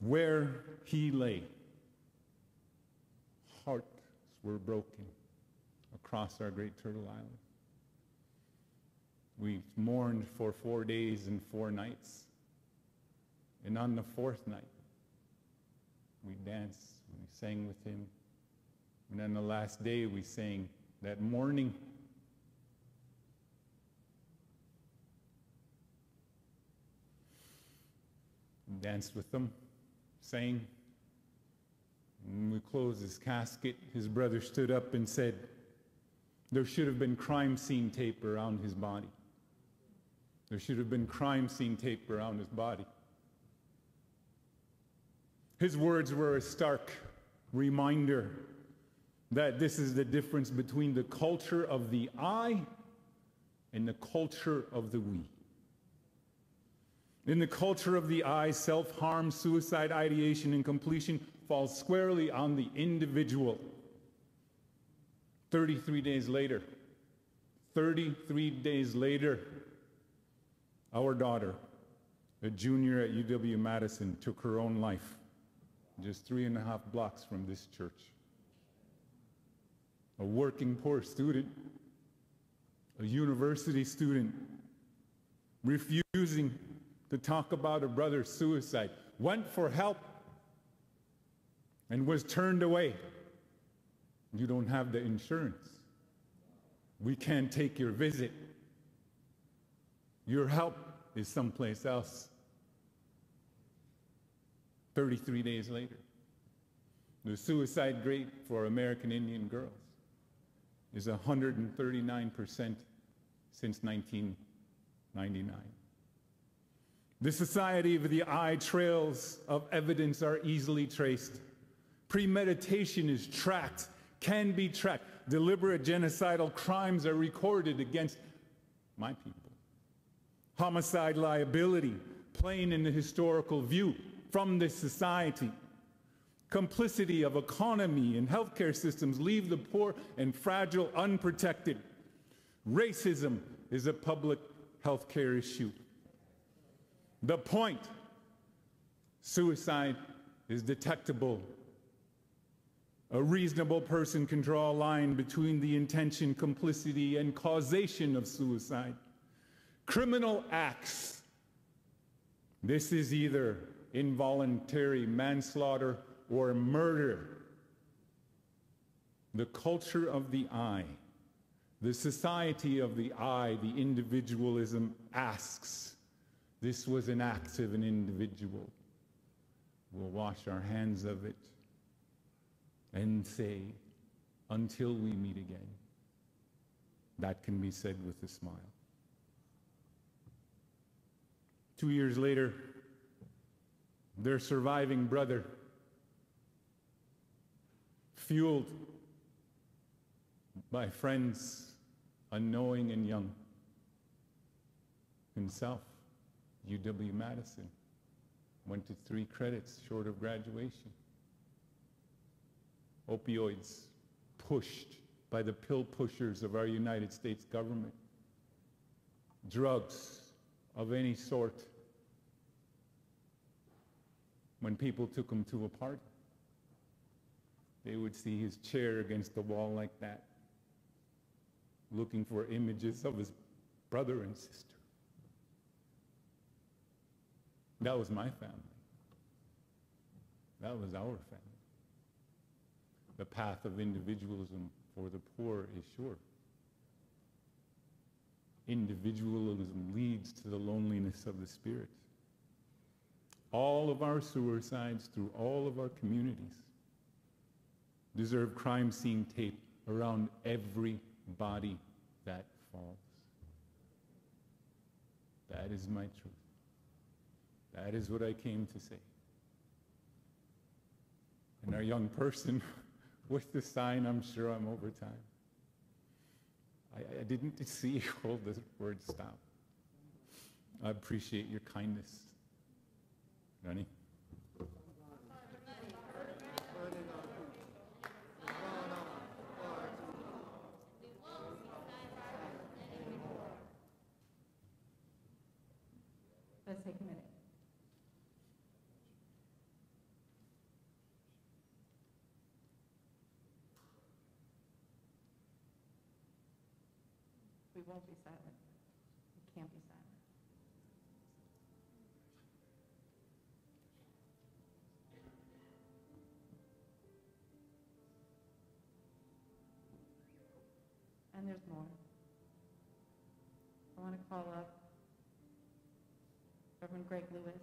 Where he lay, hearts were broken across our great Turtle Island. We mourned for four days and four nights. And on the fourth night, we danced, we sang with him. And on the last day, we sang that morning. Danced with them, sang. When we closed his casket, his brother stood up and said, There should have been crime scene tape around his body. There should have been crime scene tape around his body. His words were a stark reminder that this is the difference between the culture of the I and the culture of the we. In the culture of the I, self harm, suicide ideation, and completion falls squarely on the individual. 33 days later, 33 days later, our daughter, a junior at UW Madison, took her own life just three and a half blocks from this church. A working poor student, a university student, refusing to talk about a brother's suicide, went for help and was turned away. You don't have the insurance. We can't take your visit. Your help is someplace else. 33 days later, the suicide rate for American Indian girls is 139% since 1999. The society of the eye trails of evidence are easily traced. Premeditation is tracked, can be tracked. Deliberate genocidal crimes are recorded against my people. Homicide liability, plain in the historical view from this society. Complicity of economy and healthcare systems leave the poor and fragile unprotected. Racism is a public healthcare issue. The point suicide is detectable. A reasonable person can draw a line between the intention, complicity, and causation of suicide. Criminal acts. This is either involuntary manslaughter or murder. The culture of the I, the society of the I, the individualism asks, this was an act of an individual. We'll wash our hands of it and say, until we meet again. That can be said with a smile. Two years later, their surviving brother, fueled by friends unknowing and young, himself, UW Madison, went to three credits short of graduation. Opioids pushed by the pill pushers of our United States government. Drugs of any sort when people took him to a party. They would see his chair against the wall like that, looking for images of his brother and sister. That was my family. That was our family. The path of individualism for the poor is sure. Individualism leads to the loneliness of the spirit all of our suicides through all of our communities deserve crime scene tape around every body that falls. That is my truth. That is what I came to say. And our young person (laughs) with the sign, I'm sure I'm over time. I, I didn't see all the words stop. I appreciate your kindness Johnny? Let's take a minute. We won't be silent. And there's more. I want to call up Reverend Greg Lewis,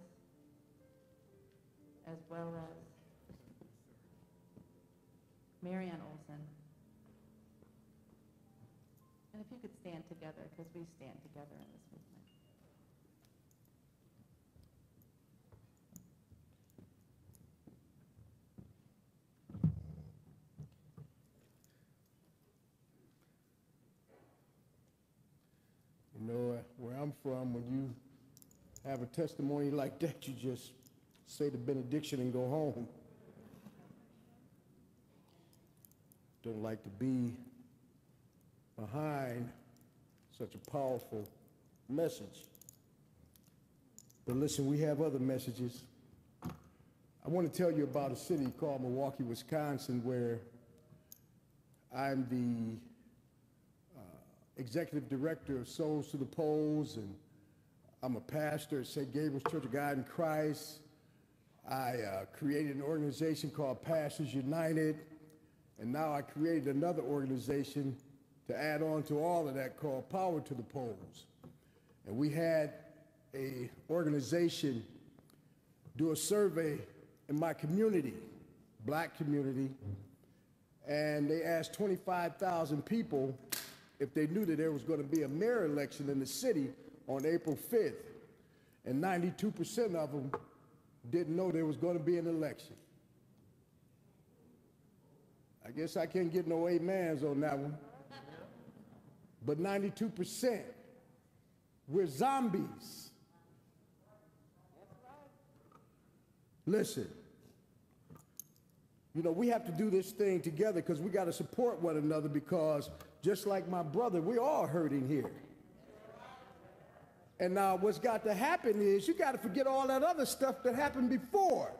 as well as Marianne Olson. And if you could stand together, because we stand together in this movement. You know, where I'm from, when you have a testimony like that, you just say the benediction and go home. Don't like to be behind such a powerful message. But listen, we have other messages. I want to tell you about a city called Milwaukee, Wisconsin, where I'm the executive director of Souls to the Polls, and I'm a pastor at St. Gabriel's Church of God in Christ. I uh, created an organization called Pastors United, and now I created another organization to add on to all of that called Power to the Polls. And we had a organization do a survey in my community, black community, and they asked 25,000 people if they knew that there was going to be a mayor election in the city on April 5th. And 92% of them didn't know there was going to be an election. I guess I can't get no amens on that one. But 92%, we're zombies. Listen, you know, we have to do this thing together because we got to support one another because just like my brother, we're all hurting here. And now what's got to happen is you got to forget all that other stuff that happened before.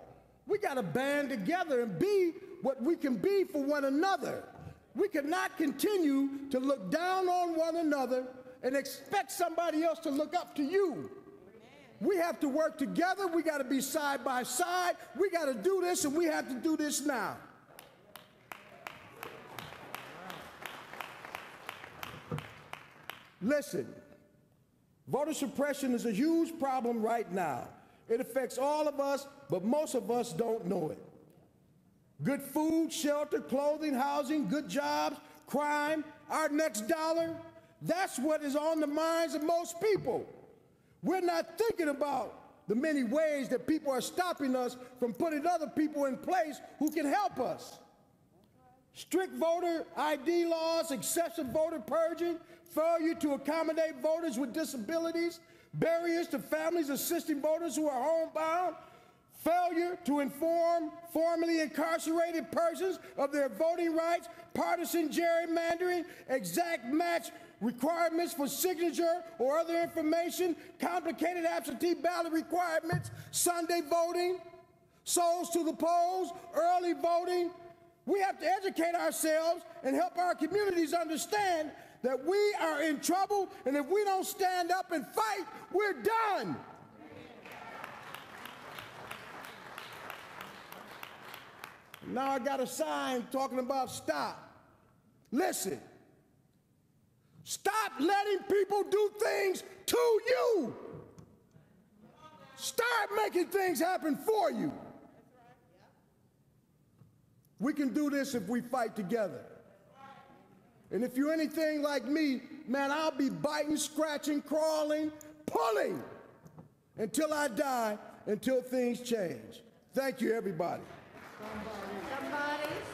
We got to band together and be what we can be for one another. We cannot continue to look down on one another and expect somebody else to look up to you. We have to work together. We got to be side by side. We got to do this, and we have to do this now. Listen, voter suppression is a huge problem right now. It affects all of us, but most of us don't know it. Good food, shelter, clothing, housing, good jobs, crime, our next dollar, that's what is on the minds of most people. We're not thinking about the many ways that people are stopping us from putting other people in place who can help us. Strict voter ID laws, excessive voter purging, failure to accommodate voters with disabilities, barriers to families assisting voters who are homebound, failure to inform formerly incarcerated persons of their voting rights, partisan gerrymandering, exact match requirements for signature or other information, complicated absentee ballot requirements, Sunday voting, souls to the polls, early voting. We have to educate ourselves and help our communities understand that we are in trouble, and if we don't stand up and fight, we're done. Now I got a sign talking about stop. Listen. Stop letting people do things to you. Start making things happen for you. We can do this if we fight together. And if you're anything like me, man, I'll be biting, scratching, crawling, pulling until I die, until things change. Thank you, everybody. Somebody, somebody's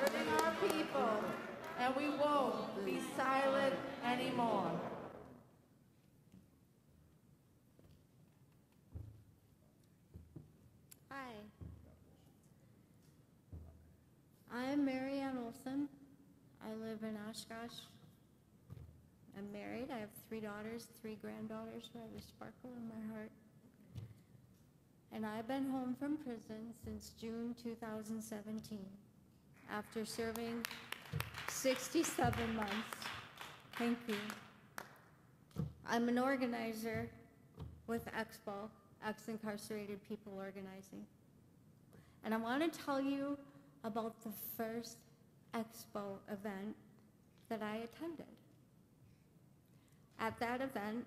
hurting our people, and we won't be silent anymore. Hi. I am Marianne Olson, Oshkosh. I'm married. I have three daughters, three granddaughters who have a sparkle in my heart. And I've been home from prison since June 2017 after serving 67 months. Thank you. I'm an organizer with Expo, Ex Incarcerated People Organizing. And I want to tell you about the first Expo event that I attended. At that event,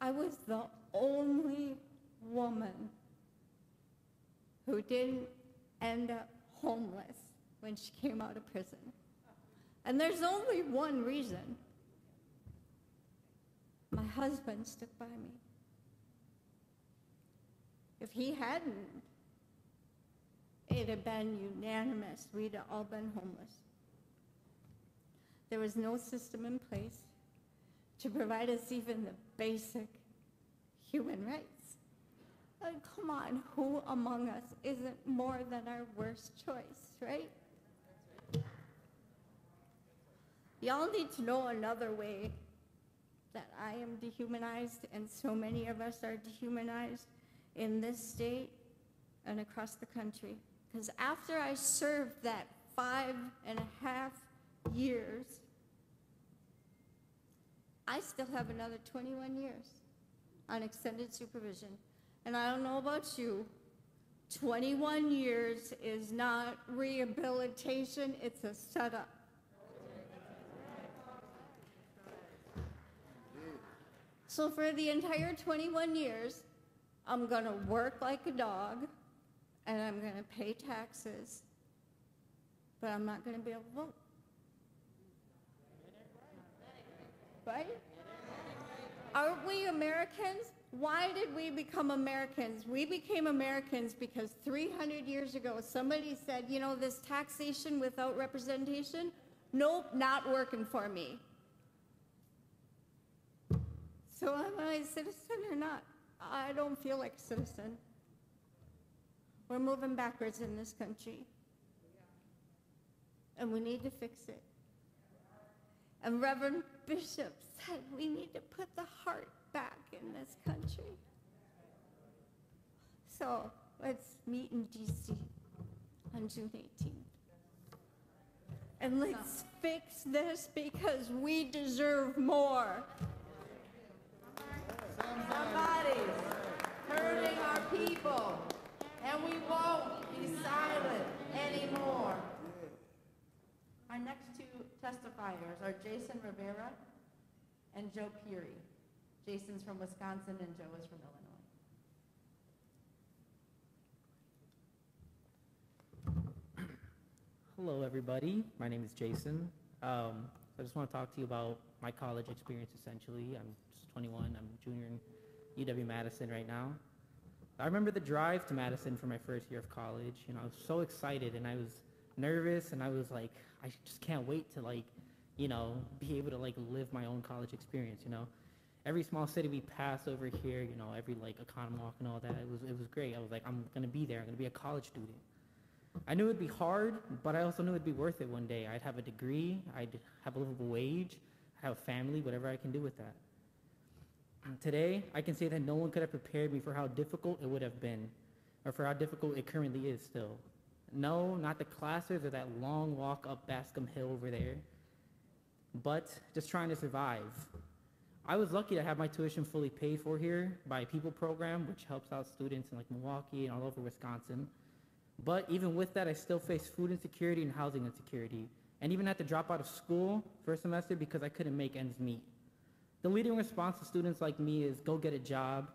I was the only woman who didn't end up homeless when she came out of prison. And there's only one reason. My husband stuck by me. If he hadn't, it'd have been unanimous. We'd all been homeless. There was no system in place to provide us even the basic human rights. Like, come on, who among us isn't more than our worst choice, right? Y'all need to know another way that I am dehumanized and so many of us are dehumanized in this state and across the country. Because after I served that five and a half years, I still have another 21 years on extended supervision. And I don't know about you, 21 years is not rehabilitation, it's a setup. So for the entire 21 years, I'm going to work like a dog and I'm going to pay taxes, but I'm not going to be able to vote. Right? Aren't we Americans? Why did we become Americans? We became Americans because 300 years ago somebody said, you know, this taxation without representation, nope, not working for me. So am I a citizen or not? I don't feel like a citizen. We're moving backwards in this country. And we need to fix it. And Reverend Bishop said we need to put the heart back in this country. So let's meet in DC on June 18th. And let's fix this because we deserve more. Somebody's hurting our people, and we won't be silent anymore. Our next two testifiers are Jason Rivera and Joe Peary. Jason's from Wisconsin and Joe is from Illinois. (clears throat) Hello, everybody. My name is Jason. Um, I just want to talk to you about my college experience, essentially. I'm just 21. I'm a junior in UW-Madison right now. I remember the drive to Madison for my first year of college. You know, I was so excited and I was nervous and I was like, I just can't wait to like, you know, be able to like live my own college experience, you know. Every small city we pass over here, you know, every like Oconomowoc and all that, it was, it was great. I was like, I'm gonna be there, I'm gonna be a college student. I knew it'd be hard, but I also knew it'd be worth it one day. I'd have a degree, I'd have a livable wage, have a family, whatever I can do with that. Today, I can say that no one could have prepared me for how difficult it would have been, or for how difficult it currently is still. No, not the classes or that long walk up Bascom Hill over there, but just trying to survive. I was lucky to have my tuition fully paid for here by a People program, which helps out students in like Milwaukee and all over Wisconsin. But even with that, I still face food insecurity and housing insecurity, and even had to drop out of school for a semester because I couldn't make ends meet. The leading response to students like me is go get a job.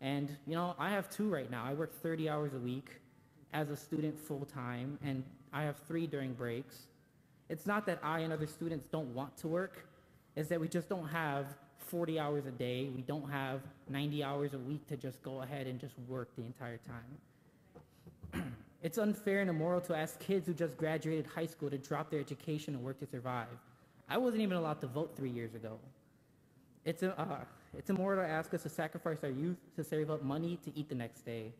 And, you know, I have two right now. I work 30 hours a week as a student full time, and I have three during breaks. It's not that I and other students don't want to work, it's that we just don't have 40 hours a day. We don't have 90 hours a week to just go ahead and just work the entire time. (clears throat) it's unfair and immoral to ask kids who just graduated high school to drop their education and work to survive. I wasn't even allowed to vote three years ago. It's, a, uh, it's immoral to ask us to sacrifice our youth to save up money to eat the next day.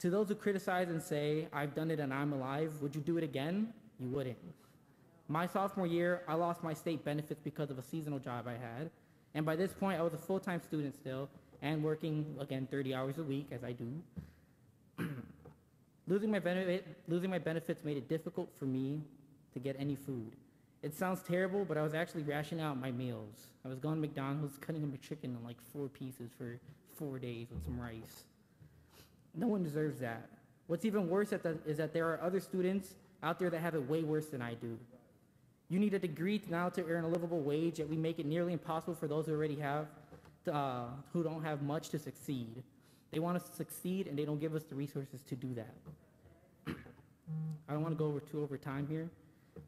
To those who criticize and say, I've done it and I'm alive, would you do it again? You wouldn't. My sophomore year, I lost my state benefits because of a seasonal job I had. And by this point, I was a full time student still and working, again, 30 hours a week, as I do. (clears throat) losing, my benefit, losing my benefits made it difficult for me to get any food. It sounds terrible, but I was actually rationing out my meals. I was going to McDonald's, cutting up a chicken in like four pieces for four days with some rice. No one deserves that. What's even worse is that there are other students out there that have it way worse than I do. You need a degree now to earn a livable wage, yet we make it nearly impossible for those who already have, to, uh, who don't have much to succeed. They want us to succeed, and they don't give us the resources to do that. (coughs) I don't want to go over too over time here,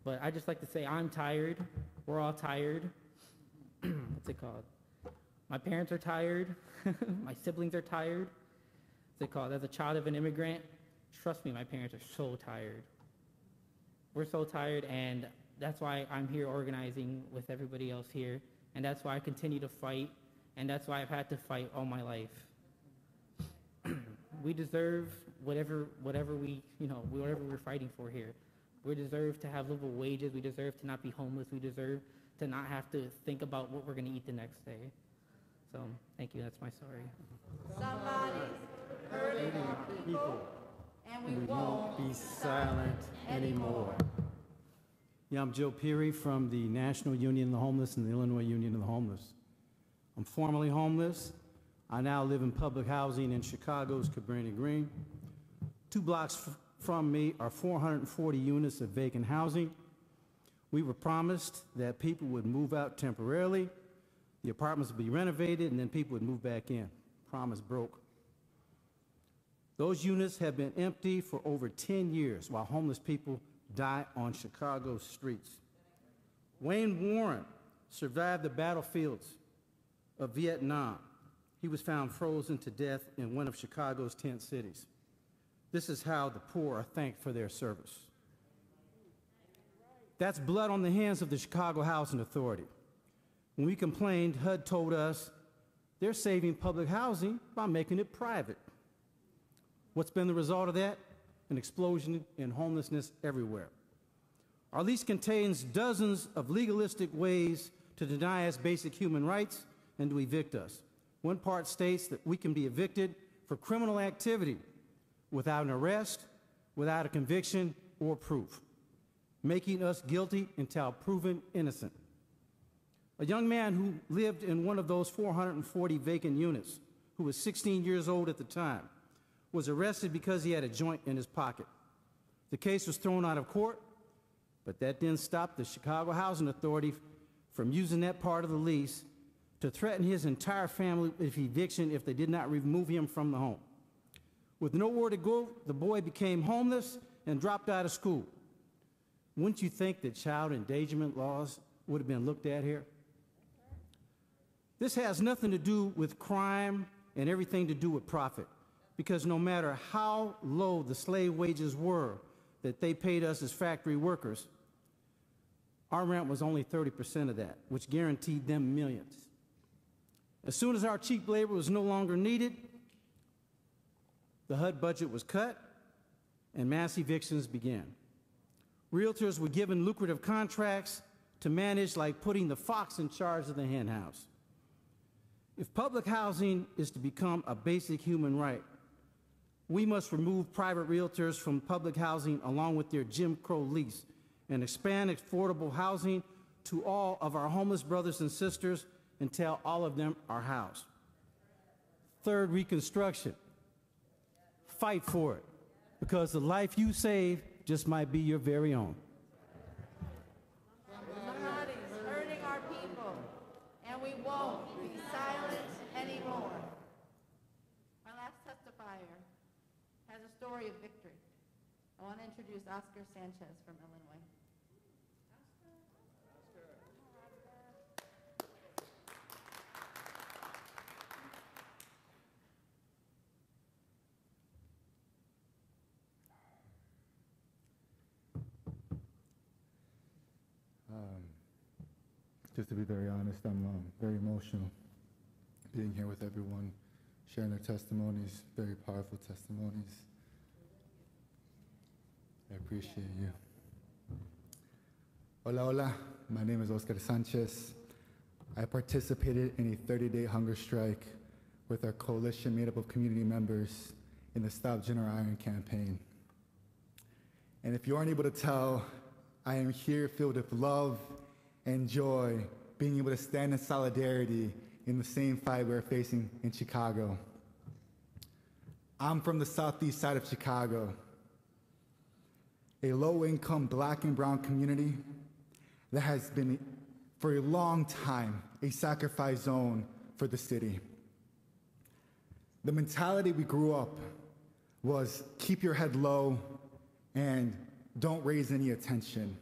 but I just like to say I'm tired. We're all tired. (clears throat) What's it called? My parents are tired. (laughs) my siblings are tired. What's it called? As a child of an immigrant, trust me, my parents are so tired. We're so tired, and that's why I'm here organizing with everybody else here, and that's why I continue to fight, and that's why I've had to fight all my life. (clears throat) we deserve whatever, whatever we, you know, whatever we're fighting for here. We deserve to have livable wages. We deserve to not be homeless. We deserve to not have to think about what we're going to eat the next day. So, thank you. That's my story. Somebody's hurting our people, and we We won't won't be silent anymore. Yeah, I'm Joe Peary from the National Union of the Homeless and the Illinois Union of the Homeless. I'm formerly homeless. I now live in public housing in Chicago's Cabrini Green. Two blocks f- from me are 440 units of vacant housing. We were promised that people would move out temporarily, the apartments would be renovated, and then people would move back in. Promise broke. Those units have been empty for over 10 years while homeless people die on Chicago's streets. Wayne Warren survived the battlefields of Vietnam. He was found frozen to death in one of Chicago's tent cities. This is how the poor are thanked for their service. That's blood on the hands of the Chicago Housing Authority. When we complained, HUD told us they're saving public housing by making it private. What's been the result of that? An explosion in homelessness everywhere. Our lease contains dozens of legalistic ways to deny us basic human rights and to evict us. One part states that we can be evicted for criminal activity without an arrest, without a conviction or proof, making us guilty until proven innocent. A young man who lived in one of those 440 vacant units, who was 16 years old at the time, was arrested because he had a joint in his pocket. The case was thrown out of court, but that didn't stop the Chicago Housing Authority from using that part of the lease to threaten his entire family with eviction if they did not remove him from the home. With nowhere to go, the boy became homeless and dropped out of school. Wouldn't you think that child endangerment laws would have been looked at here? This has nothing to do with crime and everything to do with profit, because no matter how low the slave wages were that they paid us as factory workers, our rent was only 30% of that, which guaranteed them millions. As soon as our cheap labor was no longer needed, the HUD budget was cut and mass evictions began. Realtors were given lucrative contracts to manage, like putting the fox in charge of the hen house. If public housing is to become a basic human right, we must remove private realtors from public housing along with their Jim Crow lease and expand affordable housing to all of our homeless brothers and sisters until all of them are housed. Third, Reconstruction. Fight for it because the life you save just might be your very own. Somebody's hurting our people, and we won't be silent anymore. Our last testifier has a story of victory. I want to introduce Oscar Sanchez from Illinois. Um, just to be very honest, I'm um, very emotional being here with everyone, sharing their testimonies, very powerful testimonies. I appreciate you. Hola, hola. My name is Oscar Sanchez. I participated in a 30 day hunger strike with our coalition made up of community members in the Stop General Iron campaign. And if you aren't able to tell, I am here filled with love and joy, being able to stand in solidarity in the same fight we're facing in Chicago. I'm from the southeast side of Chicago, a low income black and brown community that has been for a long time a sacrifice zone for the city. The mentality we grew up was keep your head low and don't raise any attention.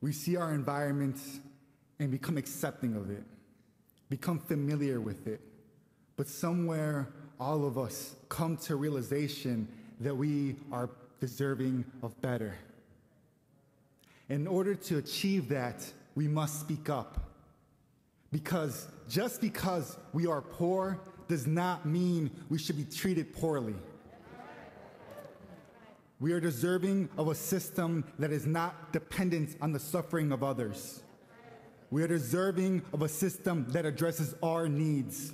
We see our environment and become accepting of it, become familiar with it. But somewhere, all of us come to realization that we are deserving of better. In order to achieve that, we must speak up. Because just because we are poor does not mean we should be treated poorly. We are deserving of a system that is not dependent on the suffering of others. We are deserving of a system that addresses our needs.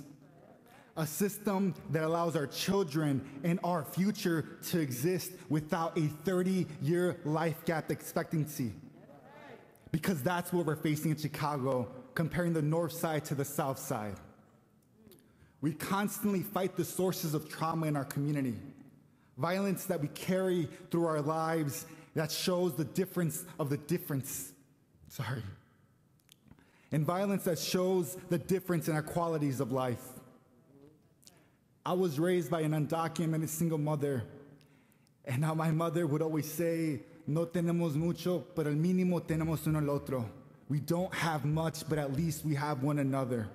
A system that allows our children and our future to exist without a 30 year life gap expectancy. Because that's what we're facing in Chicago, comparing the north side to the south side. We constantly fight the sources of trauma in our community violence that we carry through our lives that shows the difference of the difference. Sorry. And violence that shows the difference in our qualities of life. I was raised by an undocumented single mother, and now my mother would always say, No tenemos mucho, pero al mínimo tenemos uno al otro. We don't have much, but at least we have one another.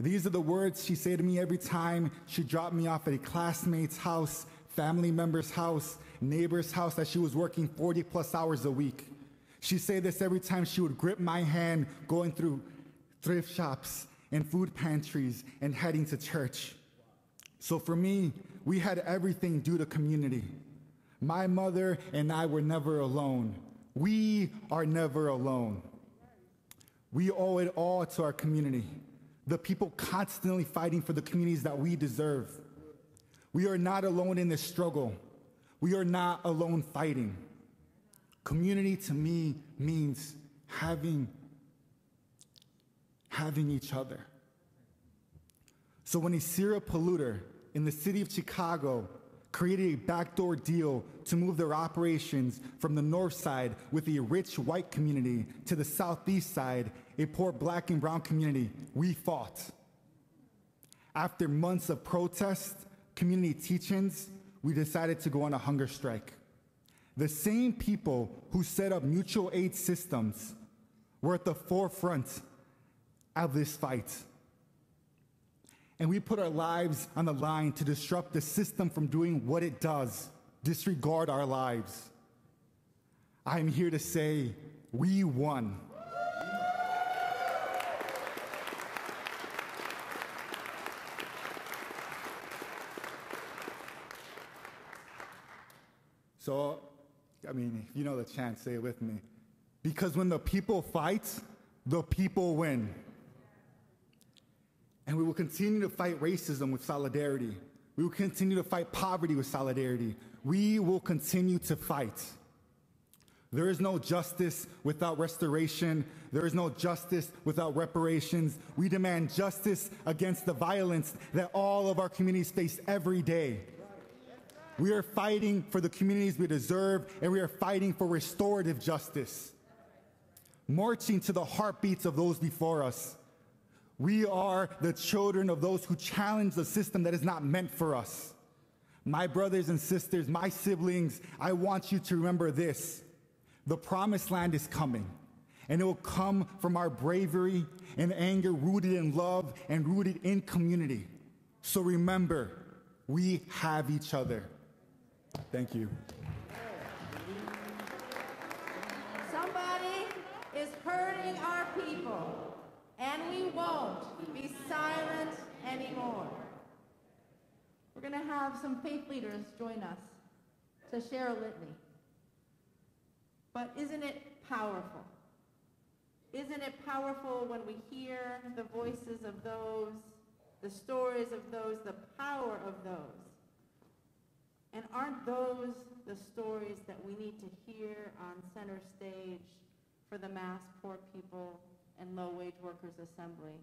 These are the words she said to me every time she dropped me off at a classmate's house, family member's house, neighbor's house that she was working 40 plus hours a week. She said this every time she would grip my hand going through thrift shops and food pantries and heading to church. So for me, we had everything due to community. My mother and I were never alone. We are never alone. We owe it all to our community the people constantly fighting for the communities that we deserve. We are not alone in this struggle. We are not alone fighting. Community to me means having having each other. So when a serial polluter in the city of Chicago created a backdoor deal to move their operations from the north side with a rich white community to the southeast side, a poor black and brown community, we fought. After months of protest, community teach-ins, we decided to go on a hunger strike. The same people who set up mutual aid systems were at the forefront of this fight and we put our lives on the line to disrupt the system from doing what it does disregard our lives. I'm here to say we won. So, I mean, if you know the chant, say it with me. Because when the people fight, the people win. And we will continue to fight racism with solidarity. We will continue to fight poverty with solidarity. We will continue to fight. There is no justice without restoration. There is no justice without reparations. We demand justice against the violence that all of our communities face every day. We are fighting for the communities we deserve, and we are fighting for restorative justice. Marching to the heartbeats of those before us. We are the children of those who challenge the system that is not meant for us. My brothers and sisters, my siblings, I want you to remember this. The promised land is coming, and it will come from our bravery and anger rooted in love and rooted in community. So remember, we have each other. Thank you. And we won't be silent anymore. We're going to have some faith leaders join us to share a litany. But isn't it powerful? Isn't it powerful when we hear the voices of those, the stories of those, the power of those? And aren't those the stories that we need to hear on center stage for the mass poor people and low-wage workers assembly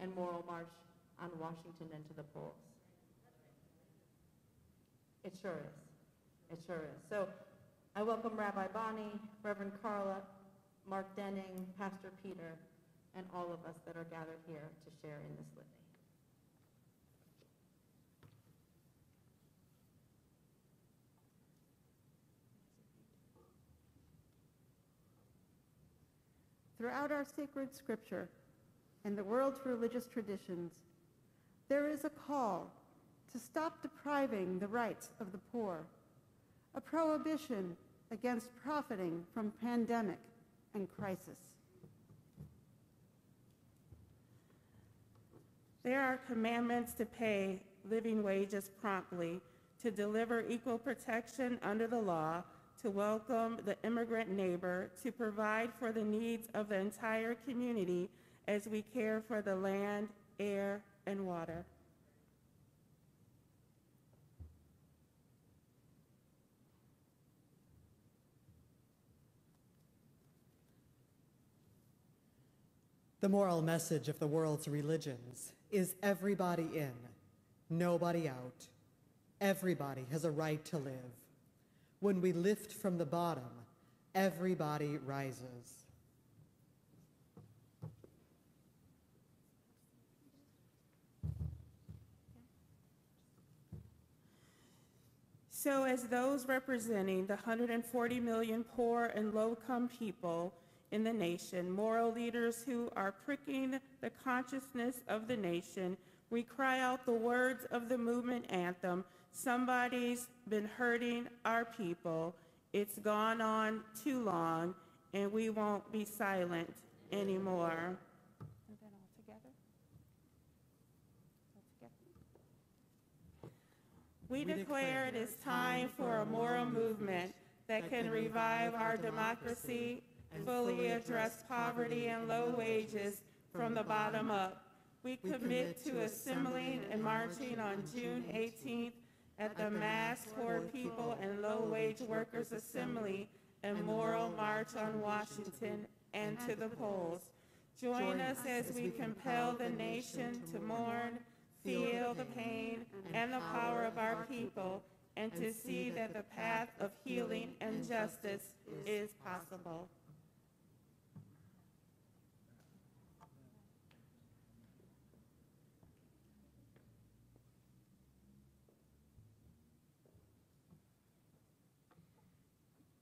and moral march on Washington and to the polls? It sure is. It sure is. So I welcome Rabbi Bonnie, Reverend Carla, Mark Denning, Pastor Peter, and all of us that are gathered here to share in this litany. Throughout our sacred scripture and the world's religious traditions, there is a call to stop depriving the rights of the poor, a prohibition against profiting from pandemic and crisis. There are commandments to pay living wages promptly, to deliver equal protection under the law, to welcome the immigrant neighbor, to provide for the needs of the entire community as we care for the land, air, and water. The moral message of the world's religions is everybody in, nobody out. Everybody has a right to live. When we lift from the bottom, everybody rises. So, as those representing the 140 million poor and low-income people in the nation, moral leaders who are pricking the consciousness of the nation, we cry out the words of the movement anthem Somebody's been hurting our people. It's gone on too long, and we won't be silent anymore. And then all together. We declare it is time for a moral movement that can revive our democracy, fully address poverty and low wages from the bottom up. We commit to assembling and marching on June 18th at the Mass Poor People and Low Wage Workers Assembly and Moral March on Washington and to the polls. Join us as we compel the nation to mourn, feel the pain and the power of our people, and to see that the path of healing and justice is possible.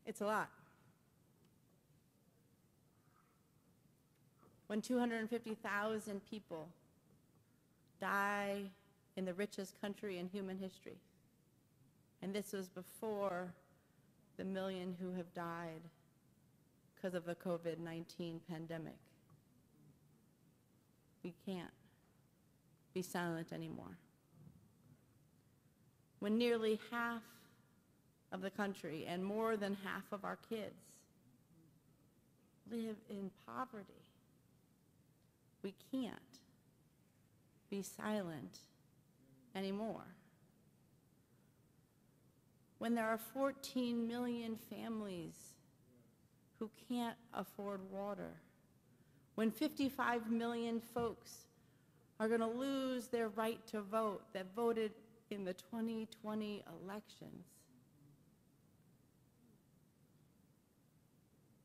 It's a lot. When 250,000 people die in the richest country in human history, and this was before the million who have died because of the COVID-19 pandemic. We can't be silent anymore. When nearly half of the country and more than half of our kids live in poverty. We can't be silent anymore. When there are 14 million families who can't afford water, when 55 million folks are going to lose their right to vote that voted in the 2020 elections,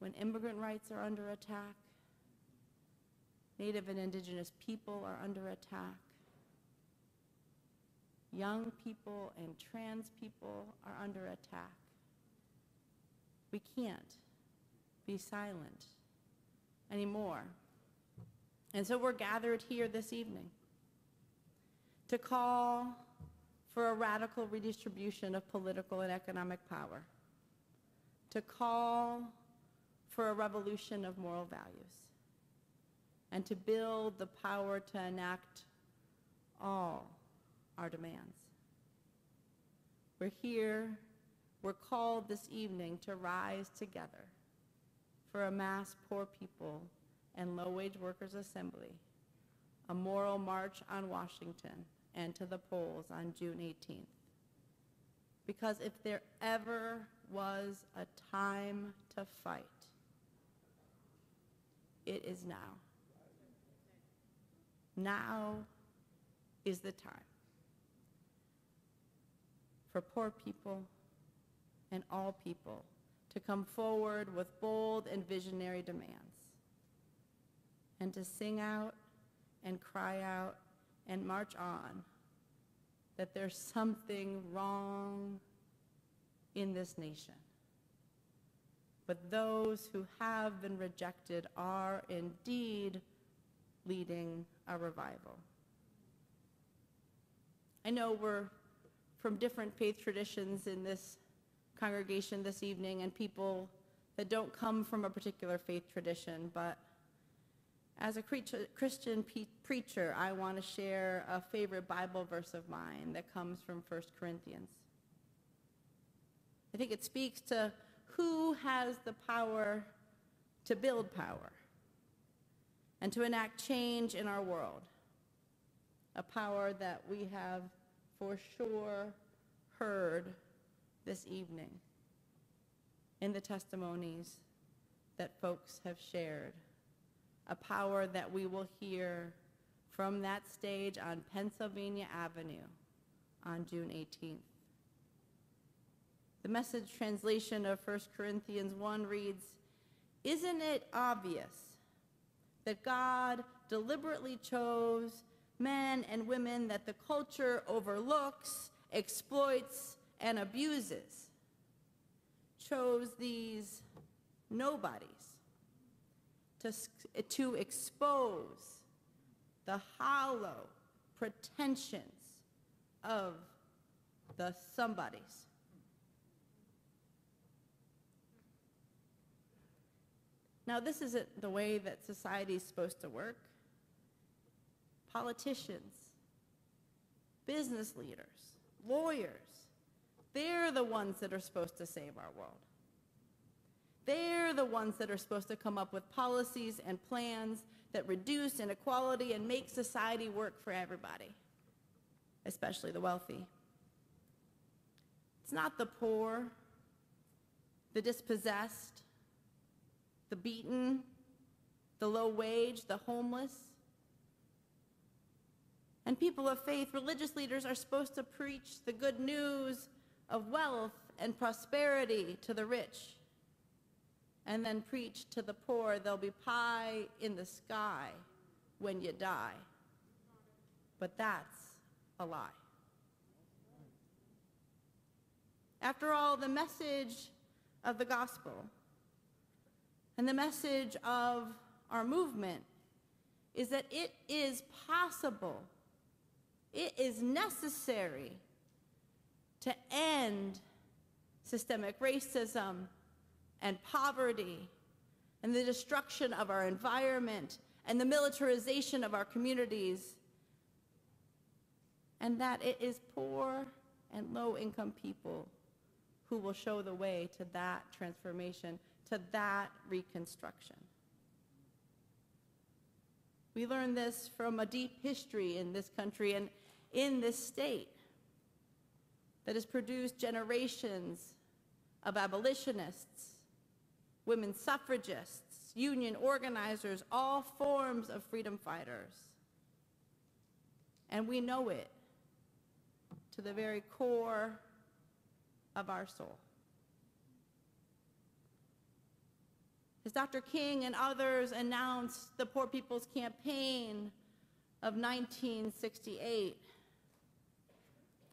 when immigrant rights are under attack, Native and Indigenous people are under attack, young people and trans people are under attack. We can't be silent anymore. And so we're gathered here this evening to call for a radical redistribution of political and economic power, to call for a revolution of moral values and to build the power to enact all our demands. We're here, we're called this evening to rise together for a mass poor people and low-wage workers assembly, a moral march on Washington and to the polls on June 18th. Because if there ever was a time to fight, it is now. Now is the time for poor people and all people to come forward with bold and visionary demands and to sing out and cry out and march on that there's something wrong in this nation. But those who have been rejected are indeed leading a revival. I know we're from different faith traditions in this congregation this evening and people that don't come from a particular faith tradition, but as a Christian preacher, I want to share a favorite Bible verse of mine that comes from 1 Corinthians. I think it speaks to who has the power to build power and to enact change in our world, a power that we have for sure heard this evening in the testimonies that folks have shared, a power that we will hear from that stage on Pennsylvania Avenue on June 18th. The message translation of 1 Corinthians 1 reads, Isn't it obvious that God deliberately chose men and women that the culture overlooks, exploits, and abuses, chose these nobodies to, to expose the hollow pretensions of the somebodies. Now, this isn't the way that society is supposed to work politicians, business leaders, lawyers, they're the ones that are supposed to save our world. They're the ones that are supposed to come up with policies and plans that reduce inequality and make society work for everybody, especially the wealthy. It's not the poor, the dispossessed, the beaten, the low wage, the homeless, and people of faith, religious leaders are supposed to preach the good news of wealth and prosperity to the rich, and then preach to the poor there'll be pie in the sky when you die. But that's a lie. After all, the message of the gospel and the message of our movement is that it is possible it is necessary to end systemic racism and poverty and the destruction of our environment and the militarization of our communities, and that it is poor and low income people who will show the way to that transformation, to that reconstruction. We learn this from a deep history in this country, and in this state that has produced generations of abolitionists, women suffragists, union organizers, all forms of freedom fighters. And we know it to the very core of our soul. As Dr. King and others announced the Poor People's Campaign of 1968,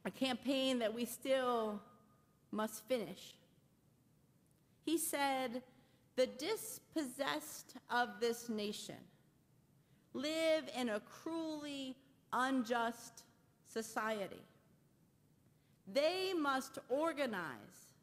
a campaign that we still must finish. He said, The dispossessed of this nation live in a cruelly unjust society. They must organize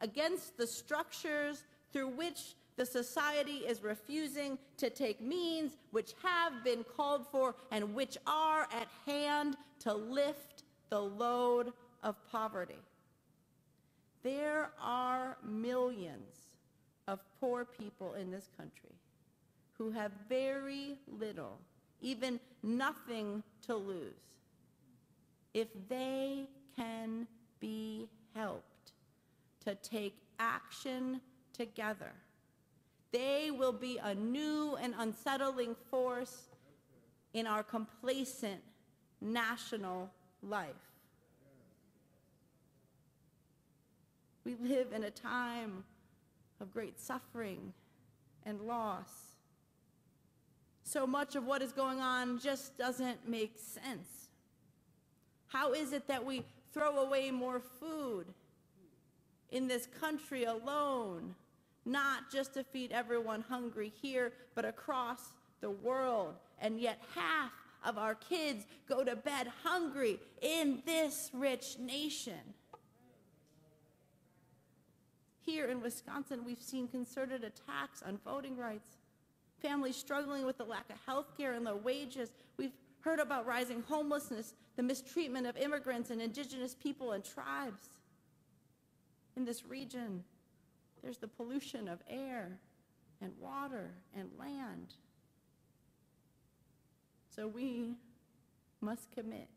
against the structures through which the society is refusing to take means which have been called for and which are at hand to lift the load of poverty. There are millions of poor people in this country who have very little, even nothing to lose, if they can be helped to take action together, they will be a new and unsettling force in our complacent national life. We live in a time of great suffering and loss. So much of what is going on just doesn't make sense. How is it that we throw away more food in this country alone, not just to feed everyone hungry here, but across the world? And yet, half of our kids go to bed hungry in this rich nation. Here in Wisconsin, we've seen concerted attacks on voting rights, families struggling with the lack of health care and low wages. We've heard about rising homelessness, the mistreatment of immigrants and indigenous people and tribes. In this region, there's the pollution of air and water and land. So we must commit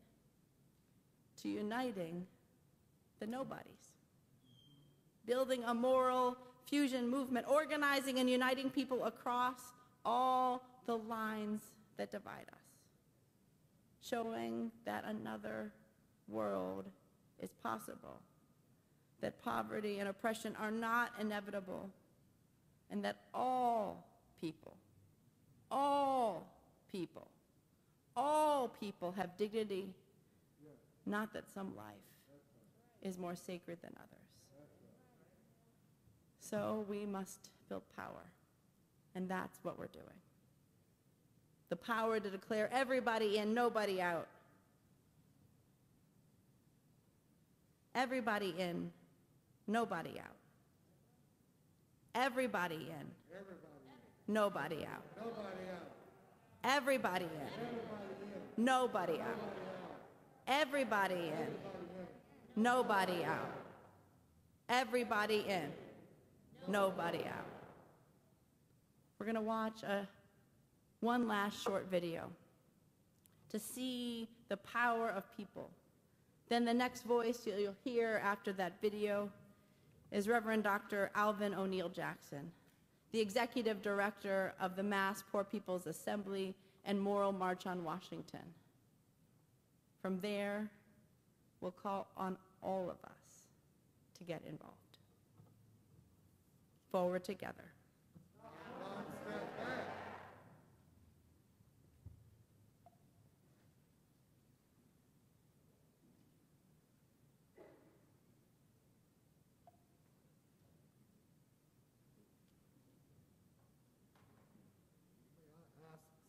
to uniting the nobodies building a moral fusion movement, organizing and uniting people across all the lines that divide us, showing that another world is possible, that poverty and oppression are not inevitable, and that all people, all people, all people have dignity, not that some life is more sacred than others. So we must build power. And that's what we're doing. The power to declare everybody in, nobody out. Everybody in, nobody out. Everybody in, nobody out. Everybody in, nobody out. Everybody in, nobody out. Everybody in nobody out. We're going to watch a, one last short video to see the power of people. Then the next voice you'll hear after that video is Reverend Dr. Alvin O'Neill Jackson, the executive director of the Mass Poor People's Assembly and Moral March on Washington. From there, we'll call on all of us to get involved forward together.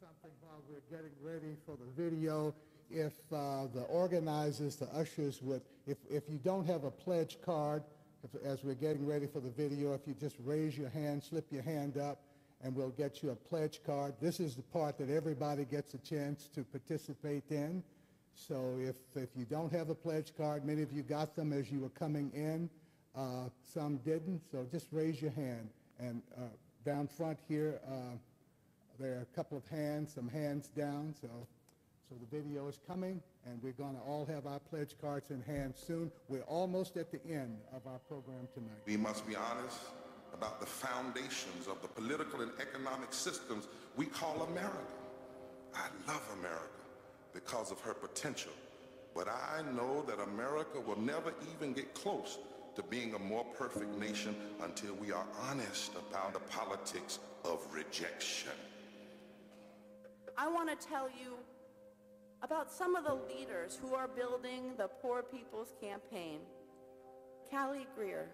something while we're getting ready for the video. If uh, the organizers, the ushers would, if, if you don't have a pledge card, if, as we're getting ready for the video, if you just raise your hand, slip your hand up, and we'll get you a pledge card. This is the part that everybody gets a chance to participate in. So if, if you don't have a pledge card, many of you got them as you were coming in. Uh, some didn't, so just raise your hand. And uh, down front here, uh, there are a couple of hands, some hands down. So, so the video is coming and we're going to all have our pledge cards in hand soon. We're almost at the end of our program tonight. We must be honest about the foundations of the political and economic systems we call America. I love America because of her potential, but I know that America will never even get close to being a more perfect nation until we are honest about the politics of rejection. I want to tell you about some of the leaders who are building the Poor People's Campaign. Callie Greer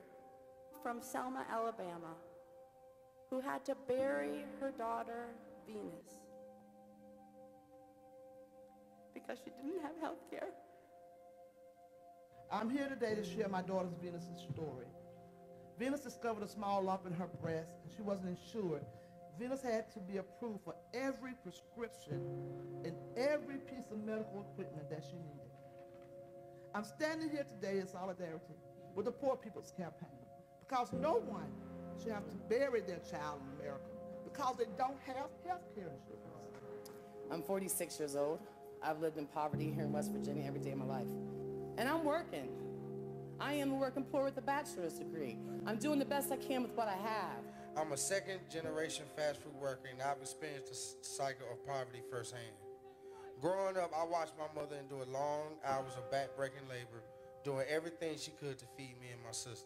from Selma, Alabama, who had to bury her daughter, Venus, because she didn't have health care. I'm here today to share my daughter's Venus's story. Venus discovered a small lump in her breast, and she wasn't insured. Venus had to be approved for every prescription and every piece of medical equipment that she needed. I'm standing here today in solidarity with the Poor People's Campaign because no one should have to bury their child in America because they don't have health care insurance. I'm 46 years old. I've lived in poverty here in West Virginia every day of my life. And I'm working. I am working poor with a bachelor's degree. I'm doing the best I can with what I have. I'm a second generation fast food worker and I've experienced the cycle of poverty firsthand. Growing up, I watched my mother endure long hours of back-breaking labor, doing everything she could to feed me and my sisters.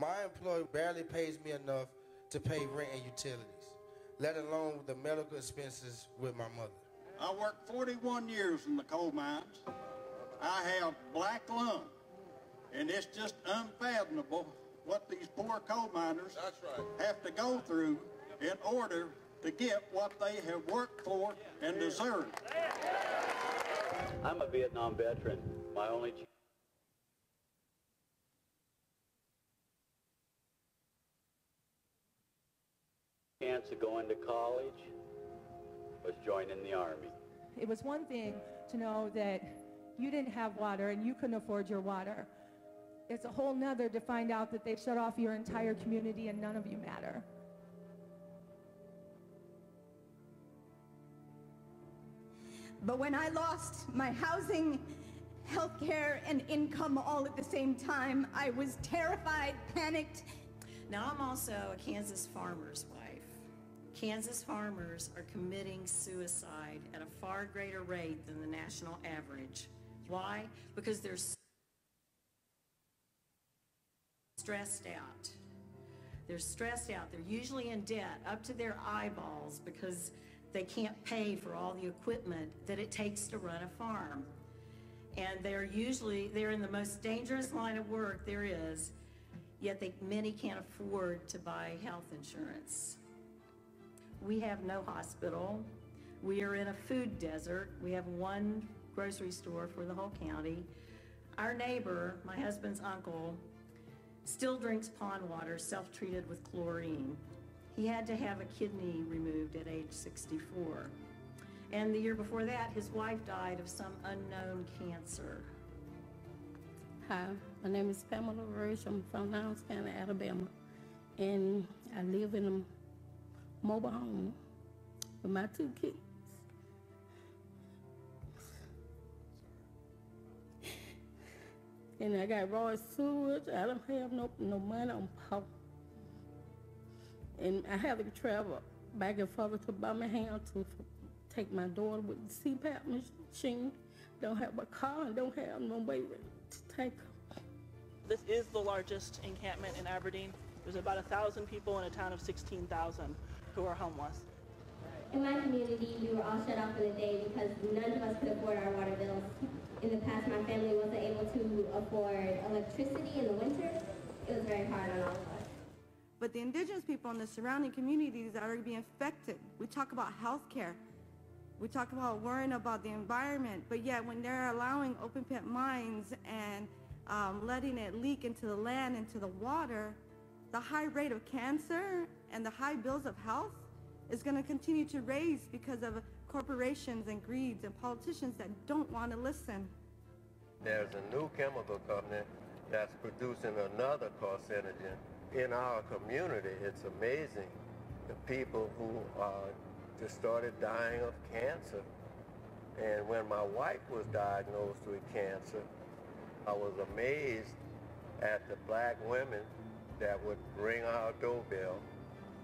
My employer barely pays me enough to pay rent and utilities, let alone the medical expenses with my mother. I worked 41 years in the coal mines. I have black lung, and it's just unfathomable what these poor coal miners have to go through in order to get what they have worked for and deserve. I'm a Vietnam veteran. My only chance of going to college was joining the Army. It was one thing to know that you didn't have water and you couldn't afford your water. It's a whole nother to find out that they've shut off your entire community and none of you matter. But when I lost my housing, health care, and income all at the same time, I was terrified, panicked. Now, I'm also a Kansas farmer's wife. Kansas farmers are committing suicide at a far greater rate than the national average. Why? Because they're stressed out. They're stressed out. They're usually in debt up to their eyeballs because they can't pay for all the equipment that it takes to run a farm. And they're usually, they're in the most dangerous line of work there is, yet they, many can't afford to buy health insurance. We have no hospital. We are in a food desert. We have one grocery store for the whole county. Our neighbor, my husband's uncle, still drinks pond water self-treated with chlorine. He had to have a kidney removed at age 64. And the year before that, his wife died of some unknown cancer. Hi, my name is Pamela Roach. I'm from Lowndes County, Alabama. And I live in a mobile home with my two kids. And I got raw sewage. I don't have no, no money on power. And I have to travel back and forth to Birmingham to take my daughter with the CPAP machine. Don't have a car and don't have no way to take her. This is the largest encampment in Aberdeen. There's about a thousand people in a town of 16,000 who are homeless. In my community, we were all shut off for the day because none of us could afford our water bills. In the past, my family wasn't able to afford electricity in the winter. It was very hard on all of us. But the indigenous people in the surrounding communities that are being affected, we talk about health care. We talk about worrying about the environment, but yet when they're allowing open pit mines and um, letting it leak into the land, into the water, the high rate of cancer and the high bills of health is going to continue to raise because of corporations and greeds and politicians that don't want to listen. There's a new chemical company that's producing another carcinogen in our community. It's amazing the people who uh, just started dying of cancer. And when my wife was diagnosed with cancer, I was amazed at the black women that would ring our doorbell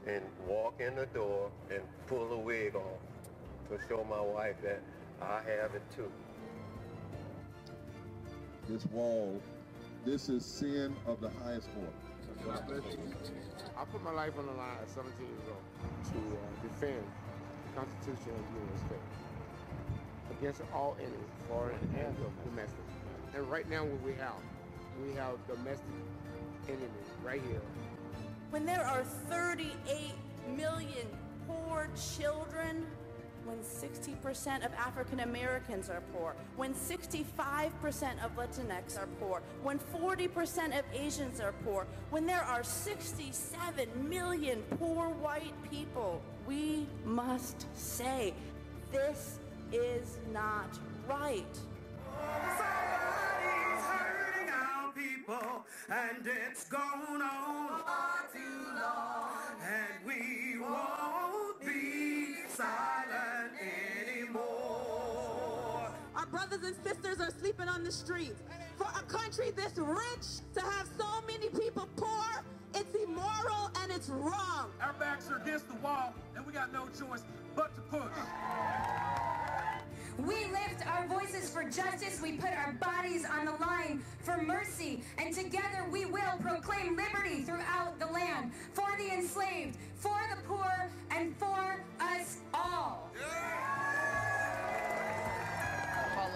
and walk in the door and pull a wig off to show my wife that I have it too. This wall, this is sin of the highest order. I put my life on the line at 17 years old to uh, defend the Constitution of the United States against all enemies, foreign and domestic. And right now what we have, we have domestic enemies right here. When there are 38 million poor children, when 60% of African Americans are poor, when 65% of Latinx are poor, when 40% of Asians are poor, when there are 67 million poor white people, we must say, this is not right. Somebody's hurting our people, and it's gone on far too long, and we won't be silent brothers and sisters are sleeping on the streets. For a country this rich to have so many people poor, it's immoral and it's wrong. Our backs are against the wall and we got no choice but to push. We lift our voices for justice. We put our bodies on the line for mercy. And together we will proclaim liberty throughout the land for the enslaved, for the poor, and for us all. All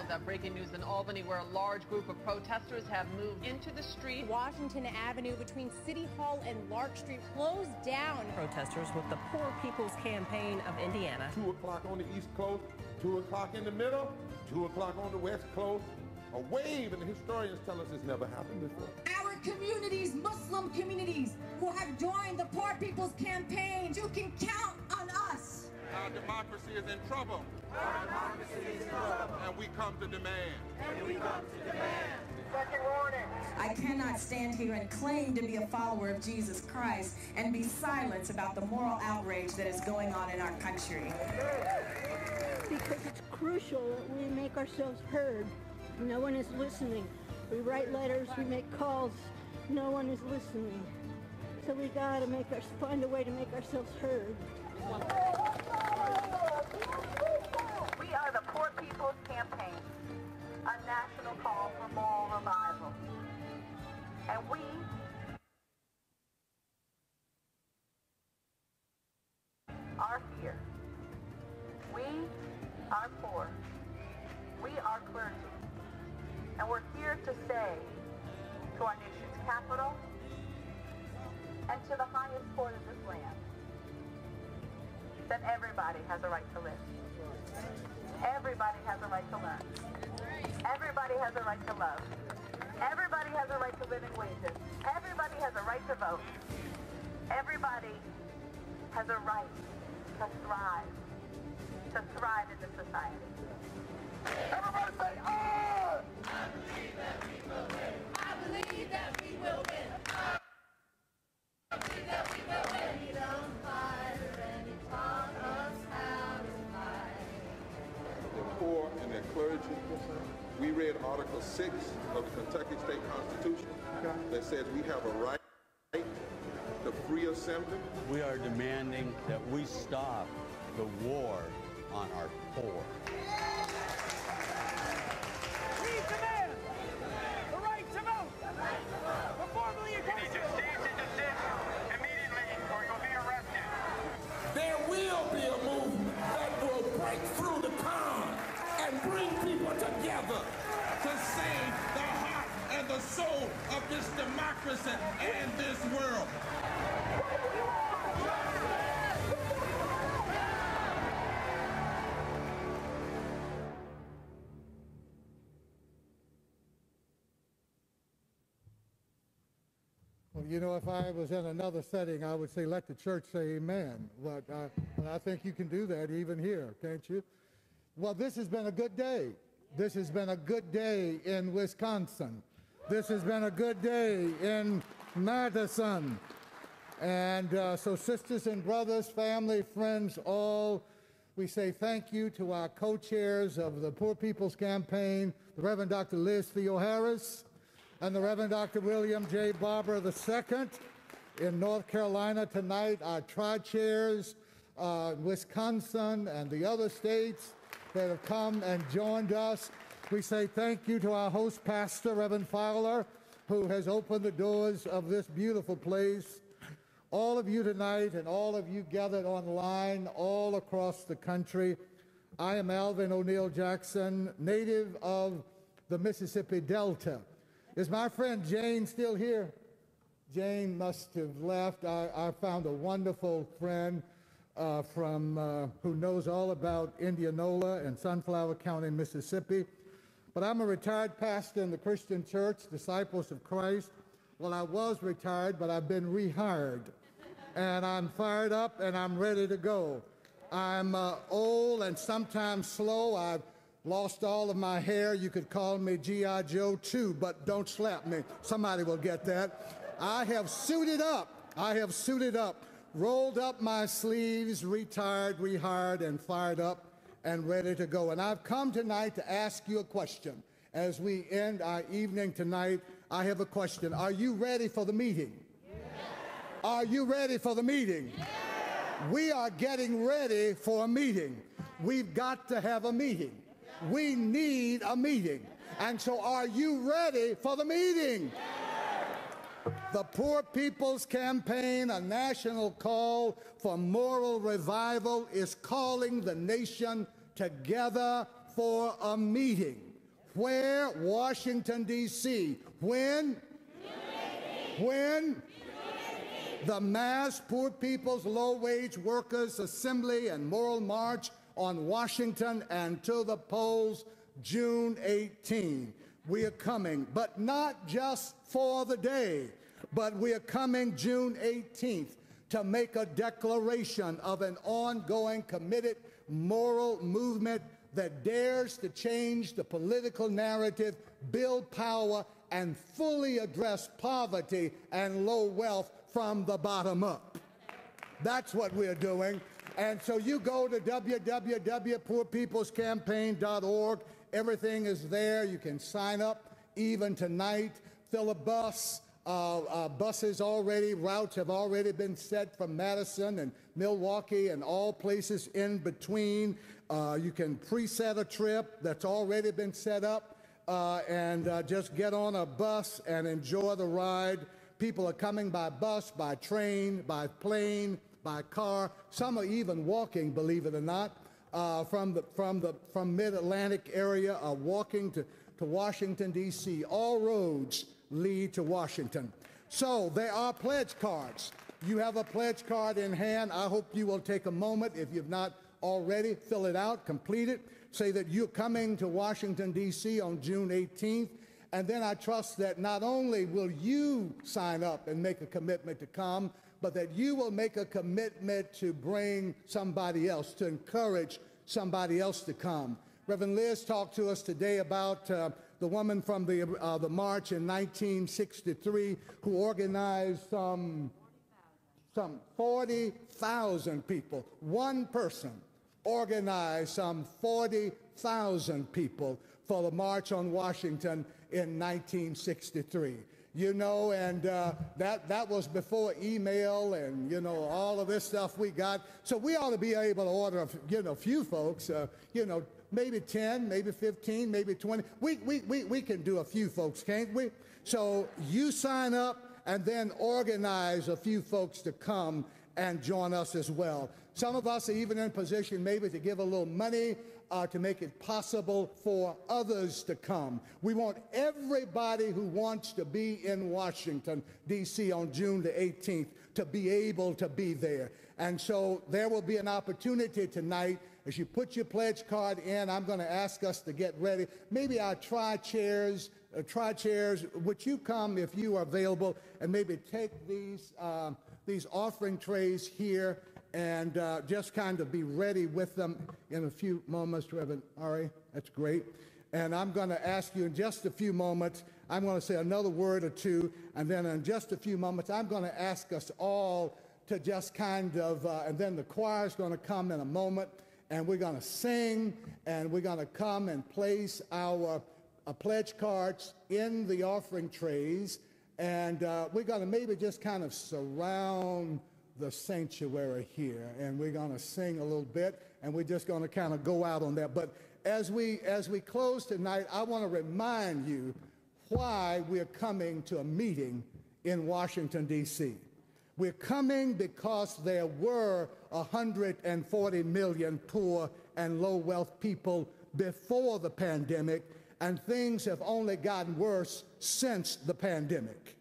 of that breaking news in Albany, where a large group of protesters have moved into the street. Washington Avenue between City Hall and Lark Street closed down. Protesters with the Poor People's Campaign of Indiana. 2 o'clock on the East Coast, 2 o'clock in the middle, 2 o'clock on the West Coast. A wave, and the historians tell us it's never happened before. Our communities, Muslim communities, who have joined the Poor People's Campaign, you can count on us. Our democracy is in trouble. Our democracy is in trouble. And we come to demand. And we come to demand. Second warning. I cannot stand here and claim to be a follower of Jesus Christ and be silent about the moral outrage that is going on in our country. Because it's crucial that we make ourselves heard. No one is listening. We write letters, we make calls. No one is listening. So we gotta make us find a way to make ourselves heard. We are the Poor People's Campaign, a national call for moral revival. And we that everybody has a right to live. Everybody has a right to learn. Everybody has a right to love. Everybody has a right to living wages. Everybody has a right to vote. Everybody has a right to thrive. To thrive in this society. Everybody say, ah! I believe that we will win. I believe that we will win. I believe that we will win. Clergy. We read Article 6 of the Kentucky State Constitution that says we have a right to free assembly. We are demanding that we stop the war on our poor. I was in another setting, I would say, let the church say amen. But, uh, but I think you can do that even here, can't you? Well, this has been a good day. This has been a good day in Wisconsin. This has been a good day in Madison. And uh, so, sisters and brothers, family, friends, all, we say thank you to our co chairs of the Poor People's Campaign, the Reverend Dr. Liz Theoharis and the Reverend Dr. William J. Barber II in North Carolina tonight, our tri chairs, uh, Wisconsin, and the other states that have come and joined us. We say thank you to our host pastor, Reverend Fowler, who has opened the doors of this beautiful place. All of you tonight and all of you gathered online all across the country. I am Alvin O'Neill Jackson, native of the Mississippi Delta. Is my friend Jane still here? Jane must have left. I, I found a wonderful friend uh, from uh, who knows all about Indianola and Sunflower County, Mississippi. But I'm a retired pastor in the Christian Church, Disciples of Christ. Well, I was retired, but I've been rehired. And I'm fired up and I'm ready to go. I'm uh, old and sometimes slow. I've lost all of my hair. You could call me G.I. Joe too, but don't slap me. Somebody will get that. I have suited up. I have suited up, rolled up my sleeves, retired, rehired, and fired up. and ready to go. And I've come tonight to ask you a question. As we end our evening tonight, I have a question. Are you ready for the meeting? Are you ready for the meeting? We are getting ready for a meeting. We've got to have a meeting. We need a meeting. And so, are you ready for the meeting? The Poor People's Campaign, a national call for moral revival, is calling the nation together for a meeting. Where? Washington, D.C. When? When? The Mass Poor People's Low Wage Workers Assembly and Moral March on Washington and to the polls June 18. We are coming, but not just for the day, but we are coming June 18th to make a declaration of an ongoing, committed moral movement that dares to change the political narrative, build power, and fully address poverty and low wealth from the bottom up. That's what we're doing. And so you go to www.poorpeoplescampaign.org. Everything is there. You can sign up even tonight. Fill a bus. Uh, uh, buses already, routes have already been set from Madison and Milwaukee and all places in between. Uh, you can preset a trip that's already been set up uh, and uh, just get on a bus and enjoy the ride. People are coming by bus, by train, by plane, by car. Some are even walking, believe it or not, uh, from the from the from Mid-Atlantic area, are walking to to Washington D.C. All roads lead to Washington. So there are pledge cards. You have a pledge card in hand. I hope you will take a moment, if you've not already, fill it out, complete it, say that you're coming to Washington, D.C. on June 18th. And then I trust that not only will you sign up and make a commitment to come, but that you will make a commitment to bring somebody else, to encourage somebody else to come. Reverend Liz talked to us today about uh, the woman from the, uh, the march in 1963 who organized some, some 40,000 people. One person organized some 40,000 people for the March on Washington in 1963 you know, and uh, that, that was before email and, you know, all of this stuff we got. So we ought to be able to order, you know, a few folks, uh, you know, maybe 10, maybe 15, maybe 20. We, we, we, we can do a few folks, can't we? So you sign up and then organize a few folks to come and join us as well. Some of us are even in position maybe to give a little money uh, to make it possible for others to come. We want everybody who wants to be in Washington, D.C. on June the 18th to be able to be there. And so there will be an opportunity tonight as you put your pledge card in, I'm going to ask us to get ready. Maybe our tri chairs, uh, tri chairs, would you come if you are available and maybe take these, uh, these offering trays here and uh, just kind of be ready with them in a few moments. Reverend Ari, that's great. And I'm going to ask you in just a few moments, I'm going to say another word or two, and then in just a few moments, I'm going to ask us all to just kind of, uh, and then the choir is going to come in a moment, and we're going to sing, and we're going to come and place our uh, pledge cards in the offering trays, and uh, we're going to maybe just kind of surround the sanctuary here, and we're going to sing a little bit, and we're just going to kind of go out on that. But as we as we close tonight, I want to remind you why we're coming to a meeting in Washington D.C. We're coming because there were 140 million poor and low wealth people before the pandemic, and things have only gotten worse since the pandemic.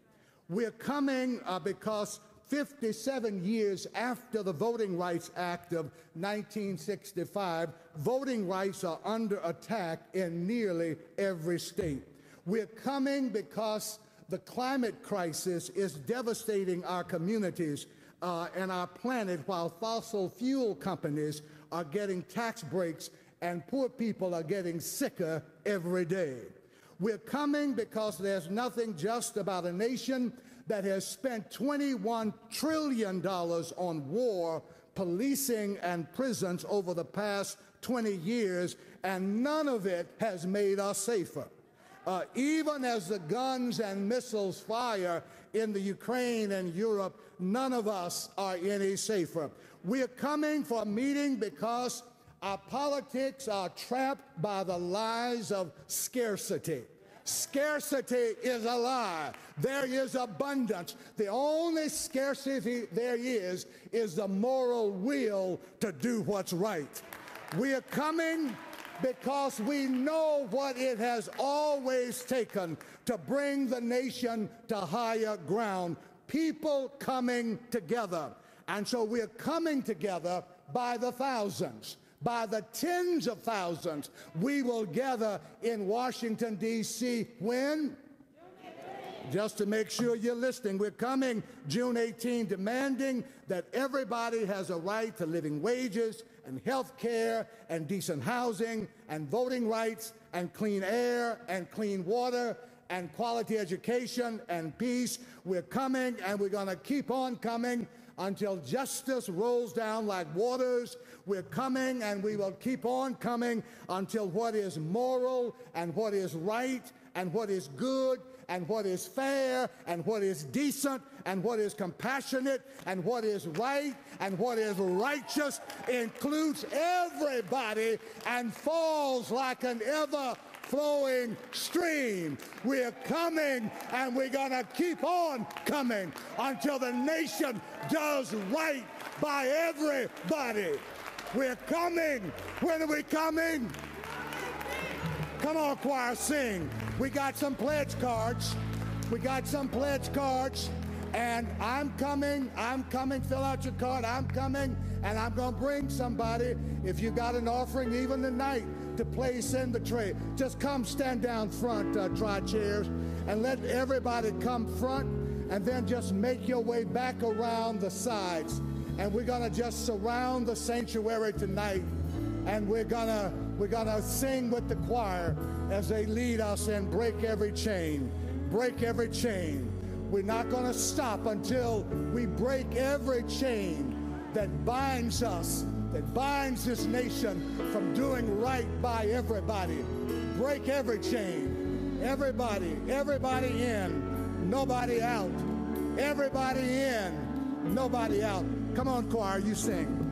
We're coming uh, because 57 years after the Voting Rights Act of 1965, voting rights are under attack in nearly every state. We're coming because the climate crisis is devastating our communities uh, and our planet while fossil fuel companies are getting tax breaks and poor people are getting sicker every day. We're coming because there's nothing just about a nation that has spent $21 trillion on war, policing, and prisons over the past 20 years, and none of it has made us safer. Uh, even as the guns and missiles fire in the Ukraine and Europe, none of us are any safer. We're coming for a meeting because our politics are trapped by the lies of scarcity. Scarcity is a lie. There is abundance. The only scarcity there is is the moral will to do what's right. We are coming because we know what it has always taken to bring the nation to higher ground. People coming together. And so we're coming together by the thousands by the tens of thousands we will gather in Washington, D.C. when? Just to make sure you're listening, we're coming June 18, demanding that everybody has a right to living wages and health care and decent housing and voting rights and clean air and clean water and quality education and peace. We're coming and we're going to keep on coming until justice rolls down like waters. We're coming and we will keep on coming until what is moral and what is right and what is good and what is fair and what is decent and what is compassionate and what is right and what is righteous includes everybody and falls like an ever flowing stream. We're coming and we're going to keep on coming until the nation does right by everybody. We're coming. When are we coming? Come on, choir, sing. We got some pledge cards. We got some pledge cards. And I'm coming. I'm coming. Fill out your card. I'm coming. And I'm to bring somebody. If you got an offering even tonight, to place in the tray. Just come stand down front, uh, tri chairs, and let everybody come front, and then just make your way back around the sides. And we're gonna just surround the sanctuary tonight, and we're gonna we're gonna sing with the choir as they lead us and break every chain, break every chain. We're not gonna stop until we break every chain that binds us that binds this nation from doing right by everybody. Break every chain. Everybody, everybody in, nobody out. Everybody in, nobody out. Come on, choir, you sing.